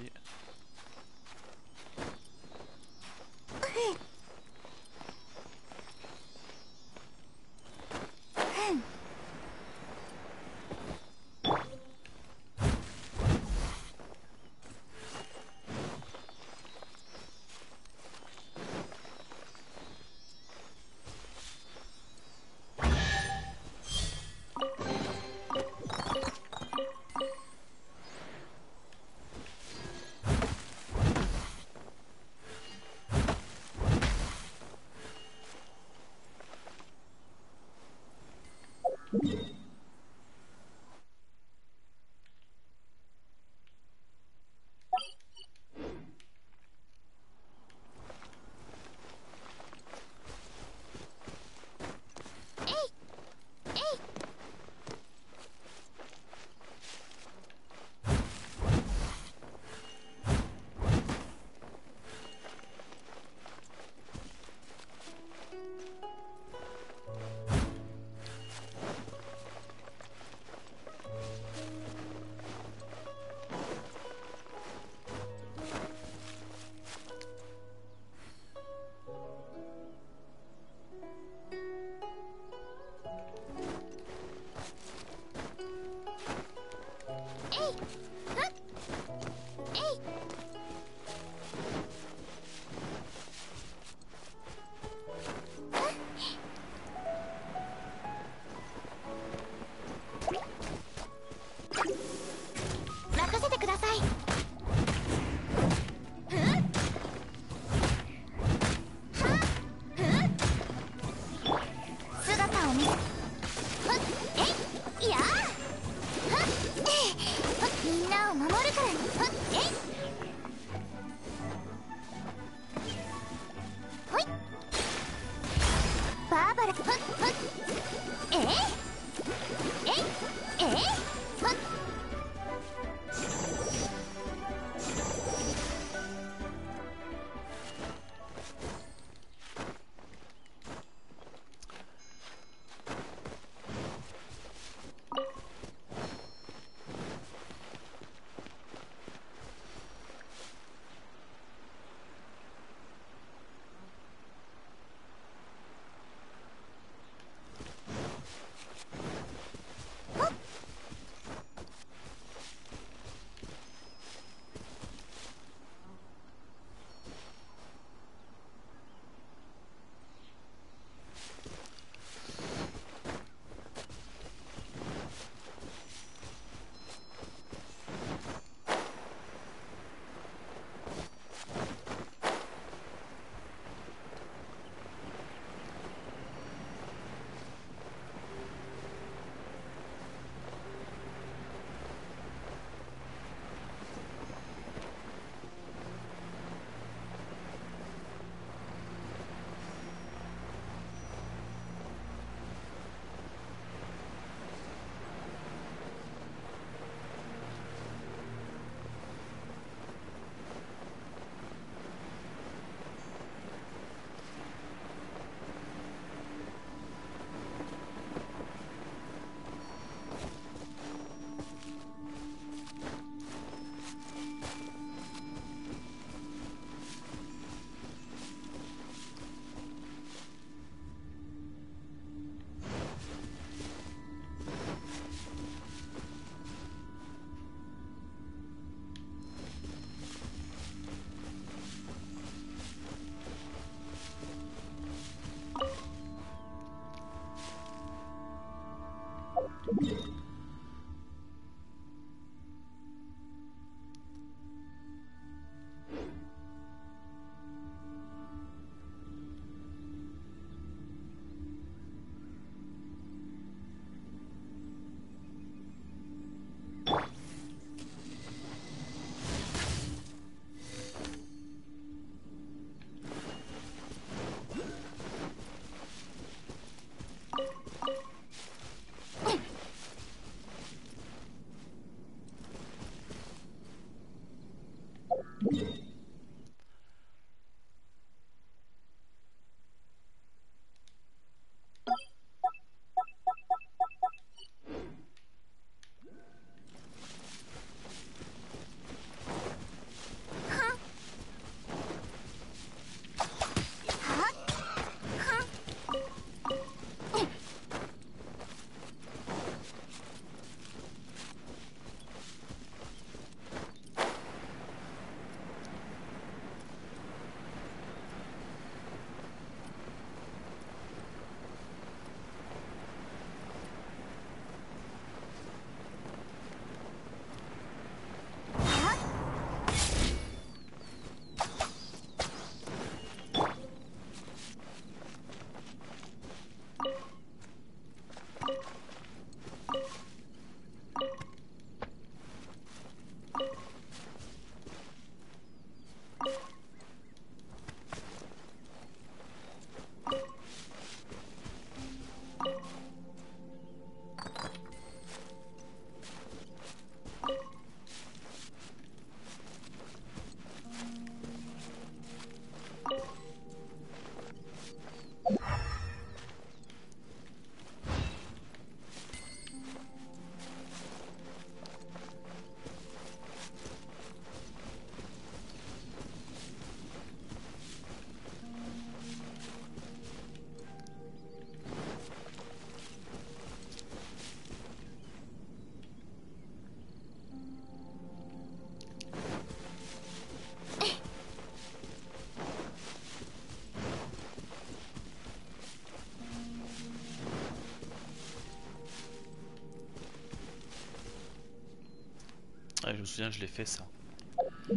Souviens, je l'ai fait ça.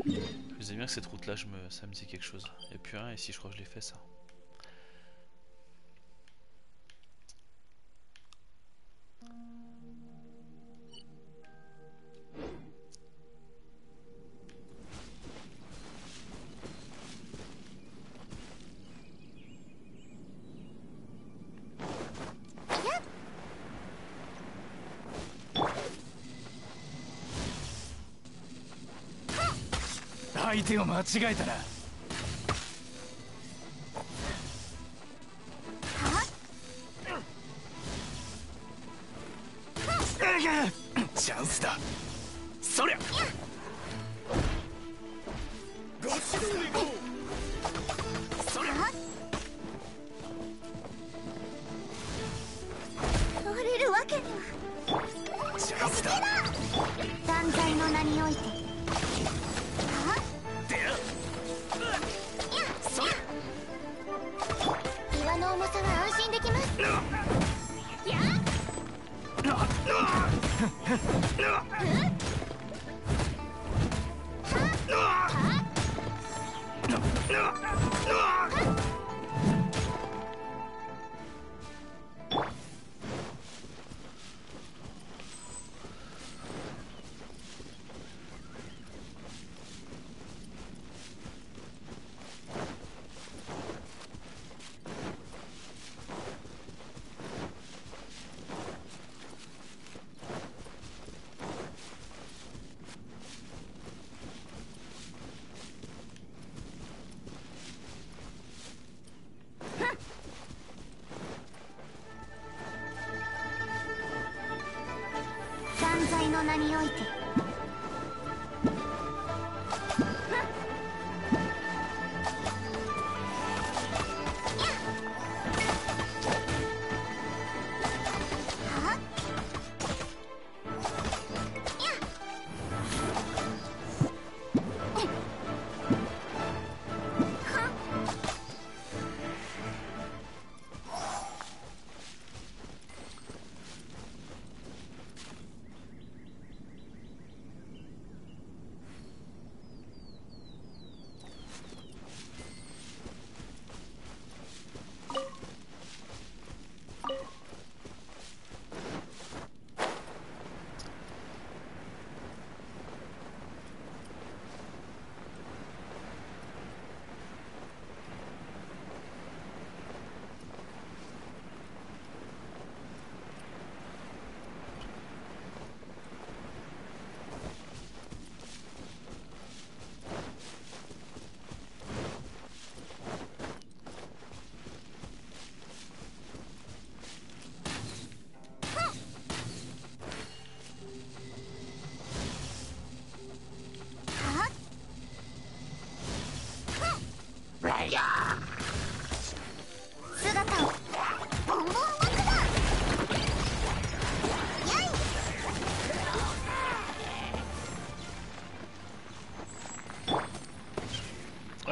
Je disais bien que cette route là, je me... ça me dit quelque chose. Et puis un, ici je crois que je l'ai fait ça.
手を間違えたな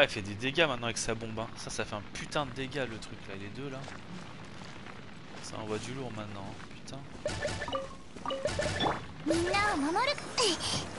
Ah, il fait des dégâts maintenant avec sa bombe. Hein. Ça, ça fait un putain de dégâts le truc là. Les deux là. Ça envoie du lourd maintenant. Hein. Putain. <laughs>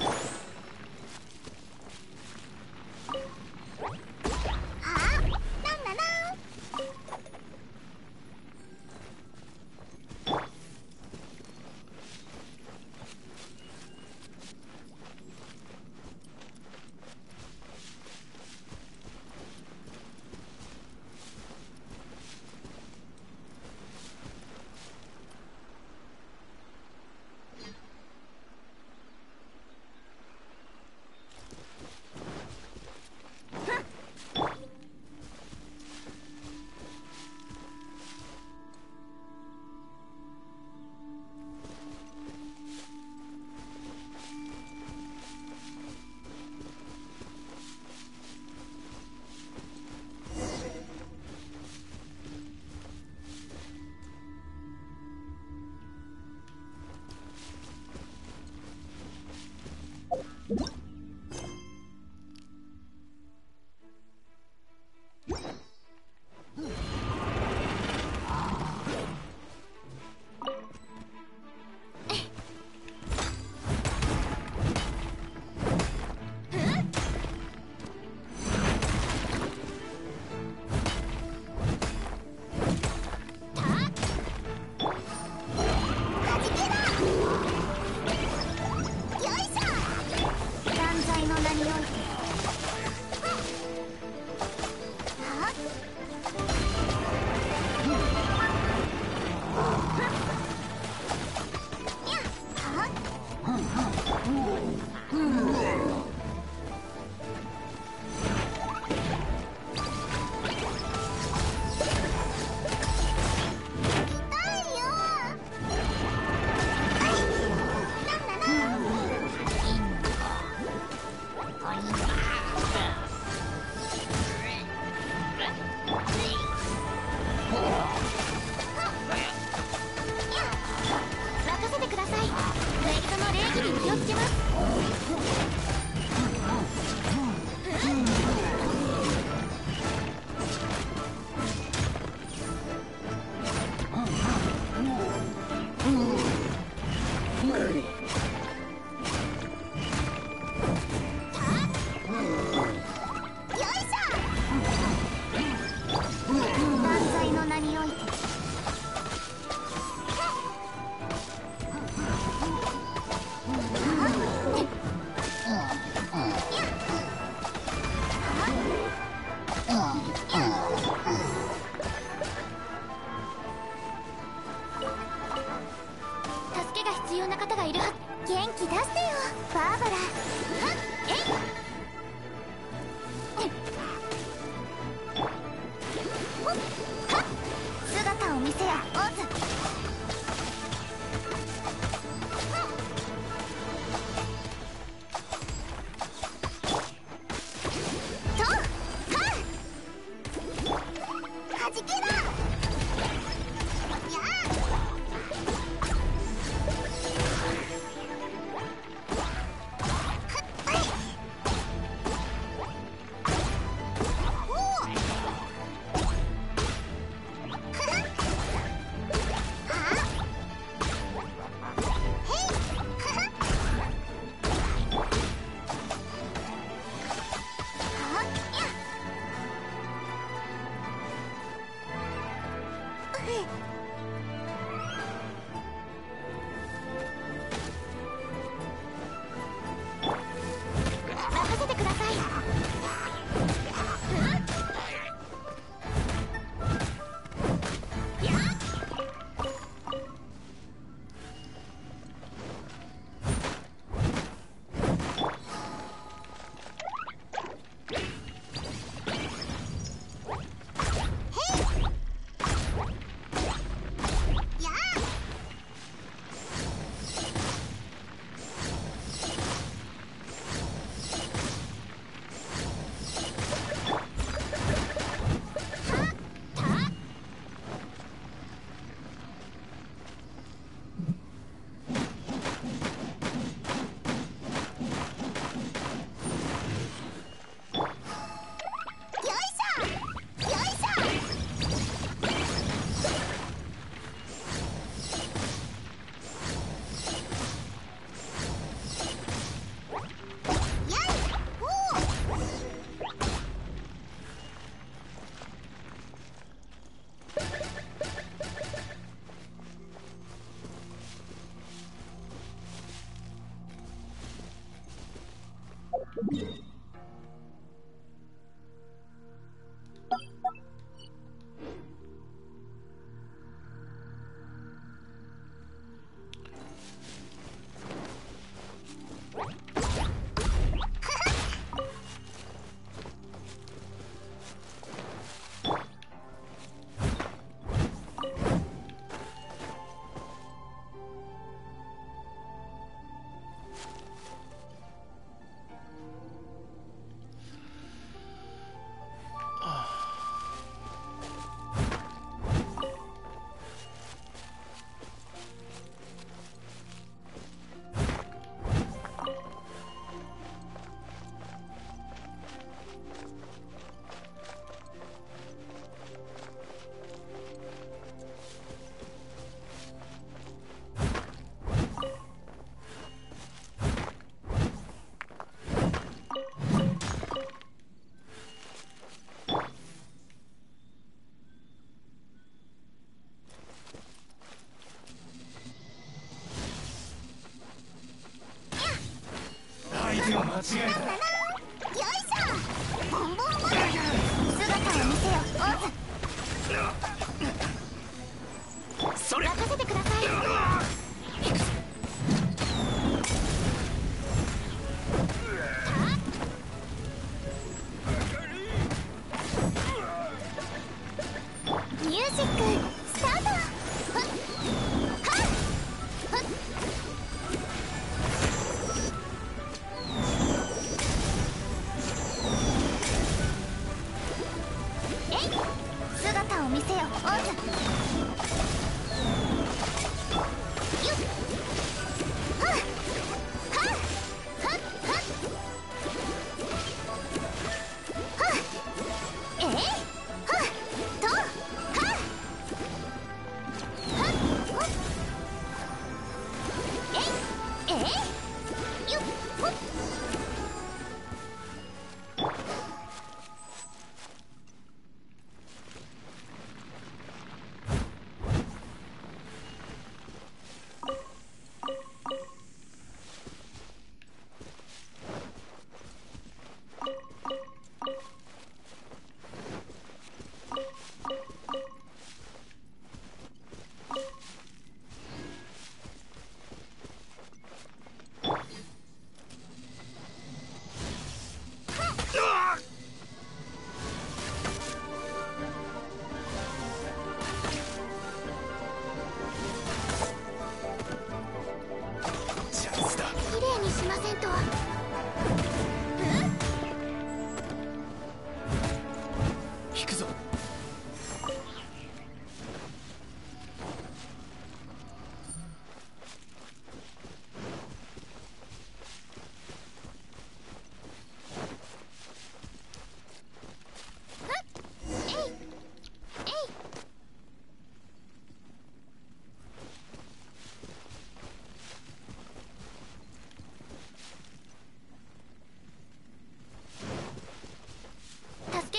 気出し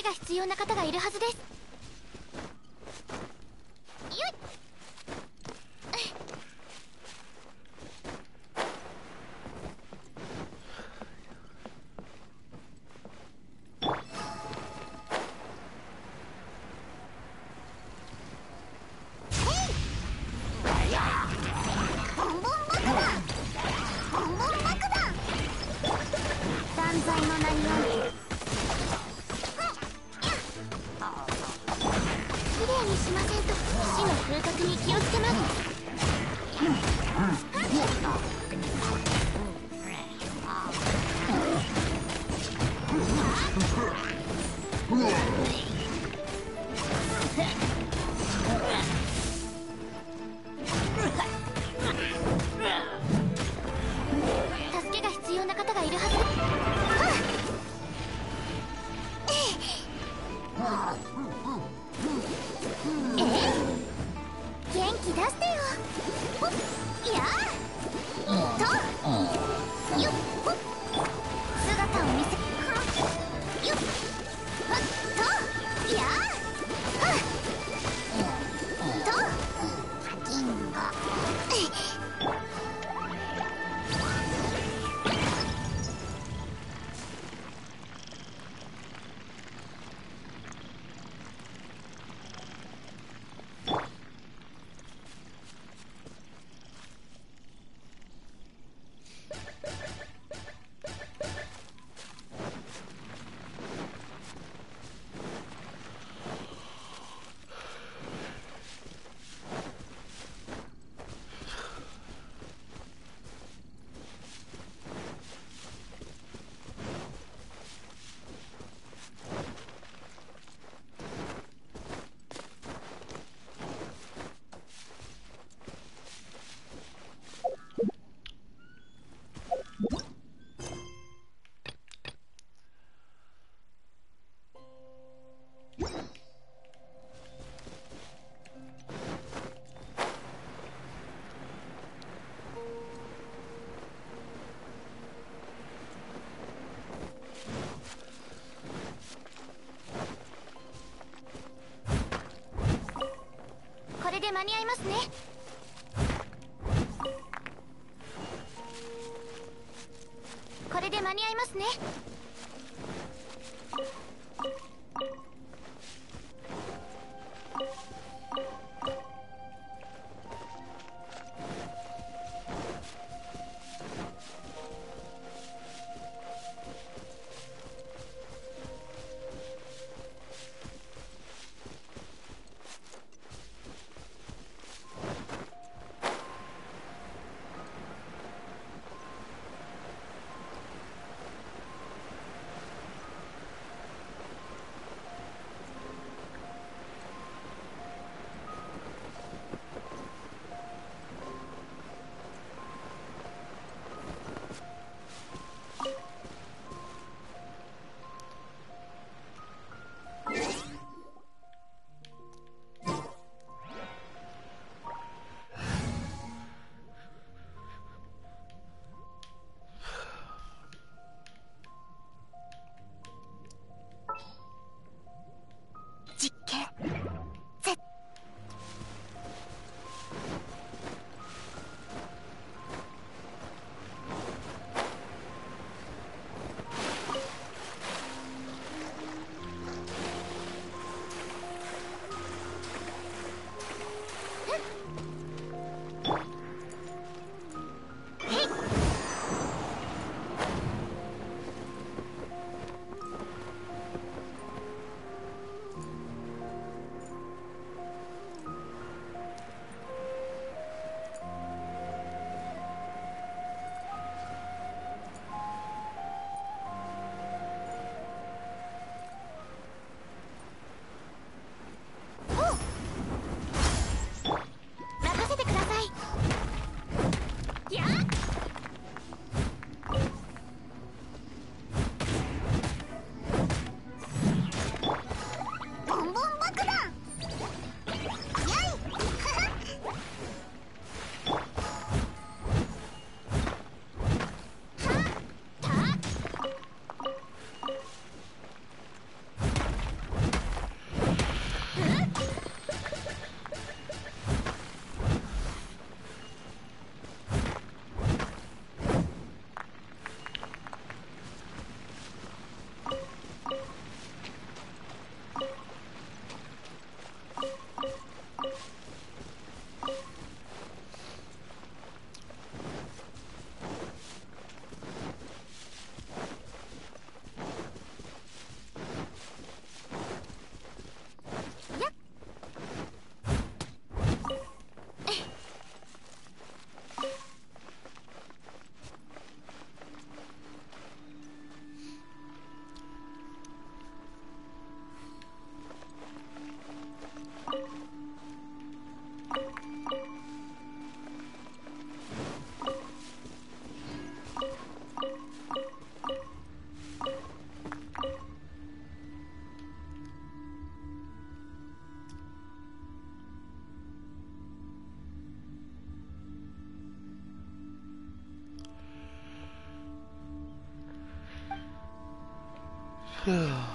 が必要な方がいるはずです。で間に合いますね。Yeah.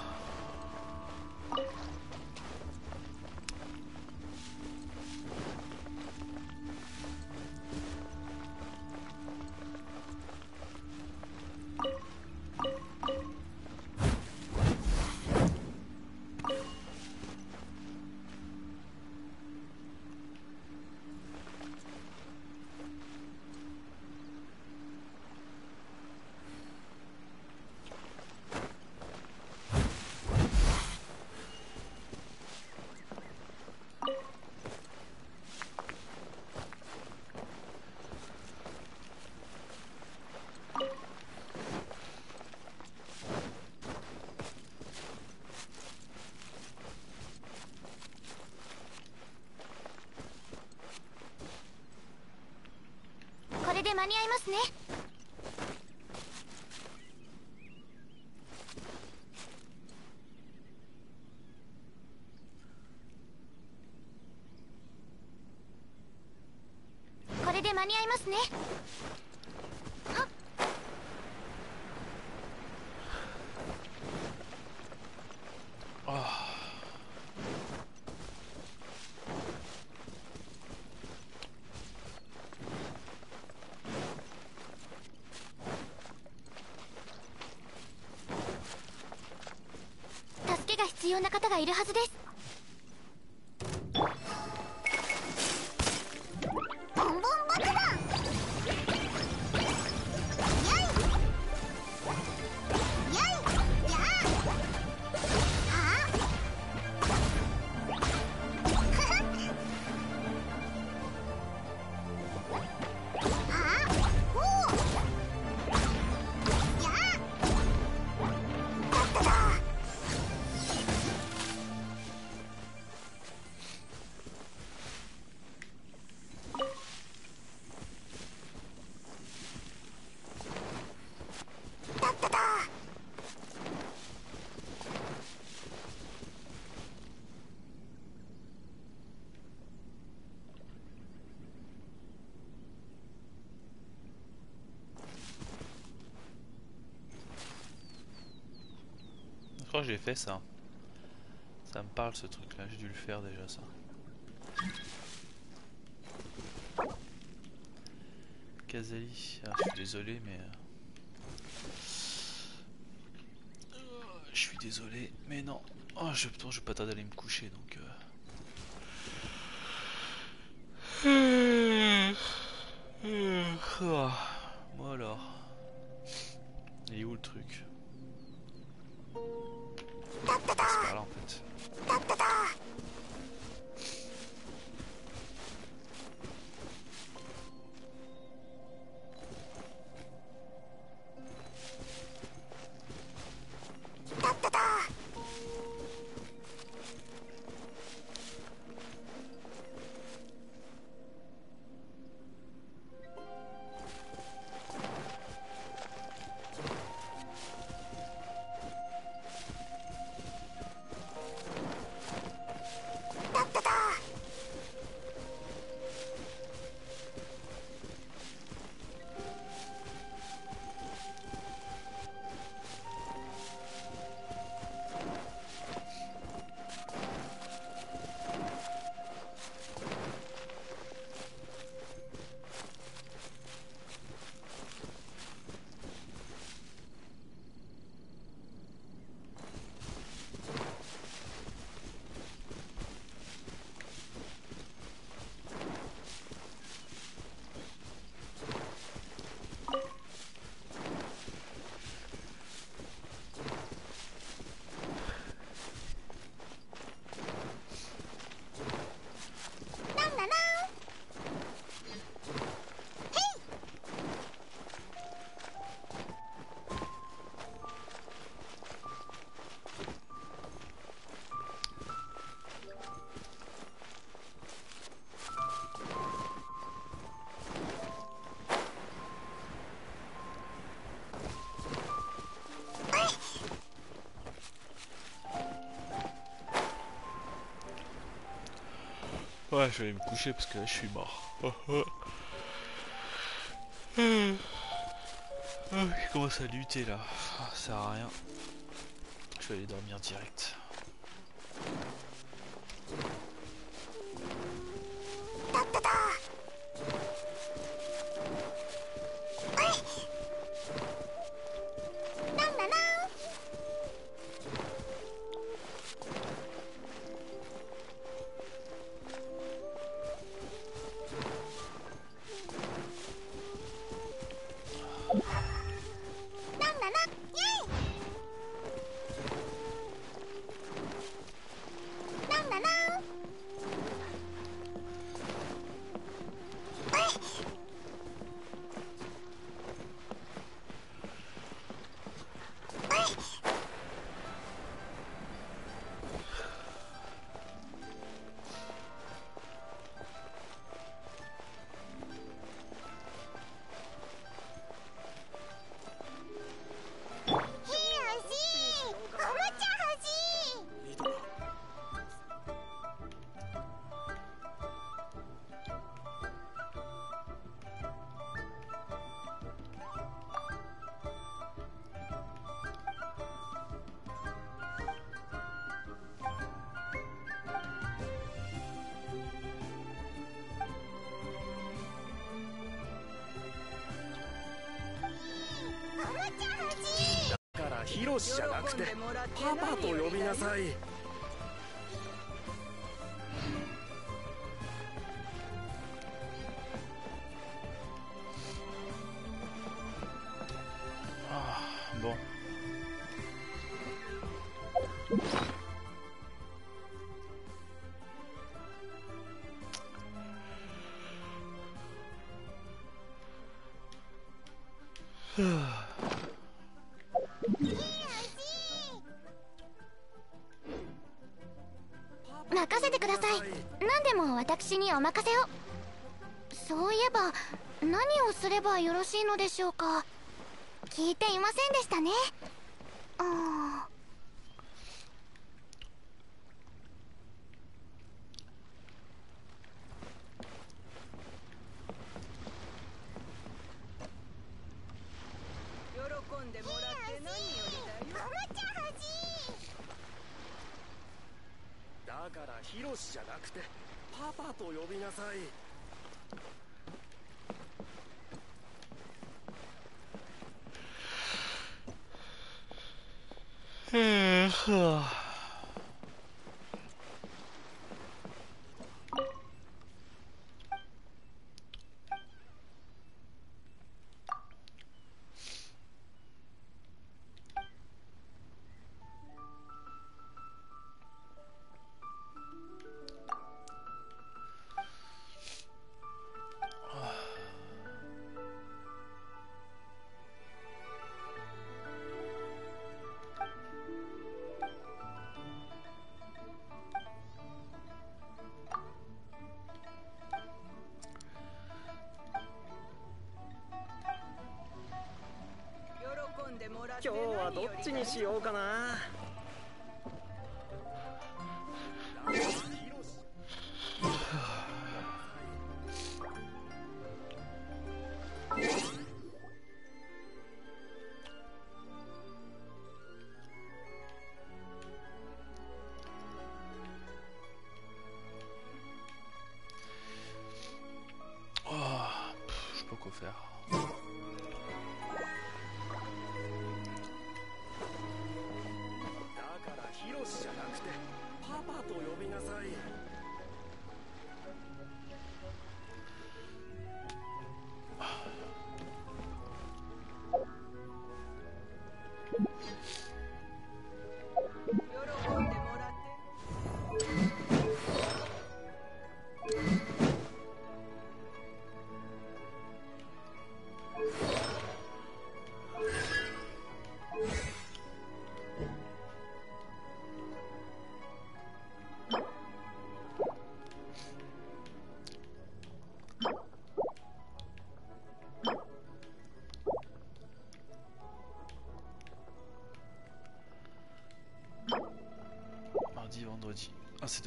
み合いますね。
これで間に合いますねはっ助けが必要な方がいるはずです。
Crois que j'ai fait ça. Ça me parle ce truc là, j'ai dû le faire déjà ça. Kazali, ah, je suis désolé mais... euh, Je suis désolé mais non. Oh, je, je vais pas tarder à me coucher donc... Ouais, je vais aller me coucher parce que là, je suis mort. <laughs> Ah, oh, je commence à lutter là? Ah, ça sert à rien. Je vais aller dormir direct.
さい。
お任せを。そういえば何をすればよろしいのでしょうか。聞いていませんでしたね。
今日はどっちにしようかな。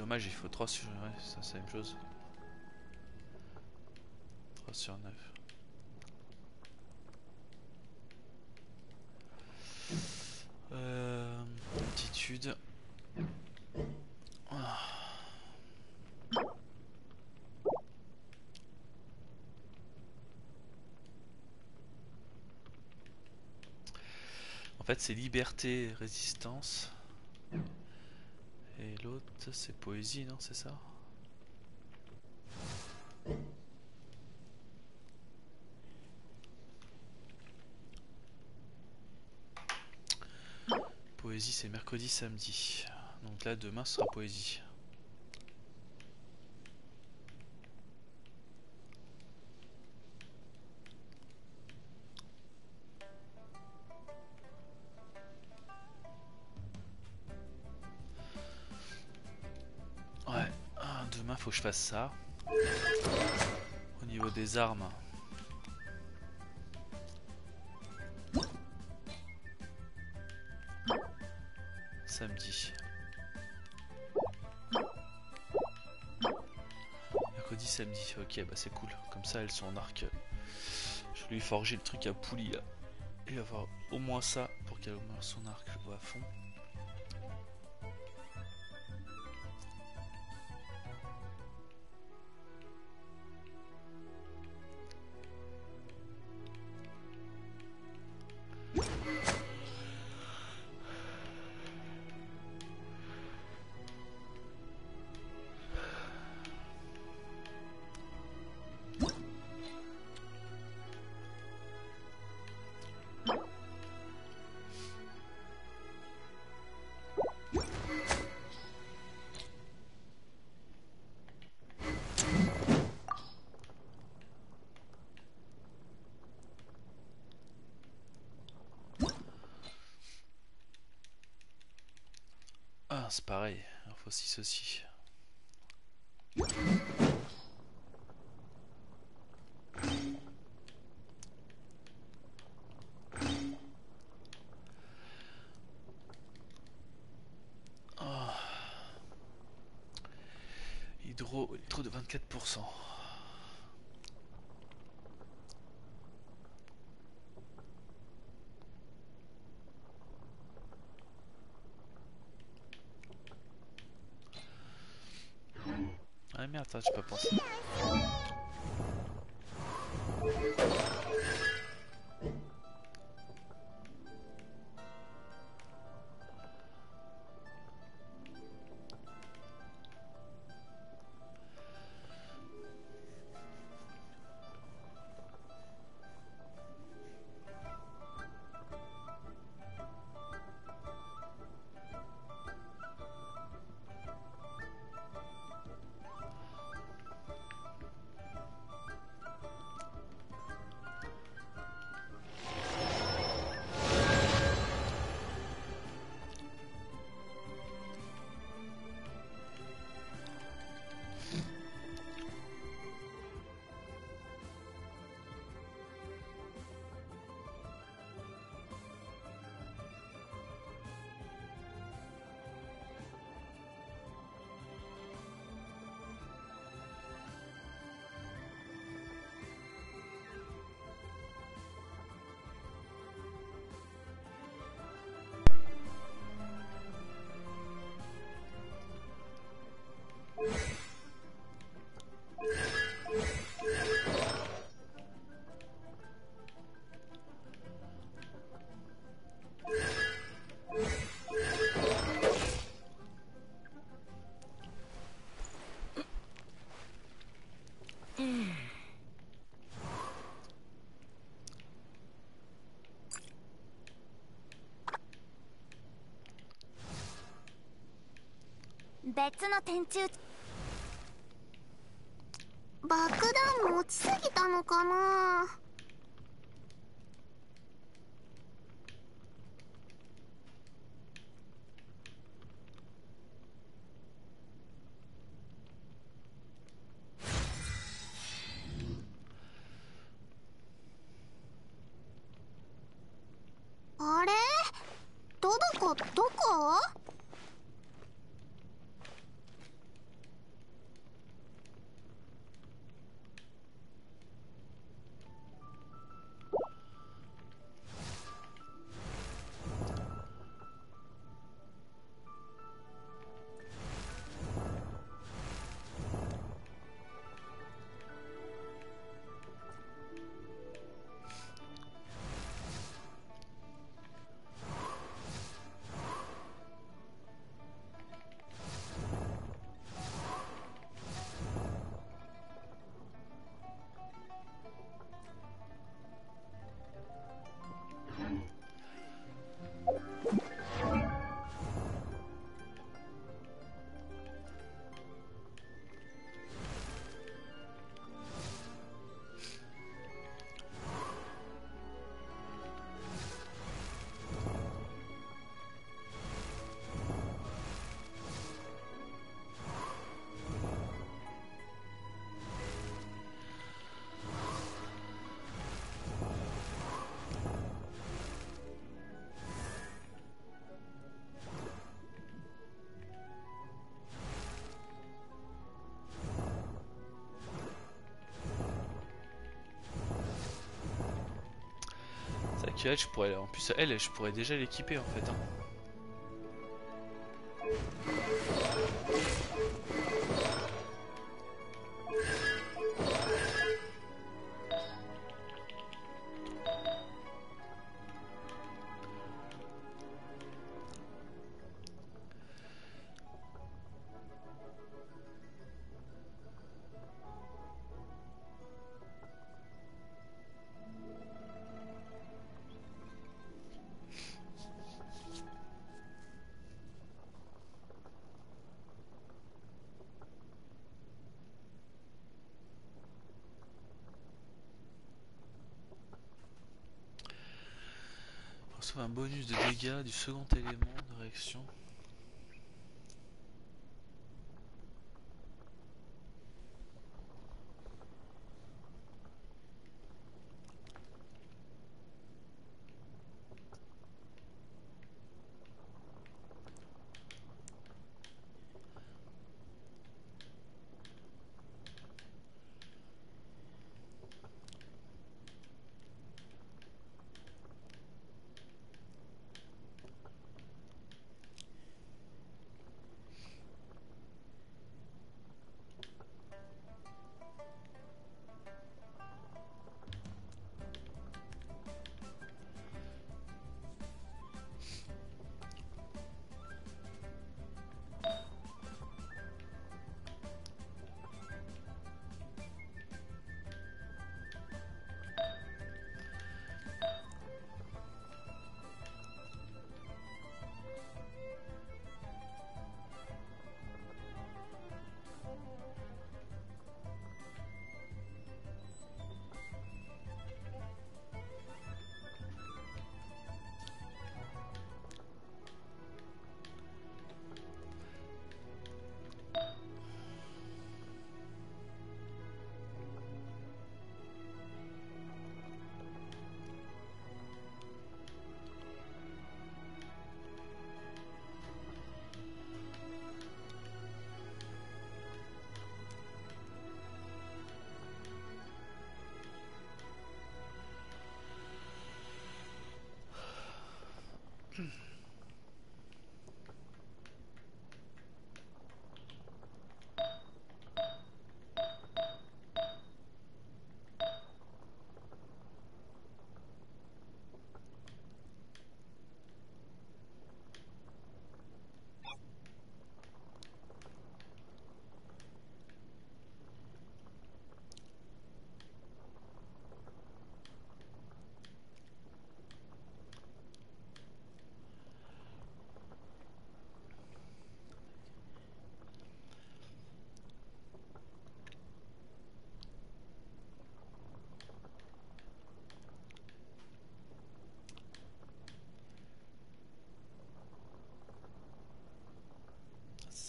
dommage, il faut 3 sur... Ouais, ça c'est la même chose. 3 sur 9. Euh, altitude. Ah. En fait, c'est liberté, résistance. C'est poésie, non C'est ça Poésie, c'est mercredi, samedi. Donc là, demain, sera poésie. Faut que je fasse ça. Au niveau des armes. Samedi. Mercredi, samedi. Ok, bah c'est cool. Comme ça, elles sont en arc. Je vais lui forger le truc à poulie là. Et avoir au moins ça pour qu'elle ait au moins son arc à fond. c'est pareil. Il faut aussi ceci. Oh. Hydro, trop de 24%. Attends, j'ai pas pensé.
別の天中爆弾持ちすぎたのかな？
Je pourrais. En plus, elle, je pourrais déjà l'équiper en fait. hein. Du second élément de réaction.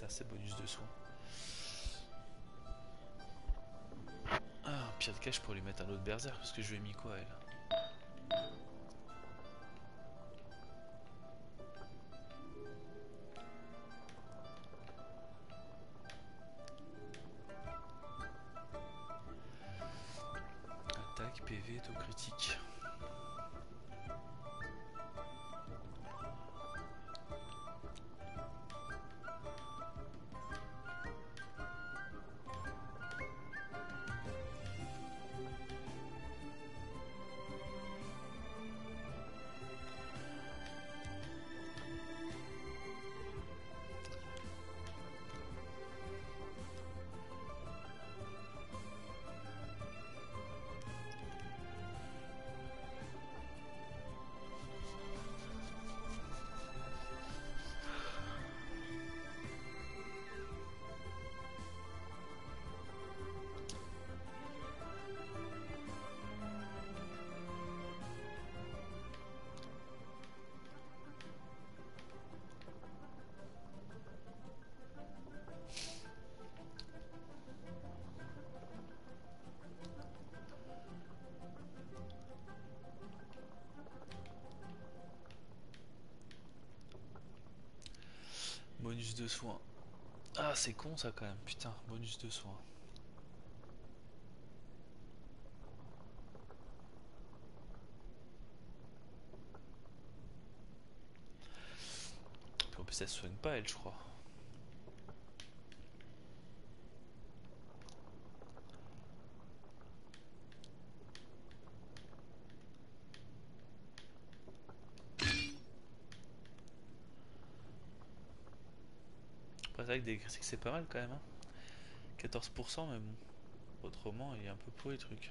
C'est bonus de soin. Ah, pire de cas, je pourrais lui mettre un autre berserk parce que je lui ai mis quoi, elle? de soins. Ah, c'est con ça quand même, putain, bonus de soins. En plus, elle soigne pas, elle, je crois. Des critiques, c'est pas mal quand même. hein. 14%, mais bon. Autrement, il est un peu pour les trucs.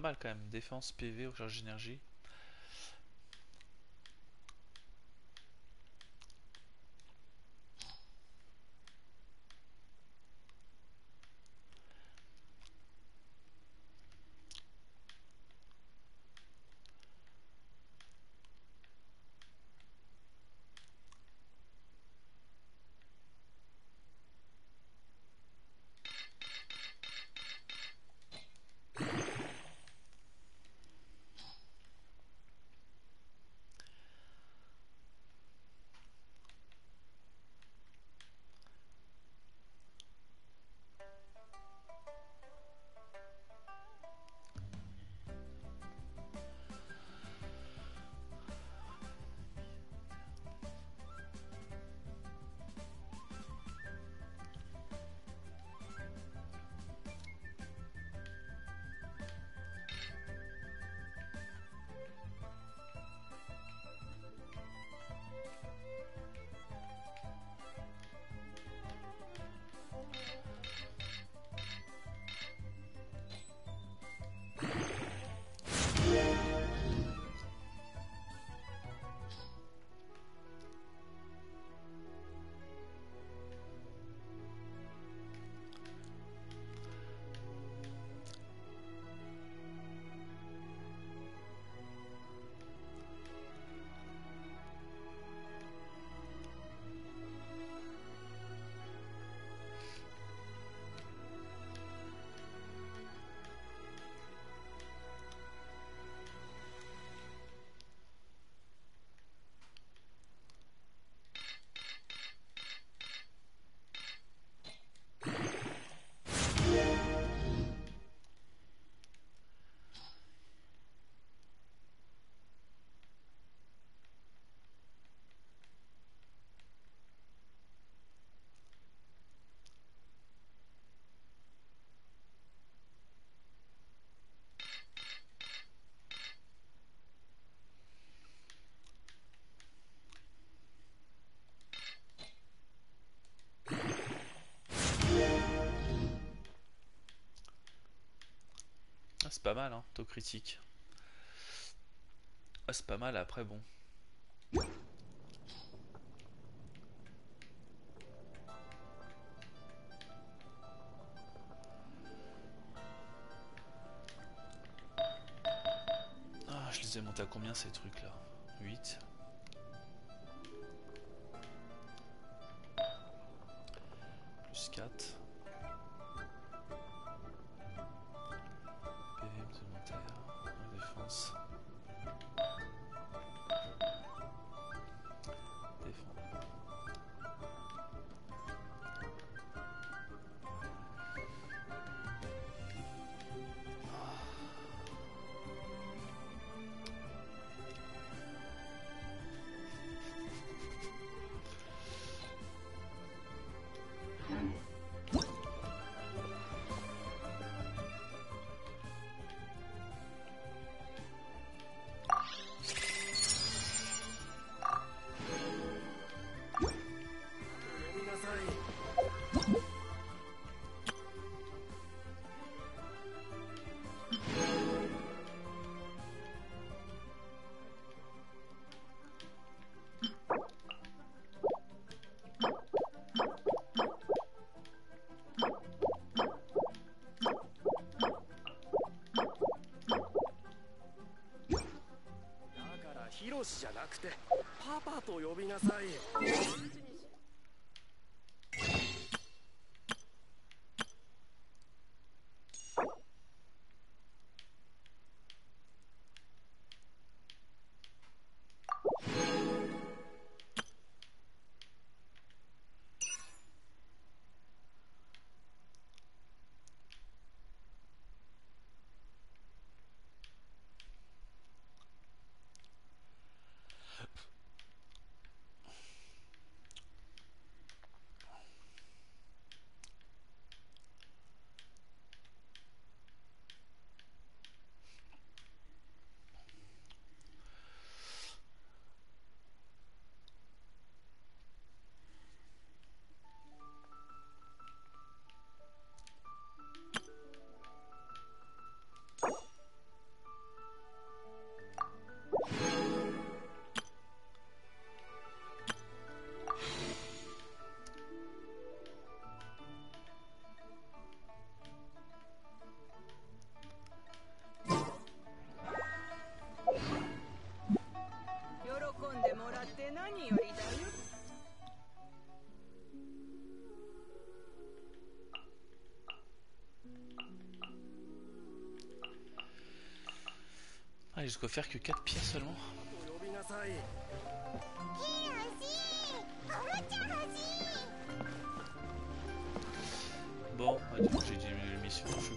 Pas mal quand même. Défense, PV, recharge d'énergie. C'est pas mal, hein, taux critique. Ah, c'est pas mal, après, bon. Ah, je les ai montés à combien ces trucs là 8 Plus 4
パパと呼びなさい。
jusqu'au fer que 4 pierres seulement. Bon, bah, du coup j'ai diminué l'émission, je suis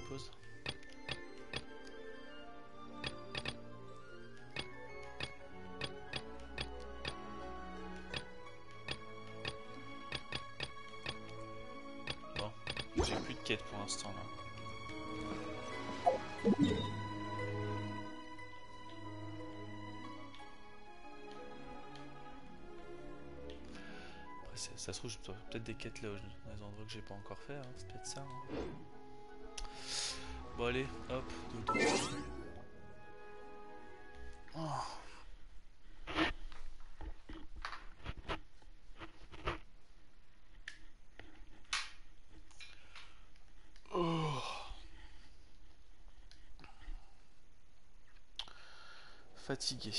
les endroits que j'ai pas encore fait, hein, c'est peut-être ça. hein. Bon, allez, hop. Oh. Oh. Fatigué.